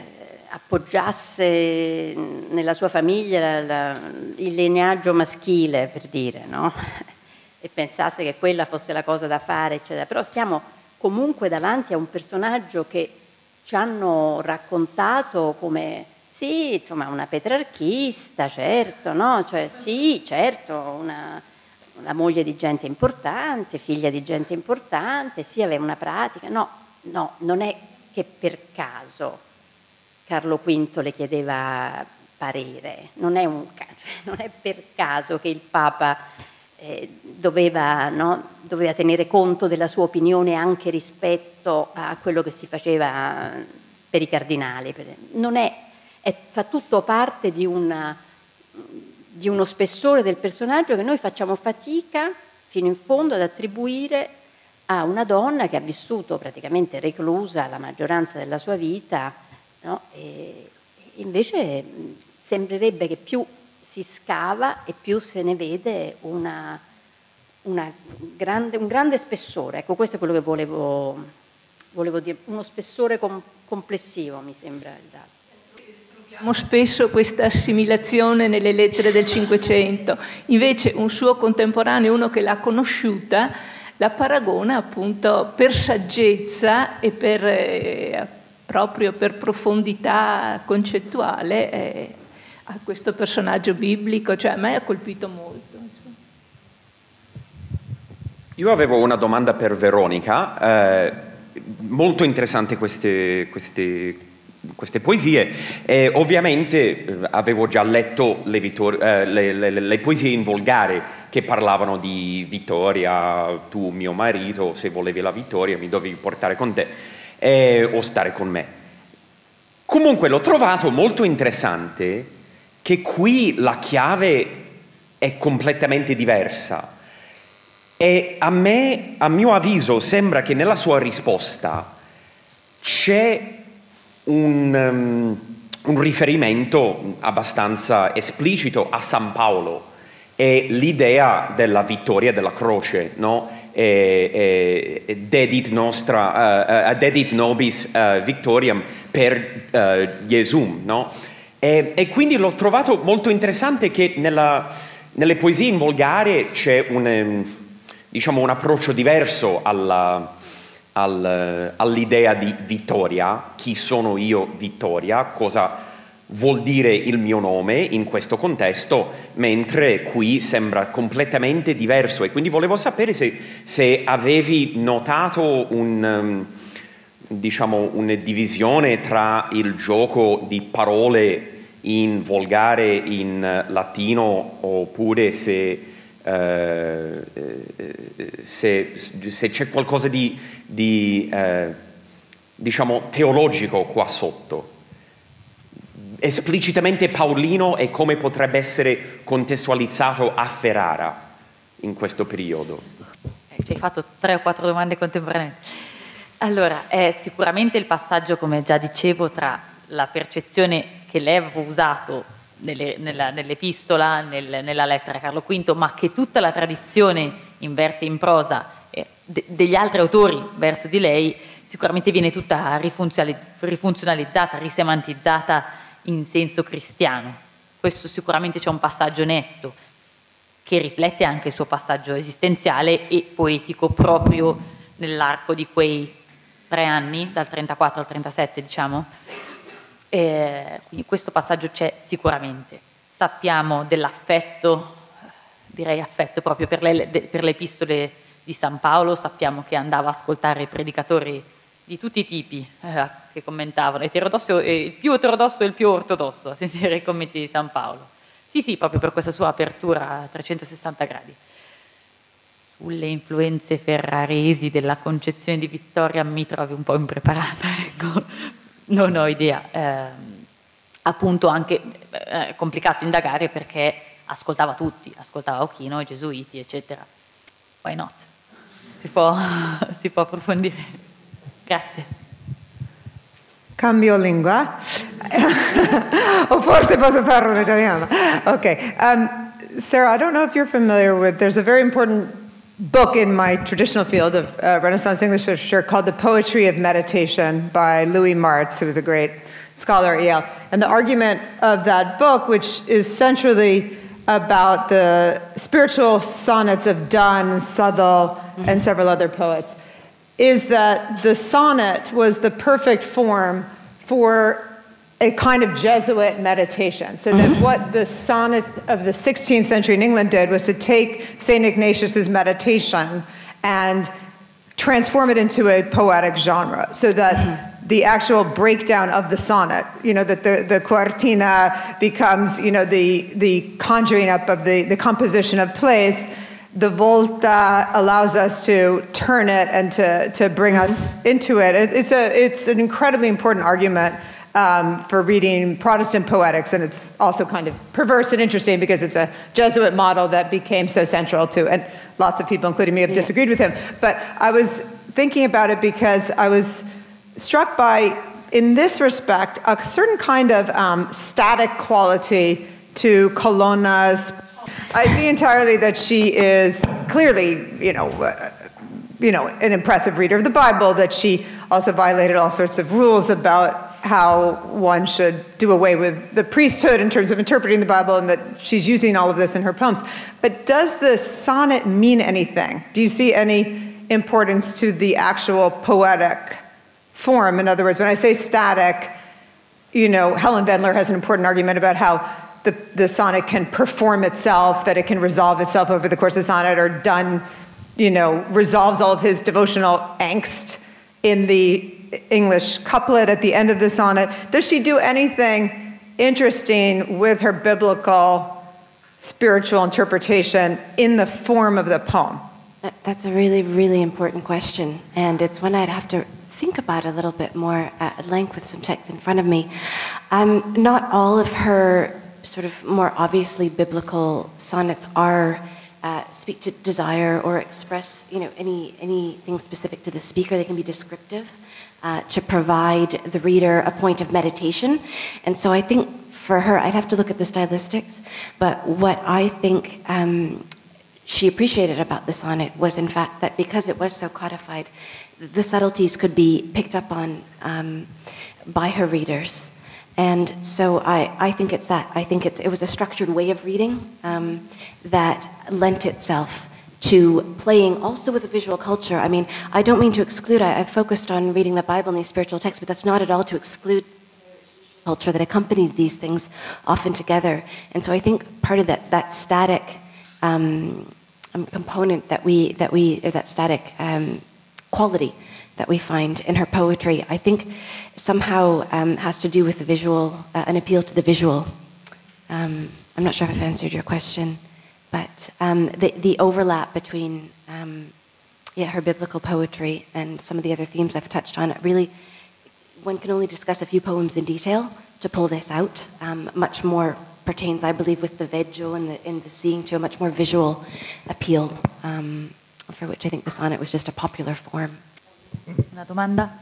appoggiasse nella sua famiglia la, la, il lignaggio maschile, per dire, no? [laughs] e pensasse che quella fosse la cosa da fare, eccetera. Però stiamo comunque davanti a un personaggio che ci hanno raccontato come, sì, insomma, una petrarchista, certo, no? Cioè, sì, certo, una, una moglie di gente importante, figlia di gente importante, sì, aveva una pratica. No, no, non è che per caso Carlo V le chiedeva parere, non è, un, [laughs] non è per caso che il Papa eh, doveva, no, doveva, tenere conto della sua opinione anche rispetto a quello che si faceva per i cardinali. È, è, fa tutto parte di, una, di uno spessore del personaggio che noi facciamo fatica fino in fondo ad attribuire a una donna che ha vissuto praticamente reclusa la maggioranza della sua vita No? invece sembrerebbe che più si scava e più se ne vede una, una grande, un grande spessore. Ecco, questo è quello che volevo, volevo dire, uno spessore com- complessivo mi sembra il dato. Troviamo spesso questa assimilazione nelle lettere del Cinquecento, invece un suo contemporaneo, uno che l'ha conosciuta, la paragona appunto per saggezza e per eh, proprio per profondità concettuale eh, a questo personaggio biblico, cioè a me ha colpito molto. Io avevo una domanda per Veronica, eh, molto interessante queste, queste, queste poesie e ovviamente eh, avevo già letto le, Vittor- eh, le, le, le, poesie in volgare che parlavano di Vittoria, tu mio marito, se volevi la vittoria mi dovevi portare con te eh, o stare con me. Comunque l'ho trovato molto interessante che qui la chiave è completamente diversa e a me, a mio avviso, sembra che nella sua risposta c'è un, um, un riferimento abbastanza esplicito a San Paolo e l'idea della vittoria della croce, no? eh, eh, dedit nostra, uh, dedit nobis uh, victoriam per uh, Gesù, no? E, e, quindi l'ho trovato molto interessante che nella, nelle poesie in volgare c'è un, ehm, diciamo, un approccio diverso alla, al, all'idea di vittoria, chi sono io vittoria, cosa vuol dire il mio nome in questo contesto, mentre qui sembra completamente diverso. E quindi volevo sapere se, se avevi notato un, um, diciamo, una divisione tra il gioco di parole in volgare in latino oppure se eh, eh, se, se, c'è qualcosa di, di eh, diciamo, teologico qua sotto. Esplicitamente Paolino e come potrebbe essere contestualizzato a Ferrara in questo periodo. Eh, ci hai fatto tre o quattro domande contemporaneamente. Allora, è sicuramente il passaggio, come già dicevo, tra la percezione che lei aveva usato nelle, nella, nell'epistola, nel, nella lettera a Carlo V, ma che tutta la tradizione in versi e in prosa eh, de, degli altri autori verso di lei sicuramente viene tutta rifunzionalizzata, risemantizzata in senso cristiano. Questo sicuramente c'è un passaggio netto che riflette anche il suo passaggio esistenziale e poetico proprio nell'arco di quei tre anni, dal 34 al 37 diciamo, eh, quindi questo passaggio c'è sicuramente. Sappiamo dell'affetto, direi affetto proprio per le, per le epistole di San Paolo, sappiamo che andava a ascoltare i predicatori di tutti i tipi eh, che commentavano, eh, il più eterodosso e il più ortodosso, a sentire i commenti di San Paolo. Sì, sì, proprio per questa sua apertura a 360 gradi. Sulle influenze ferraresi della concezione di Vittoria mi trovi un po' impreparata, [laughs] ecco. Non ho idea. Eh, appunto anche eh, complicato indagare perché ascoltava tutti, ascoltava Ochino, i gesuiti, eccetera. Why not? Si può, [laughs] si può approfondire. Grazie. Cambio lingua? [laughs] o forse posso farlo in italiano? Ok. Um, Sarah, I don't know if you're familiar with, there's a very important book in my traditional field of uh, Renaissance English literature called The Poetry of Meditation by Louis Martz, who was a great scholar at Yale. And the argument of that book, which is centrally about the spiritual sonnets of Donne, Southwell, mm-hmm. and several other poets, is that the sonnet was the perfect form for a kind of Jesuit meditation. So that mm-hmm. what the sonnet of the 16th century in England did was to take St. Ignatius's meditation and transform it into a poetic genre so that mm-hmm. the actual breakdown of the sonnet, you know, that the, the quartina becomes, you know, the, the conjuring up of the, the composition of place. The volta allows us to turn it and to, to bring mm-hmm. us into it. it. It's, a, it's an incredibly important argument um, for reading Protestant poetics, and it's also kind of perverse and interesting because it's a Jesuit model that became so central to, and lots of people, including me, have disagreed with him. But I was thinking about it because I was struck by, in this respect, a certain kind of um, static quality to Colonna's. I see entirely that she is clearly, you know, uh, you know, an impressive reader of the Bible. That she also violated all sorts of rules about how one should do away with the priesthood in terms of interpreting the Bible, and that she's using all of this in her poems. But does the sonnet mean anything? Do you see any importance to the actual poetic form? In other words, when I say static, you know, Helen Bendler has an important argument about how the, the sonnet can perform itself, that it can resolve itself over the course of the sonnet, or Donne, you know, resolves all of his devotional angst in the English couplet at the end of the sonnet. Does she do anything interesting with her biblical spiritual interpretation in the form of the poem? That's a really, really important question, and it's one I'd have to think about a little bit more at length with some text in front of me. Um, not all of her sort of more obviously biblical sonnets are uh, speak to desire or express, you know, any anything specific to the speaker. They can be descriptive uh, to provide the reader a point of meditation. And so I think for her, I'd have to look at the stylistics, but what I think um, she appreciated about the sonnet was, in fact, that because it was so codified, the subtleties could be picked up on um, by her readers. And so I, I think it's that. I think it's, it was a structured way of reading um, that lent itself to playing also with the visual culture. I mean, I don't mean to exclude, I, have focused on reading the Bible and these spiritual texts, but that's not at all to exclude culture that accompanied these things often together. And so I think part of that, that static um, um component that we, that we, that static um, quality that we find in her poetry, I think somehow um, has to do with the visual, uh, an appeal to the visual. Um, I'm not sure if I've answered your question. But um, the, the overlap between um, yeah, her biblical poetry and some of the other themes I've touched on, really, one can only discuss a few poems in detail to pull this out. Um, much more pertains, I believe, with the veggio and the, and the seeing to a much more visual appeal, um, for which I think the sonnet was just a popular form. Una domanda?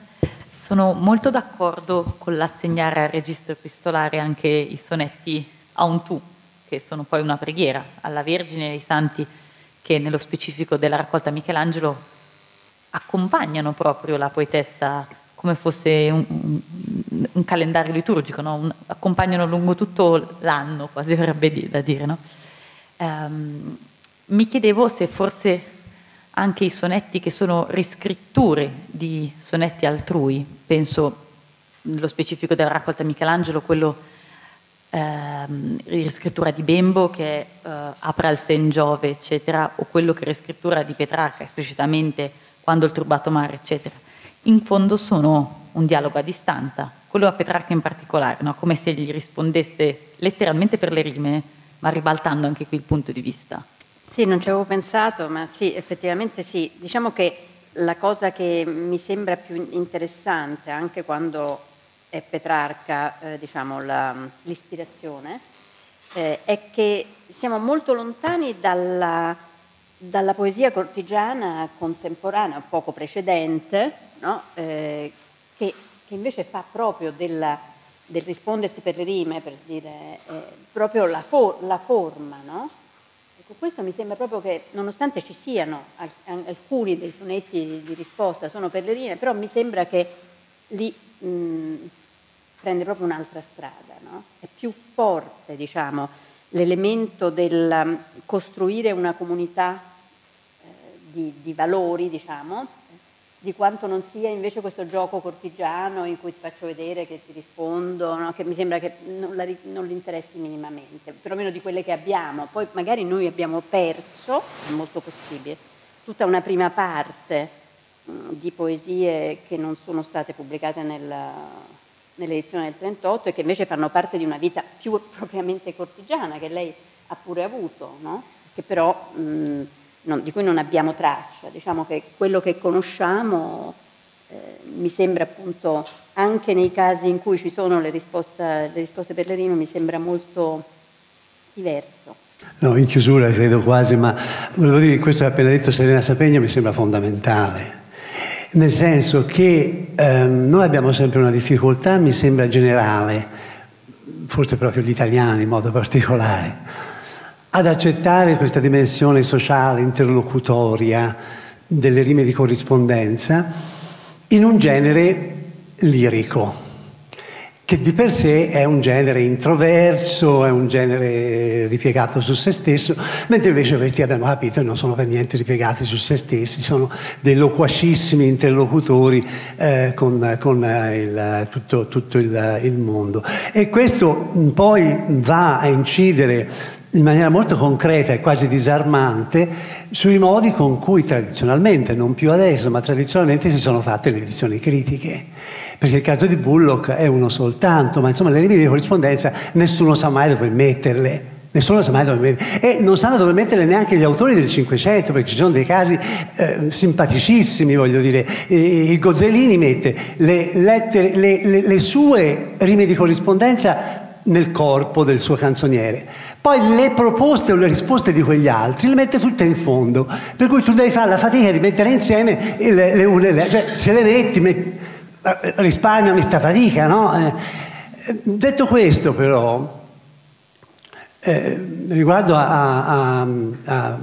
Sono molto d'accordo con l'assegnare al registro epistolare anche i sonetti a un tu, che sono poi una preghiera alla Vergine e ai santi che nello specifico della raccolta Michelangelo accompagnano proprio la poetessa come fosse un, un, un calendario liturgico, no? un, accompagnano lungo tutto l'anno, quasi verrebbe da dire. No? Um, mi chiedevo se forse anche i sonetti che sono riscritture di sonetti altrui, penso nello specifico della raccolta Michelangelo, quello ehm, riscrittura di Bembo che eh, apre al Sen Giove, eccetera, o quello che è riscrittura di Petrarca esplicitamente quando il turbato mare, eccetera. In fondo sono un dialogo a distanza, quello a Petrarca in particolare, no? come se gli rispondesse letteralmente per le rime, ma ribaltando anche qui il punto di vista. Sì, non ci avevo pensato, ma sì, effettivamente sì. Diciamo che la cosa che mi sembra più interessante, anche quando è Petrarca, eh, diciamo, l'ispirazione, eh, è che siamo molto lontani dalla, dalla poesia cortigiana contemporanea, poco precedente, no? eh, che, che, invece fa proprio della, del rispondersi per le rime, per dire, eh, proprio la, for, la forma, no? Ecco, questo mi sembra proprio che, nonostante ci siano alcuni dei sonetti di risposta, sono per le rime, però mi sembra che lì mh, prende proprio un'altra strada, no? è più forte diciamo, l'elemento del costruire una comunità eh, di, di, valori, diciamo, di quanto non sia invece questo gioco cortigiano in cui ti faccio vedere che ti rispondo, no? che mi sembra che non, la, non gli interessi minimamente, perlomeno di quelle che abbiamo. Poi magari noi abbiamo perso, è molto possibile, tutta una prima parte mh, di poesie che non sono state pubblicate nel, nell'edizione del 38 e che invece fanno parte di una vita più [laughs] propriamente cortigiana che lei ha pure avuto, no? che però... Mh, non, di cui non abbiamo traccia. Diciamo che quello che conosciamo eh, mi sembra appunto anche nei casi in cui ci sono le risposte, le risposte per le rime mi sembra molto diverso. No, in chiusura credo quasi, ma volevo dire che questo che ha appena detto Serena Sapegno mi sembra fondamentale. Nel senso che ehm, noi abbiamo sempre una difficoltà, mi sembra generale, forse proprio gli italiani in modo particolare, ad accettare questa dimensione sociale, interlocutoria delle rime di corrispondenza in un genere lirico, che di per sé è un genere introverso, è un genere ripiegato su se stesso, mentre invece questi abbiamo capito non sono per niente ripiegati su se stessi, sono dei loquacissimi interlocutori eh, con, con il, tutto, tutto il, il mondo. E questo poi va a incidere in maniera molto concreta e quasi disarmante sui modi con cui tradizionalmente, non più adesso, ma tradizionalmente si sono fatte le edizioni critiche. Perché il caso di Bullock è uno soltanto, ma insomma le linee di corrispondenza nessuno sa mai dove metterle. Nessuno sa mai dove metterle. E non sanno dove metterle neanche gli autori del Cinquecento, perché ci sono dei casi eh, simpaticissimi, voglio dire. il Gozzellini mette le, lettere, le, le, le sue rime di corrispondenza nel corpo del suo canzoniere. Poi le proposte o le risposte di quegli altri le mette tutte in fondo, per cui tu devi fare la fatica di mettere insieme le, le une, le, cioè se le metti, met, risparmiami sta fatica, no? Eh, detto questo però, eh, riguardo a, a, a, a,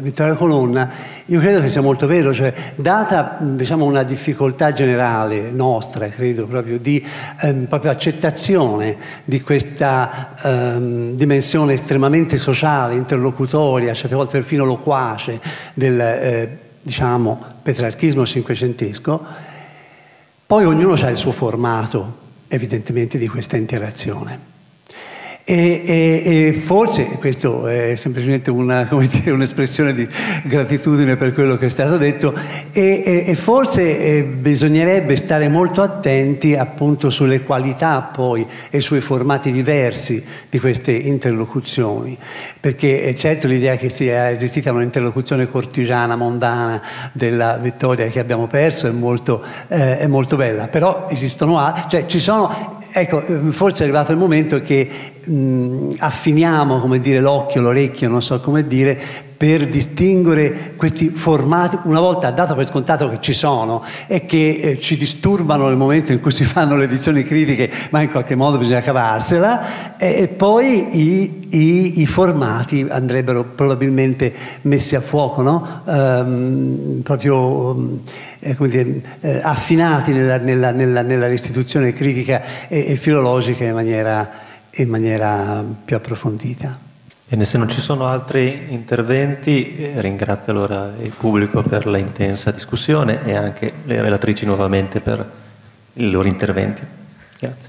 Vittorio Colonna, io credo che sia molto vero, cioè, data diciamo, una difficoltà generale nostra, credo proprio di ehm, proprio accettazione di questa ehm, dimensione estremamente sociale, interlocutoria, certe volte perfino loquace del eh, diciamo, petrarchismo cinquecentesco, poi ognuno ha il suo formato, evidentemente, di questa interazione. E, e, e, forse, questo è semplicemente una, [laughs] dire, un'espressione di gratitudine per quello che è stato detto, e, e forse eh, bisognerebbe stare molto attenti appunto sulle qualità poi e sui formati diversi di queste interlocuzioni, perché è certo l'idea che sia esistita un'interlocuzione cortigiana, mondana della vittoria che abbiamo perso è molto, eh, è molto bella, però esistono altri, cioè ci sono Ecco, ehm, forse è arrivato il momento che mh, affiniamo, come dire, l'occhio, l'orecchio, non so come dire, per distinguere questi formati, una volta dato per scontato che ci sono e che eh, ci disturbano nel momento in cui si [laughs] fanno le edizioni critiche, ma in qualche modo bisogna cavarsela, e, e poi i, i, i, formati andrebbero probabilmente messi a fuoco, no? um, proprio eh, dire, eh, affinati nella, nella, nella, nella, restituzione critica e, e filologica in maniera, in maniera più approfondita. Bene, se non ci sono altri interventi, eh, ringrazio allora il pubblico per la intensa discussione e anche le relatrici nuovamente per i loro interventi. Grazie.